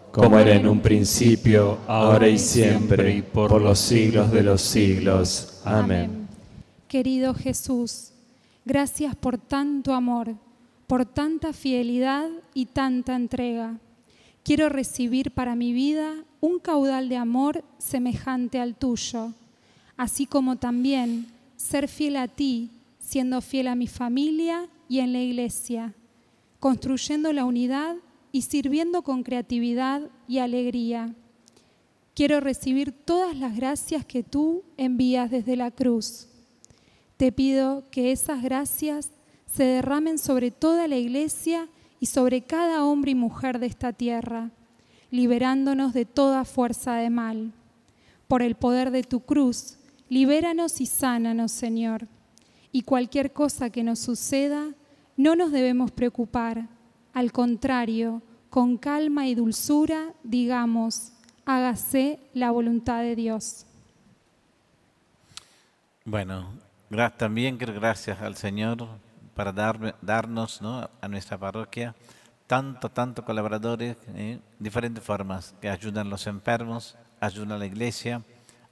Como era en un principio, ahora y siempre, y por los siglos de los siglos. Amén. Querido Jesús, gracias por tanto amor, por tanta fidelidad y tanta entrega. Quiero recibir para mi vida un caudal de amor semejante al tuyo así como también ser fiel a ti, siendo fiel a mi familia y en la iglesia, construyendo la unidad y sirviendo con creatividad y alegría. Quiero recibir todas las gracias que tú envías desde la cruz. Te pido que esas gracias se derramen sobre toda la iglesia y sobre cada hombre y mujer de esta tierra, liberándonos de toda fuerza de mal. Por el poder de tu cruz, Libéranos y sánanos, Señor. Y cualquier cosa que nos suceda, no nos debemos preocupar. Al contrario, con calma y dulzura, digamos, hágase la voluntad de Dios. Bueno, también gracias al Señor para darnos a nuestra parroquia tanto, tanto colaboradores, ¿eh? diferentes formas, que ayudan a los enfermos, ayudan a la iglesia,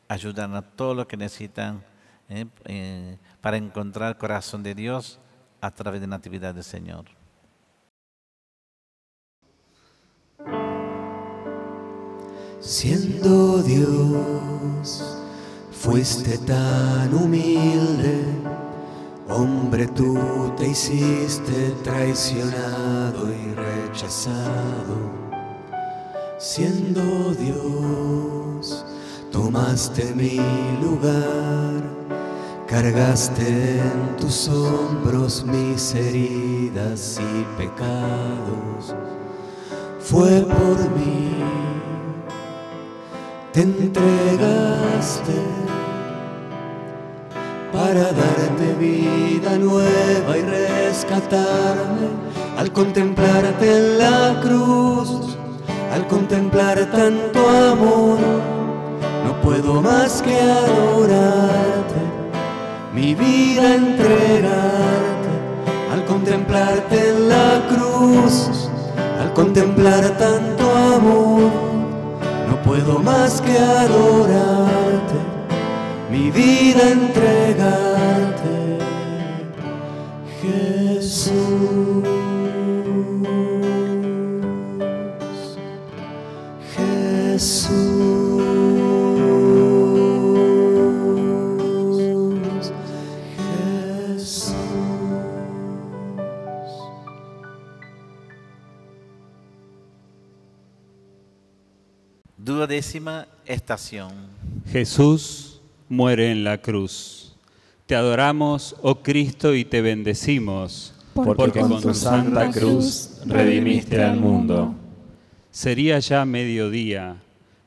ayudan a todo lo que necesitan ¿eh? Eh, para encontrar el corazón de Dios a través de la Natividad del Señor. Siendo Dios, fuiste tan humilde, hombre tú te hiciste traicionado y rechazado. Siendo Dios, tomaste mi lugar, cargaste en tus hombros mis heridas y pecados. Fue por mí te entregaste para darme vida nueva y rescatarme. Al contemplarte en la cruz, al contemplar tanto amor, no puedo más que adorarte, mi vida entregarte, al contemplarte en la cruz, al contemplar tanto amor puedo más que adorarte, mi vida entregarte, Jesús. Estación. Jesús muere en la cruz. Te adoramos, oh Cristo, y te bendecimos, Porque con tu santa cruz redimiste al mundo. Sería ya mediodía,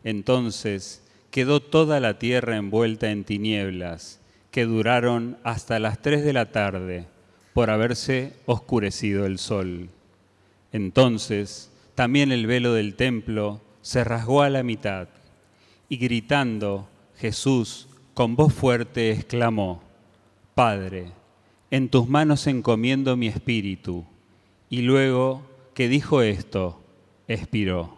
entonces quedó toda la tierra envuelta en tinieblas, que duraron hasta las tres de la tarde, por haberse oscurecido el sol. Entonces también el velo del templo se rasgó a la mitad, y gritando, Jesús con voz fuerte exclamó, Padre, en tus manos encomiendo mi espíritu. Y luego que dijo esto, expiró.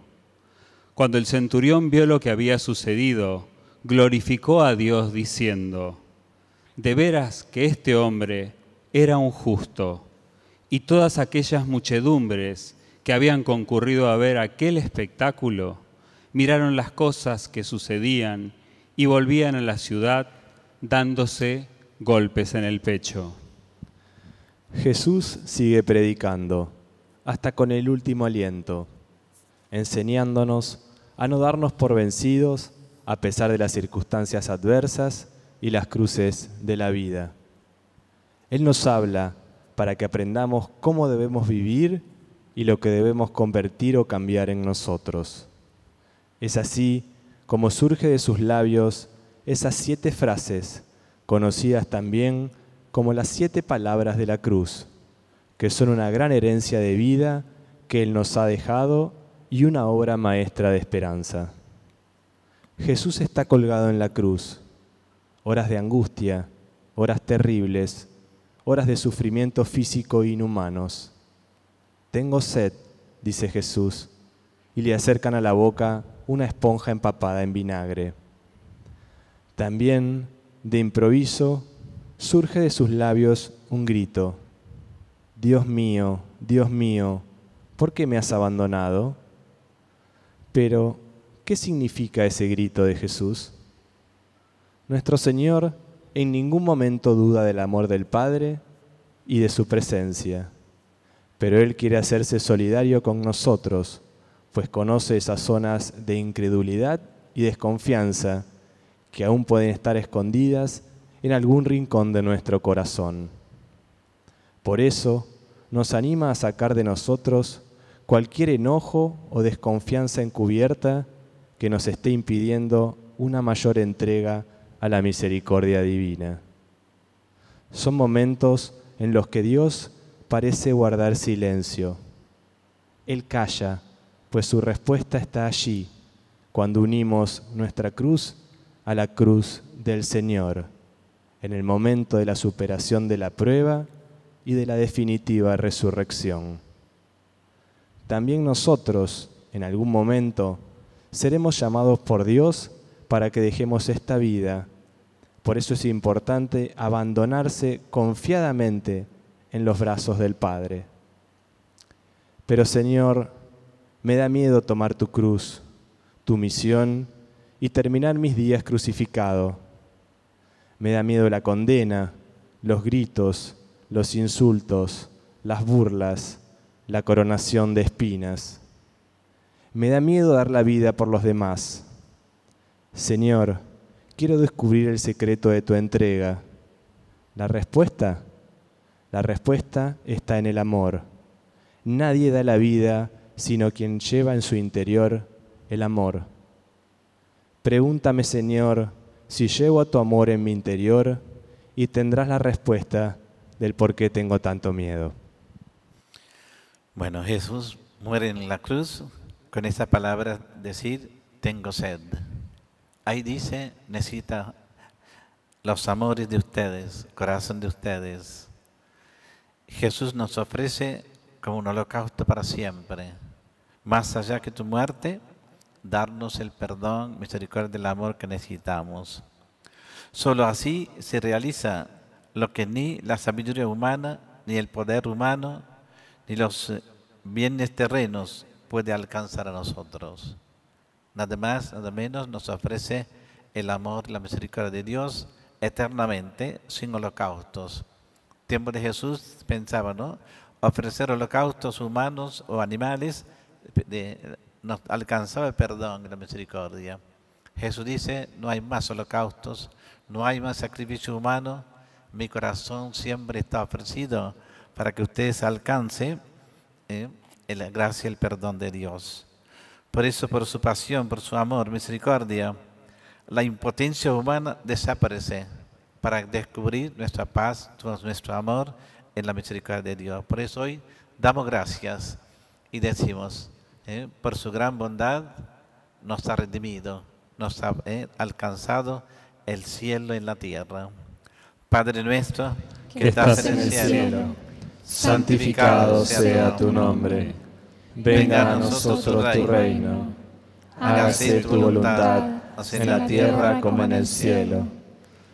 Cuando el centurión vio lo que había sucedido, glorificó a Dios diciendo, de veras que este hombre era un justo, y todas aquellas muchedumbres que habían concurrido a ver aquel espectáculo, miraron las cosas que sucedían y volvían a la ciudad dándose golpes en el pecho. Jesús sigue predicando hasta con el último aliento, enseñándonos a no darnos por vencidos a pesar de las circunstancias adversas y las cruces de la vida. Él nos habla para que aprendamos cómo debemos vivir y lo que debemos convertir o cambiar en nosotros. Es así como surge de sus labios esas siete frases, conocidas también como las siete palabras de la cruz, que son una gran herencia de vida que Él nos ha dejado y una obra maestra de esperanza. Jesús está colgado en la cruz, horas de angustia, horas terribles, horas de sufrimiento físico e inhumanos. Tengo sed, dice Jesús, y le acercan a la boca una esponja empapada en vinagre. También, de improviso, surge de sus labios un grito. Dios mío, Dios mío, ¿por qué me has abandonado? Pero, ¿qué significa ese grito de Jesús? Nuestro Señor en ningún momento duda del amor del Padre y de su presencia, pero Él quiere hacerse solidario con nosotros, pues conoce esas zonas de incredulidad y desconfianza que aún pueden estar escondidas en algún rincón de nuestro corazón. Por eso nos anima a sacar de nosotros cualquier enojo o desconfianza encubierta que nos esté impidiendo una mayor entrega a la misericordia divina. Son momentos en los que Dios parece guardar silencio. Él calla, pues su respuesta está allí, cuando unimos nuestra cruz a la cruz del Señor, en el momento de la superación de la prueba y de la definitiva resurrección. también nosotros, en algún momento, seremos llamados por Dios para que dejemos esta vida. Por eso es importante abandonarse confiadamente en los brazos del Padre. Pero Señor, me da miedo tomar tu cruz, tu misión y terminar mis días crucificado. Me da miedo la condena, los gritos, los insultos, las burlas, la coronación de espinas. Me da miedo dar la vida por los demás. Señor, quiero descubrir el secreto de tu entrega. La respuesta, la respuesta está en el amor. Nadie da la vida sino quien lleva en su interior el amor. Pregúntame, Señor, si llevo a tu amor en mi interior y tendrás la respuesta del por qué tengo tanto miedo. Bueno, Jesús muere en la cruz con esa palabra decir, tengo sed. Ahí dice, necesita los amores de ustedes, corazón de ustedes. Jesús nos ofrece como un holocausto para siempre. Más allá que tu muerte, darnos el perdón, misericordia del amor que necesitamos. Solo así se realiza lo que ni la sabiduría humana, ni el poder humano, ni los bienes terrenos puede alcanzar a nosotros. Nada más, nada menos nos ofrece el amor la misericordia de Dios eternamente, sin holocaustos. Tiempo de Jesús pensaba, ¿no? Ofrecer holocaustos humanos o animales nos alcanzaba el perdón y la misericordia. Jesús dice, no hay más holocaustos, no hay más sacrificio humano, mi corazón siempre está ofrecido para que ustedes alcancen eh, la gracia y el perdón de Dios. Por eso, por su pasión, por su amor, misericordia, la impotencia humana desaparece para descubrir nuestra paz, nuestro amor en la misericordia de Dios. Por eso hoy damos gracias y decimos, eh, por su gran bondad, nos ha redimido, nos ha eh, alcanzado el cielo en la tierra. Padre nuestro, que estás en el cielo, santificado sea tu nombre. Venga a nosotros tu reino. Hágase tu voluntad en la tierra como en el cielo.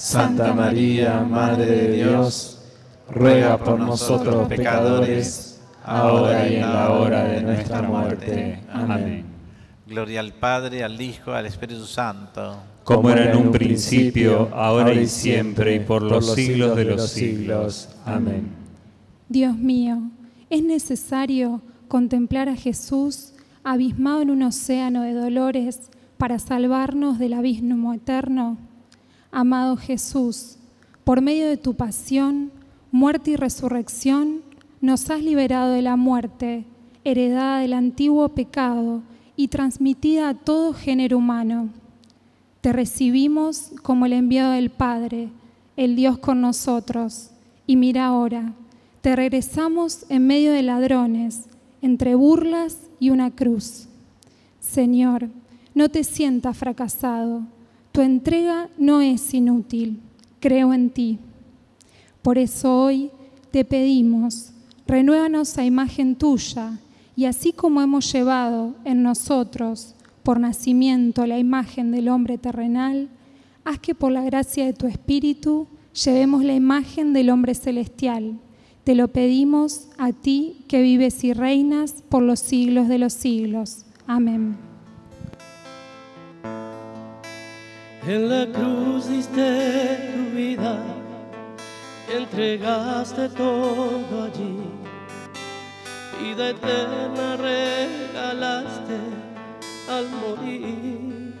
Santa María, Madre de Dios, ruega por nosotros pecadores, ahora y en la hora de nuestra muerte. Amén. Gloria al Padre, al Hijo, al Espíritu Santo. Como era en un principio, ahora y siempre, y por los siglos de los siglos. Amén. Dios mío, es necesario contemplar a Jesús abismado en un océano de dolores para salvarnos del abismo eterno. Amado Jesús, por medio de tu pasión, muerte y resurrección, nos has liberado de la muerte, heredada del antiguo pecado y transmitida a todo género humano. Te recibimos como el enviado del Padre, el Dios con nosotros. Y mira ahora, te regresamos en medio de ladrones, entre burlas y una cruz. Señor, no te sientas fracasado. Tu entrega no es inútil. Creo en ti. Por eso hoy te pedimos, renuévanos a imagen tuya y así como hemos llevado en nosotros por nacimiento la imagen del hombre terrenal, haz que por la gracia de tu Espíritu llevemos la imagen del hombre celestial. Te lo pedimos a ti que vives y reinas por los siglos de los siglos. Amén. En la cruz diste tu vida, entregaste todo allí vida eterna regalaste al morir.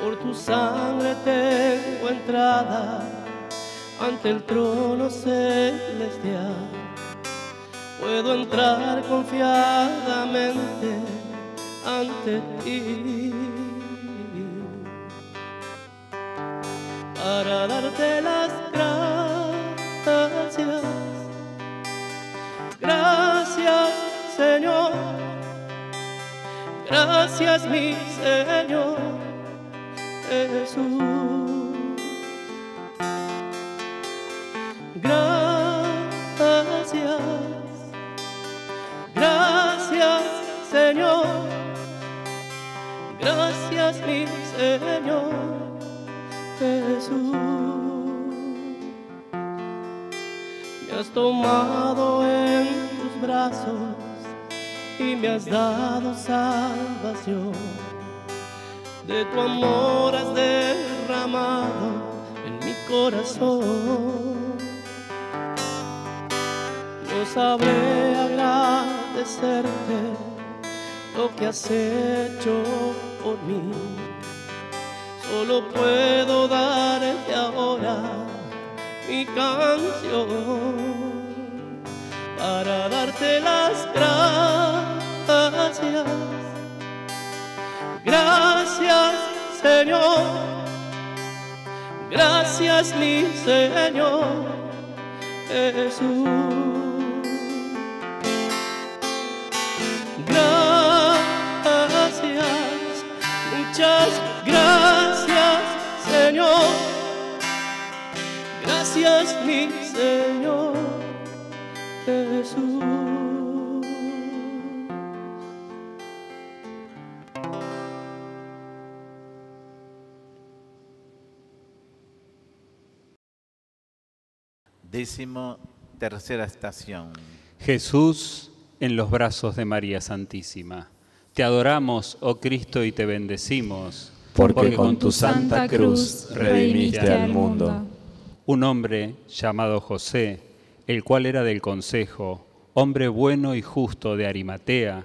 Por tu sangre tengo entrada ante el trono celestial. puedo entrar confiadamente ante ti para darte las gracias. Gracias, Señor. Gracias, mi Señor Jesús. Gracias, gracias Señor, gracias mi Señor Jesús. Me has tomado en tus brazos y me has dado salvación. De tu amor has derramado en mi corazón no sabré agradecerte lo que has hecho por mí. Solo puedo darte ahora mi canción para darte las gracias. Gracias, Señor. Gracias, mi Señor Jesús. Gracias, muchas gracias, Gracias, mi Señor Jesús. Décimo tercera estación. Jesús en los brazos de María Santísima. Te adoramos, oh Cristo, y te bendecimos. Porque, con tu santa cruz redimiste al mundo. Un hombre llamado José, el cual era del consejo, hombre bueno y justo de Arimatea,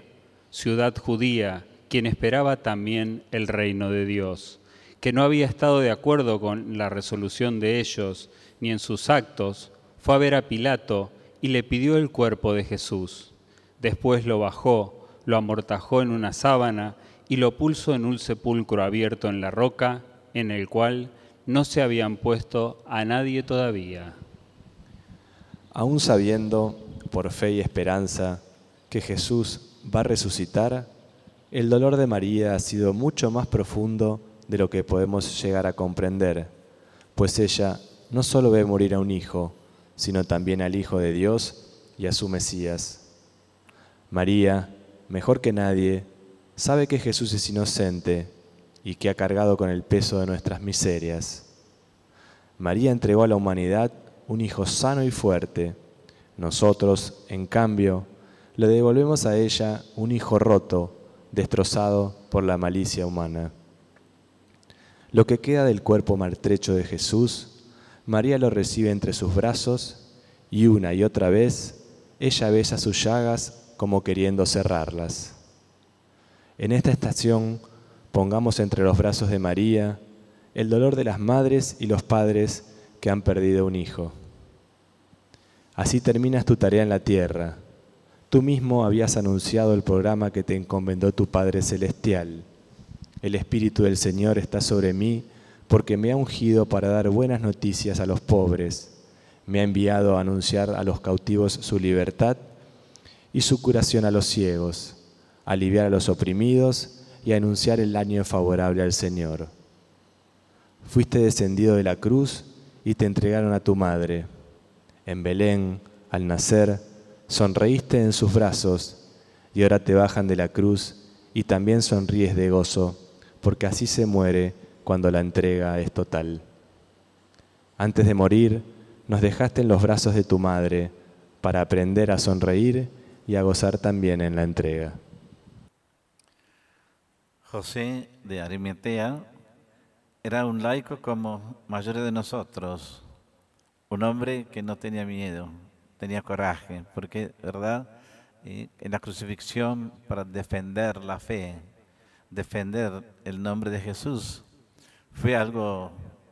ciudad judía, quien esperaba también el reino de Dios, que no había estado de acuerdo con la resolución de ellos, ni en sus actos, fue a ver a Pilato y le pidió el cuerpo de Jesús. Después lo bajó, lo amortajó en una sábana y lo pulsó en un sepulcro abierto en la roca, en el cual no se habían puesto a nadie todavía. Aún sabiendo, por fe y esperanza, que Jesús va a resucitar, el dolor de María ha sido mucho más profundo de lo que podemos llegar a comprender, pues ella no solo ve morir a un hijo, sino también al Hijo de Dios y a su Mesías. María, mejor que nadie, sabe que Jesús es inocente y que ha cargado con el peso de nuestras miserias. María entregó a la humanidad un Hijo sano y fuerte. Nosotros, en cambio, le devolvemos a ella un Hijo roto, destrozado por la malicia humana. Lo que queda del cuerpo maltrecho de Jesús, María lo recibe entre sus brazos y una y otra vez ella besa sus llagas como queriendo cerrarlas. En esta estación pongamos entre los brazos de María el dolor de las madres y los padres que han perdido un hijo. Así terminas tu tarea en la tierra. Tú mismo habías anunciado el programa que te encomendó tu Padre Celestial. El Espíritu del Señor está sobre mí porque me ha ungido para dar buenas noticias a los pobres. Me ha enviado a anunciar a los cautivos su libertad y su curación a los ciegos, aliviar a los oprimidos y anunciar el año favorable al Señor. Fuiste descendido de la cruz y te entregaron a tu madre. En Belén, al nacer, sonreíste en sus brazos y ahora te bajan de la cruz y también sonríes de gozo, porque así se muere cuando la entrega es total. Antes de morir, nos dejaste en los brazos de tu madre para aprender a sonreír y a gozar también en la entrega. José de Arimatea era un laico como mayores de nosotros, un hombre que no tenía miedo, tenía coraje, porque, ¿verdad? en la crucifixión para defender la fe, defender el nombre de Jesús, fue algo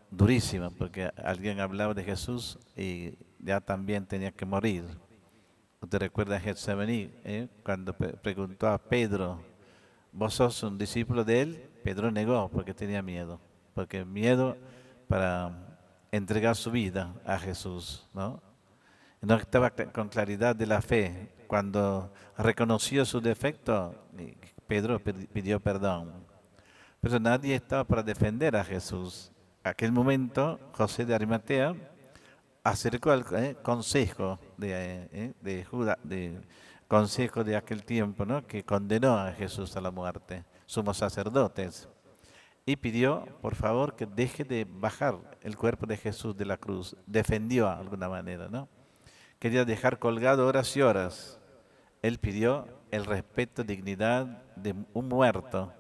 durísimo, porque alguien hablaba de Jesús y ya también tenía que morir. ¿Te recuerdas Getsemaní? Eh? Cuando preguntó a Pedro, ¿vos sos un discípulo de él? Pedro negó porque tenía miedo, porque miedo para entregar su vida a Jesús, ¿no? No estaba con claridad de la fe. Cuando reconoció su defecto, Pedro pidió perdón. Pero nadie estaba para defender a Jesús. Aquel momento, José de Arimatea acercó al eh, consejo de, eh, de de consejo de aquel tiempo, ¿no? que condenó a Jesús a la muerte, somos sacerdotes, y pidió, por favor, que deje de bajar el cuerpo de Jesús de la cruz. Defendió de alguna manera, ¿no? Quería dejar colgado horas y horas. Él pidió el respeto, dignidad de un muerto,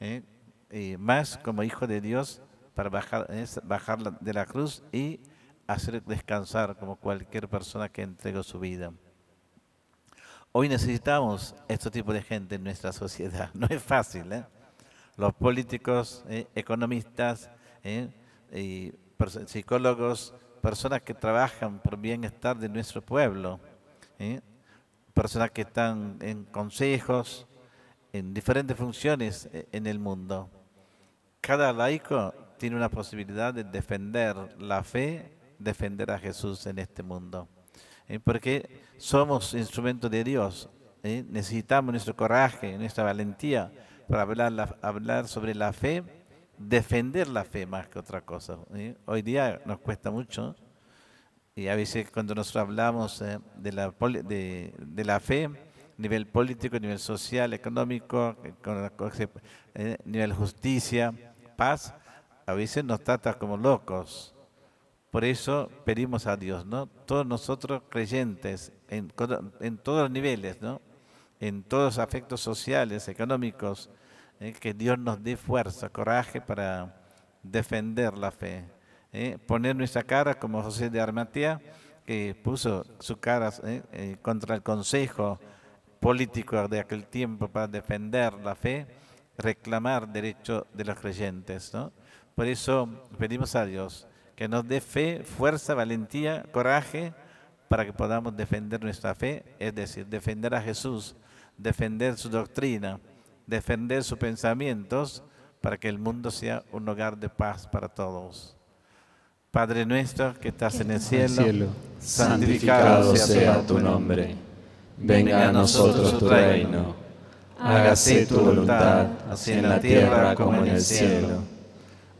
¿eh? y más como hijo de Dios para bajar, bajar de la cruz y hacer descansar como cualquier persona que entregó su vida. Hoy necesitamos este tipo de gente en nuestra sociedad. No es fácil. ¿eh? Los políticos, eh, economistas, eh, y psicólogos, personas que trabajan por bienestar de nuestro pueblo, personas que están en consejos, en diferentes funciones en el mundo. Cada laico tiene una posibilidad de defender la fe defender a Jesús en este mundo. ¿Eh? Porque somos instrumentos de Dios. ¿eh? Necesitamos nuestro coraje, nuestra valentía para hablar, sobre la fe, defender la fe más que otra cosa. ¿eh? Hoy día nos cuesta mucho y a veces cuando nosotros hablamos de, la, de, de la fe, nivel político, nivel social, económico, nivel justicia, paz, a veces nos trata como locos. Por eso pedimos a Dios. Todos nosotros creyentes, en, todos los niveles. En todos los afectos sociales, económicos, ¿eh? que Dios nos dé fuerza, coraje para defender la fe. ¿eh? Poner nuestra cara como José de Armatea, que puso su cara ¿eh? contra el consejo político de aquel tiempo para defender la fe, reclamar derechos de los creyentes. Por eso pedimos a Dios que nos dé fe, fuerza, valentía, coraje para que podamos defender nuestra fe, es decir, defender a Jesús, defender su doctrina, defender sus pensamientos para que el mundo sea un hogar de paz para todos. Padre nuestro que estás en el cielo, santificado sea tu nombre. Venga a nosotros tu reino. Hágase tu voluntad, así en la tierra como en el cielo.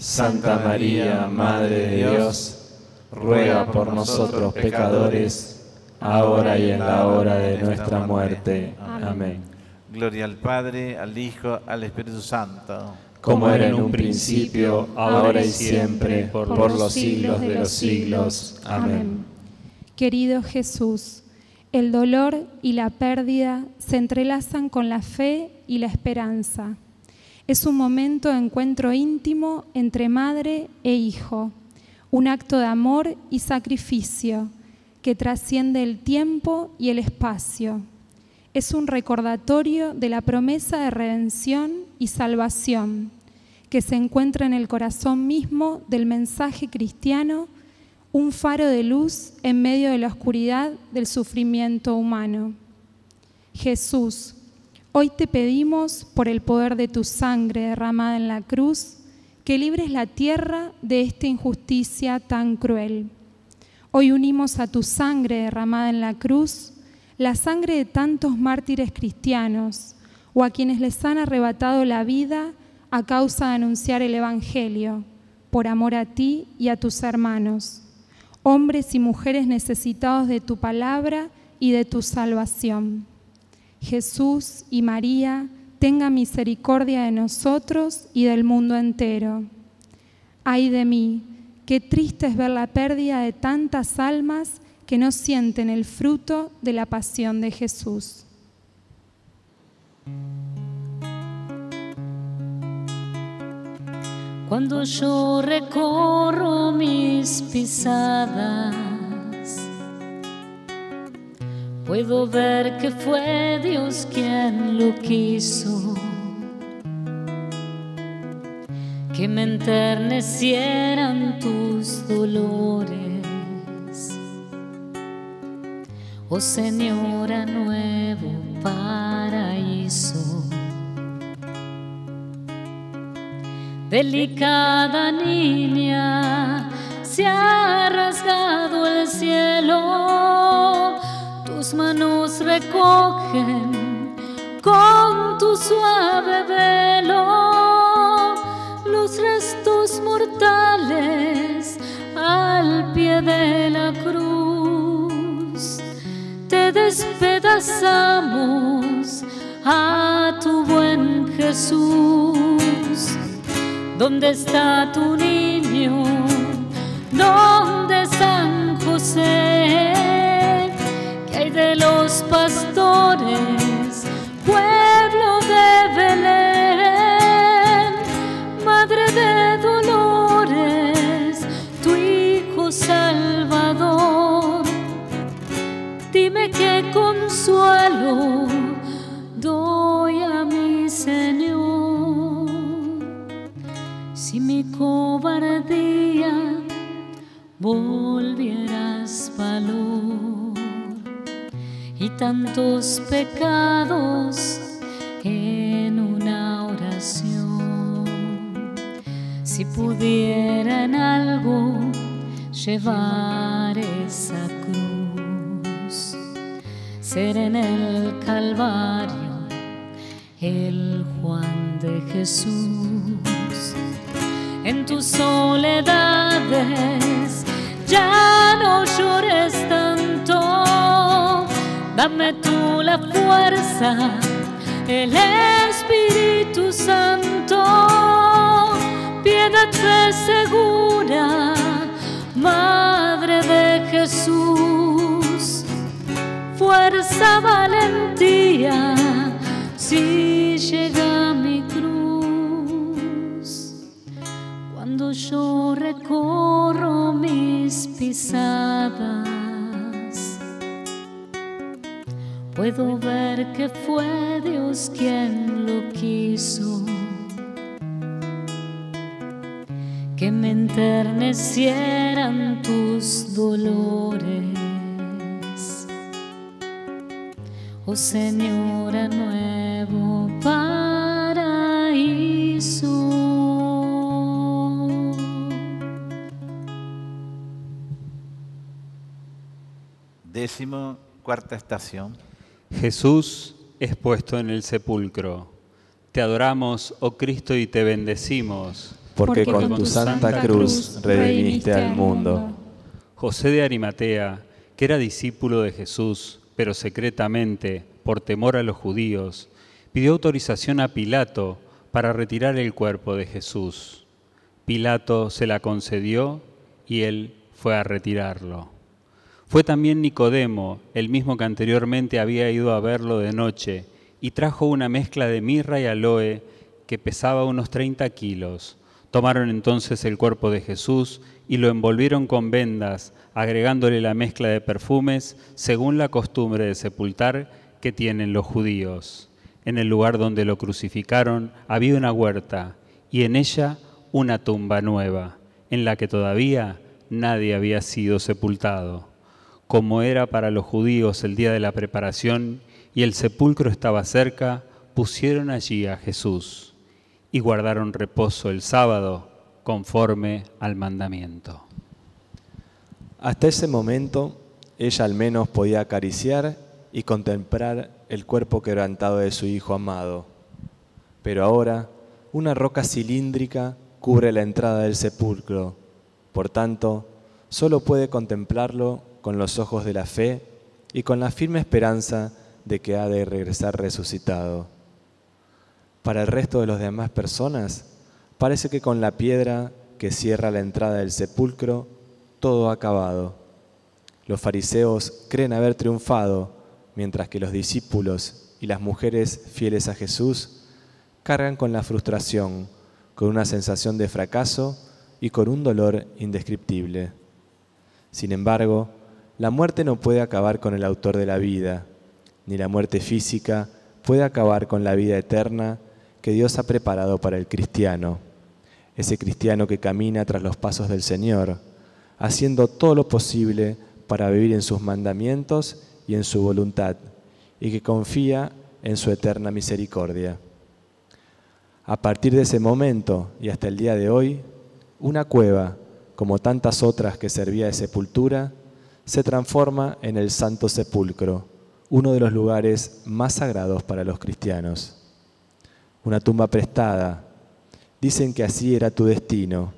Santa María, Madre de Dios, ruega por nosotros pecadores, ahora y en la hora de nuestra muerte. Amén. Gloria al Padre, al Hijo, al Espíritu Santo. Como era en un principio, ahora y siempre, por, los siglos de los siglos. Amén. Querido Jesús, el dolor y la pérdida se entrelazan con la fe y la esperanza. Es un momento de encuentro íntimo entre madre e hijo, un acto de amor y sacrificio que trasciende el tiempo y el espacio. Es un recordatorio de la promesa de redención y salvación que se encuentra en el corazón mismo del mensaje cristiano, un faro de luz en medio de la oscuridad del sufrimiento humano. Jesús, Hoy te pedimos, por el poder de tu sangre derramada en la cruz, que libres la tierra de esta injusticia tan cruel. Hoy unimos a tu sangre derramada en la cruz la sangre de tantos mártires cristianos o a quienes les han arrebatado la vida a causa de anunciar el Evangelio, por amor a ti y a tus hermanos, hombres y mujeres necesitados de tu palabra y de tu salvación. Jesús y María, tenga misericordia de nosotros y del mundo entero. Ay de mí, qué triste es ver la pérdida de tantas almas que no sienten el fruto de la pasión de Jesús. Cuando yo recorro mis pisadas, puedo ver que fue Dios quien lo quiso. Que me enternecieran tus dolores. Oh Señora, nuevo paraíso. Delicada niña, se ha rasgado el cielo, tus manos recogen con tu suave velo los restos mortales al pie de la cruz. Te despedazamos a tu buen Jesús. ¿Dónde está tu niño? ¿Dónde San José? ¿Qué hay de los pastores? Pueblo de Belén, Madre de dolores, tu Hijo Salvador. Dime qué consuelo doy a mi Señor si mi cobardía volvieras valor y tantos pecados en una oración. Si pudiera en algo llevar esa cruz, ser en el Calvario el Juan de Jesús en tus soledades, ya no llores tanto, dame tú la fuerza, el Espíritu Santo, piedad segura, Madre de Jesús, fuerza, valentía, si llega mi cruz. Cuando yo recorro mis pisadas, puedo ver que fue Dios quien lo quiso. Que me enternecieran tus dolores. Oh Señora, nuevo paraíso. Décimo cuarta estación. Jesús es puesto en el sepulcro. Te adoramos, oh Cristo, y te bendecimos. Porque con tu santa cruz redimiste al mundo. José de Arimatea, que era discípulo de Jesús, pero secretamente, por temor a los judíos, pidió autorización a Pilato para retirar el cuerpo de Jesús. Pilato se la concedió y él fue a retirarlo. Fue también Nicodemo, el mismo que anteriormente había ido a verlo de noche, y trajo una mezcla de mirra y aloe que pesaba unos 30 kilos. Tomaron entonces el cuerpo de Jesús y lo envolvieron con vendas, agregándole la mezcla de perfumes según la costumbre de sepultar que tienen los judíos. En el lugar donde lo crucificaron había una huerta y en ella una tumba nueva, en la que todavía nadie había sido sepultado. Como era para los judíos el día de la preparación y el sepulcro estaba cerca, pusieron allí a Jesús y guardaron reposo el sábado conforme al mandamiento. Hasta ese momento, ella al menos podía acariciar y contemplar el cuerpo quebrantado de su hijo amado. Pero ahora, una roca cilíndrica cubre la entrada del sepulcro. Por tanto, solo puede contemplarlo con los ojos de la fe y con la firme esperanza de que ha de regresar resucitado. Para el resto de las demás personas, parece que con la piedra que cierra la entrada del sepulcro, todo ha acabado. los fariseos creen haber triunfado, mientras que los discípulos y las mujeres fieles a Jesús cargan con la frustración, con una sensación de fracaso y con un dolor indescriptible. Sin embargo, la muerte no puede acabar con el autor de la vida, ni la muerte física puede acabar con la vida eterna que Dios ha preparado para el cristiano, ese cristiano que camina tras los pasos del Señor, haciendo todo lo posible para vivir en sus mandamientos y en su voluntad, y que confía en su eterna misericordia. A partir de ese momento y hasta el día de hoy, una cueva, como tantas otras que servía de sepultura, se transforma en el Santo Sepulcro, uno de los lugares más sagrados para los cristianos. Una tumba prestada. Dicen que así era tu destino.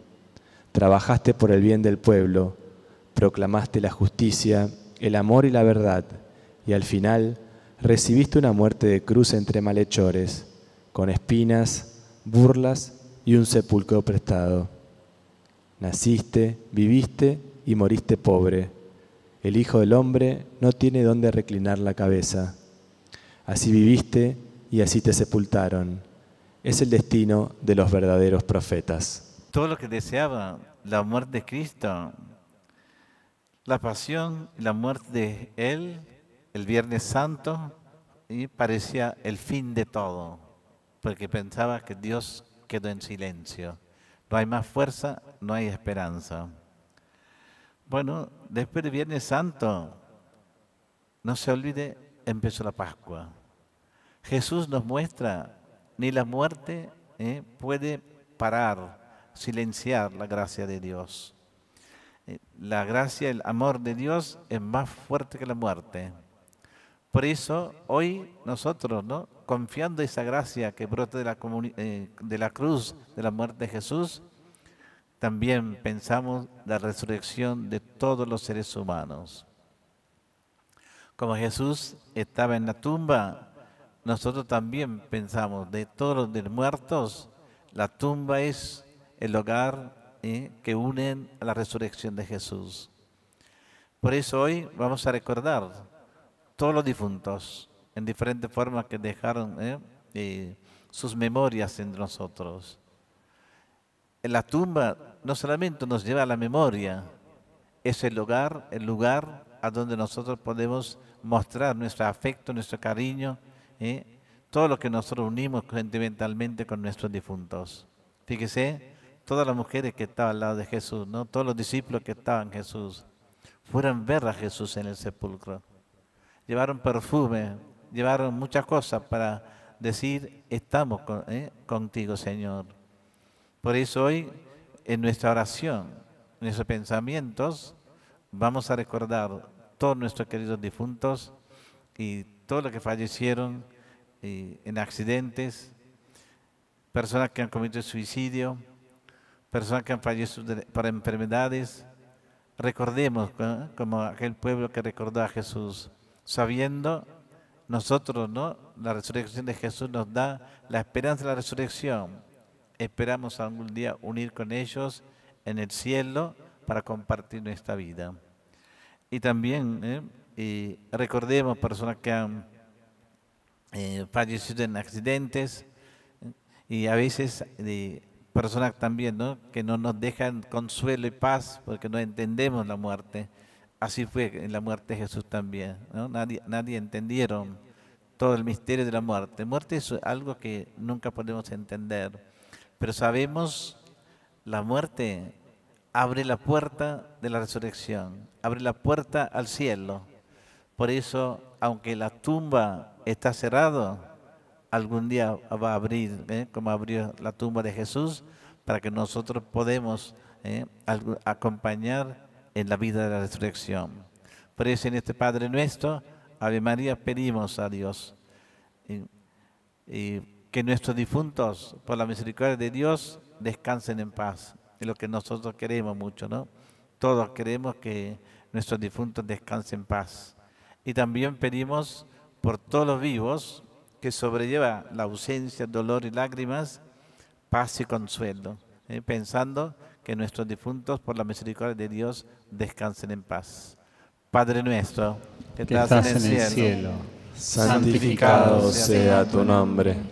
Trabajaste por el bien del pueblo, proclamaste la justicia, el amor y la verdad, y al final recibiste una muerte de cruz entre malhechores, con espinas, burlas y un sepulcro prestado. Naciste, viviste y moriste pobre el Hijo del Hombre no tiene dónde reclinar la cabeza. Así viviste y así te sepultaron. Es el destino de los verdaderos profetas. Todo lo que deseaba la muerte de Cristo, la pasión y la muerte de Él, el Viernes Santo, y parecía el fin de todo, porque pensaba que Dios quedó en silencio. No hay más fuerza, no hay esperanza. Bueno, después de Viernes Santo, no se olvide, empezó la Pascua. Jesús nos muestra, ni la muerte eh, puede parar, silenciar la gracia de Dios. Eh, la gracia, el amor de Dios es más fuerte que la muerte. Por eso hoy nosotros, ¿no? confiando en esa gracia que brota de la, eh, de la cruz, de la muerte de Jesús, también pensamos la resurrección de todos los seres humanos. Como Jesús estaba en la tumba, nosotros también pensamos de todos los muertos, la tumba es el hogar eh, que une a la resurrección de Jesús. Por eso hoy vamos a recordar todos los difuntos en diferentes formas que dejaron eh, eh, sus memorias entre nosotros. En la tumba no solamente nos lleva a la memoria, es el lugar, el lugar a donde nosotros podemos mostrar nuestro afecto, nuestro cariño, ¿eh? todo lo que nosotros unimos sentimentalmente con nuestros difuntos. Fíjese, todas las mujeres que estaban al lado de Jesús, ¿no? todos los discípulos que estaban en Jesús, fueron ver a Jesús en el sepulcro. Llevaron perfume, llevaron muchas cosas para decir, estamos ¿eh? contigo, Señor. Por eso hoy en nuestra oración, en nuestros pensamientos, vamos a recordar todos nuestros queridos difuntos y todos los que fallecieron en accidentes, personas que han cometido suicidio, personas que han fallecido por enfermedades. Recordemos como aquel pueblo que recordó a Jesús, sabiendo nosotros, ¿no? La resurrección de Jesús nos da la esperanza de la resurrección Esperamos algún día unir con ellos en el cielo para compartir nuestra vida. Y también eh, recordemos personas que han eh, fallecido en accidentes y a veces personas también que no nos dejan consuelo y paz porque no entendemos la muerte. Así fue en la muerte de Jesús también. Nadie, nadie entendieron todo el misterio de la muerte. Muerte es algo que nunca podemos entender pero sabemos, la muerte abre la puerta de la resurrección, abre la puerta al cielo. Por eso, aunque la tumba está cerrada, algún día va a abrir, ¿eh? como abrió la tumba de Jesús, para que nosotros podamos ¿eh? acompañar en la vida de la resurrección. Por eso en este Padre nuestro, Ave María, pedimos a Dios. Que nuestros difuntos, por la misericordia de Dios, descansen en paz. Es lo que nosotros queremos mucho, ¿no? Todos queremos que nuestros difuntos descansen en paz. Y también pedimos por todos los vivos que sobrelleva la ausencia, dolor y lágrimas, paz y consuelo, ¿eh? pensando que nuestros difuntos, por la misericordia de Dios, descansen en paz. Padre nuestro, que que estás en el cielo, santificado sea tu nombre.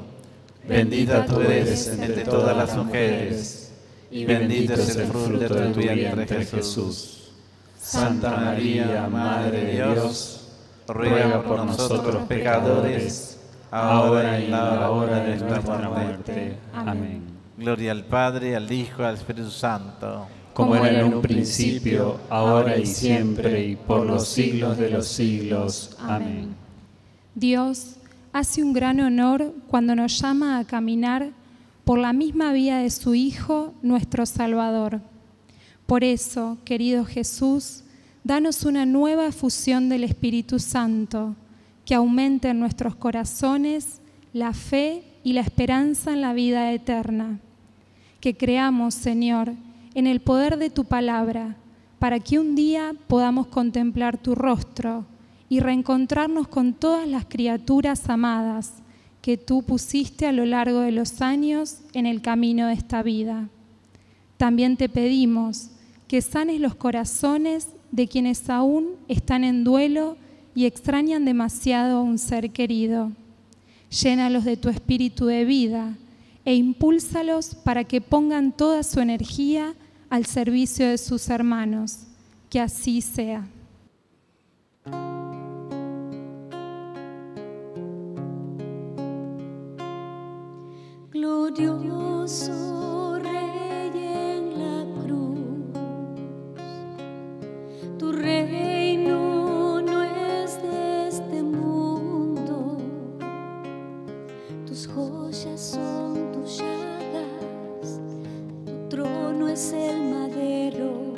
Bendita tú eres entre todas las mujeres. Y bendito es el fruto de tu vientre Jesús. Santa María, Madre de Dios, ruega por nosotros pecadores, ahora y en la hora de nuestra muerte. Amén. Gloria al Padre, al Hijo, al Espíritu Santo. como era en un principio, ahora y siempre, y por los siglos de los siglos. Amén. Dios hace un gran honor cuando nos llama a caminar por la misma vía de su Hijo, nuestro Salvador. Por eso, querido Jesús, danos una nueva fusión del Espíritu Santo que aumente en nuestros corazones la fe y la esperanza en la vida eterna. Que creamos, Señor, en el poder de tu palabra, para que un día podamos contemplar tu rostro y reencontrarnos con todas las criaturas amadas que tú pusiste a lo largo de los años en el camino de esta vida. También te pedimos que sanes los corazones de quienes aún están en duelo y extrañan demasiado a un ser querido. Llénalos de tu espíritu de vida e impúlsalos para que pongan toda su energía al servicio de sus hermanos. Que así sea. Glorioso Rey en la cruz, tu reino no es de este mundo, tus joyas son tus llagas, tu trono es el madero,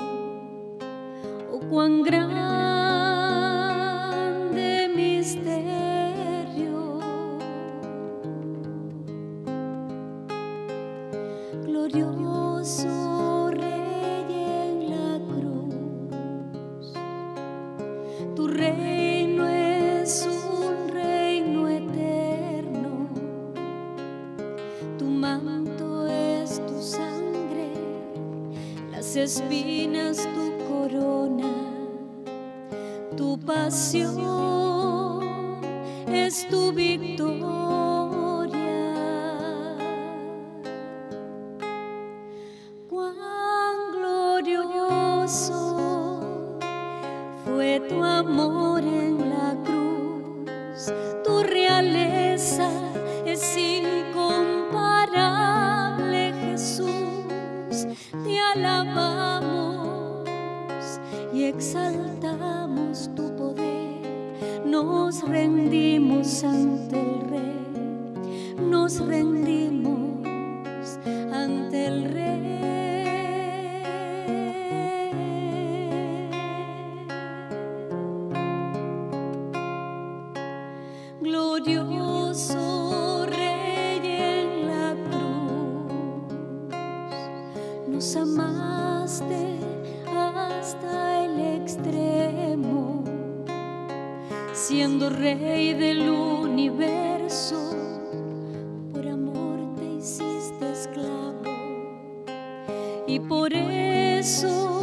oh cuán grande esclavo y por eso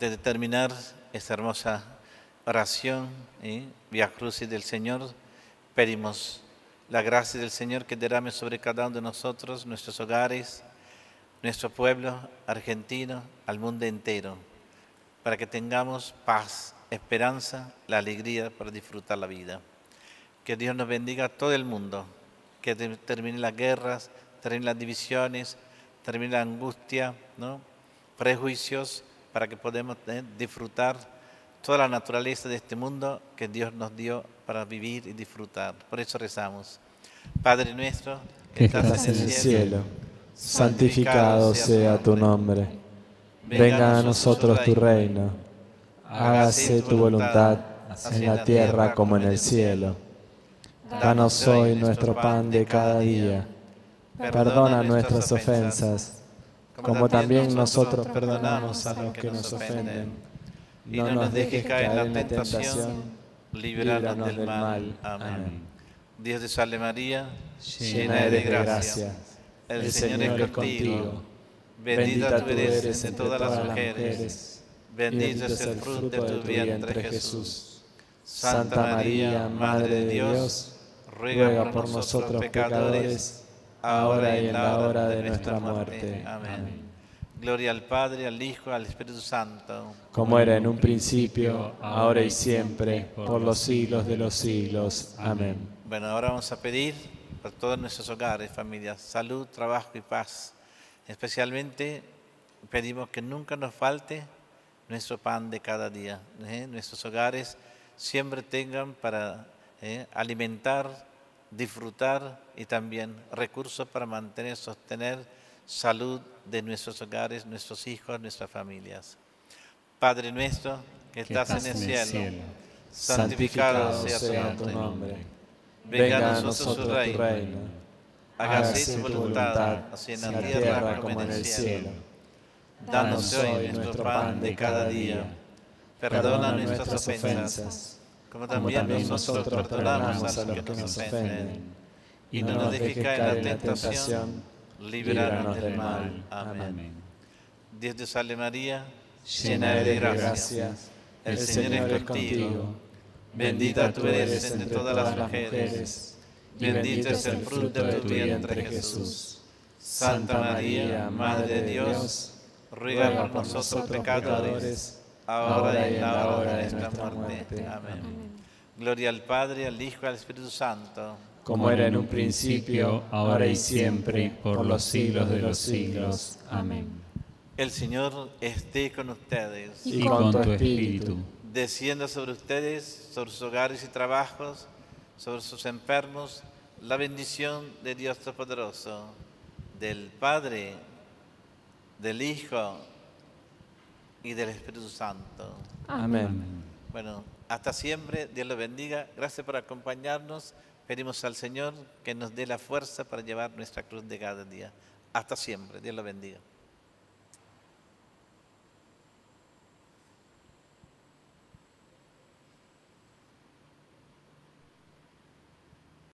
antes de terminar esta hermosa oración, ¿eh? Via Crucis del Señor, pedimos la gracia del Señor que derrame sobre cada uno de nosotros, nuestros hogares, nuestro pueblo argentino, al mundo entero, para que tengamos paz, esperanza, la alegría para disfrutar la vida. Que Dios nos bendiga a todo el mundo, que te- termine las guerras, termine las divisiones, termine la angustia, ¿no? prejuicios, para que podamos disfrutar toda la naturaleza de este mundo que Dios nos dio para vivir y disfrutar. Por eso rezamos. Padre nuestro, que estás en el cielo, santificado sea tu nombre. Venga a nosotros tu reino. Hágase tu voluntad en la tierra como en el cielo. Danos hoy nuestro pan de cada día. Perdona nuestras ofensas, como también nosotros perdonamos a los que nos ofenden. No nos dejes caer en la tentación, líbranos del mal. Amén. Dios te salve María, Llena eres de gracia, el Señor es contigo. Bendita tú eres entre todas las mujeres. Bendito es el fruto de tu vientre Jesús. Santa María, Madre de Dios, ruega por nosotros pecadores, ahora y en la hora de nuestra muerte. Amén. Gloria al Padre, al Hijo, al Espíritu Santo. Como era en un principio, ahora y siempre, por los siglos de los siglos. Amén. Bueno, ahora vamos a pedir por todos nuestros hogares, familias, salud, trabajo y paz. Especialmente pedimos que nunca nos falte nuestro pan de cada día. ¿eh? Nuestros hogares siempre tengan para ¿eh? alimentar, disfrutar y también recursos para mantener, sostener salud de nuestros hogares, nuestros hijos, nuestras familias. Padre nuestro que estás en el cielo, santificado sea tu nombre. Venga a nosotros tu reino. Hágase tu voluntad, así en la tierra como en el cielo. Danos hoy nuestro pan de cada día. Perdona nuestras ofensas, como también nosotros perdonamos a los que nos ofenden. Y no nos dejes caer en la tentación, líbranos del mal. Amén. Dios te salve María, llena eres de gracia. El Señor es contigo. Bendita tú eres entre todas las mujeres. Bendito es el fruto de tu vientre Jesús. Santa María, Madre de Dios, ruega por nosotros pecadores, ahora y en la hora de nuestra muerte. Amén. Gloria al Padre, al Hijo y al Espíritu Santo. como era en un principio, ahora y siempre, por los siglos de los siglos. Amén. El Señor esté con ustedes. Y con tu espíritu. Descienda sobre ustedes, sobre sus hogares y trabajos, sobre sus enfermos, la bendición de Dios Todopoderoso, del Padre, del Hijo y del Espíritu Santo. Amén. Bueno, hasta siempre, Dios los bendiga. Gracias por acompañarnos. Pedimos al Señor que nos dé la fuerza para llevar nuestra cruz de cada día. Hasta siempre, Dios los bendiga.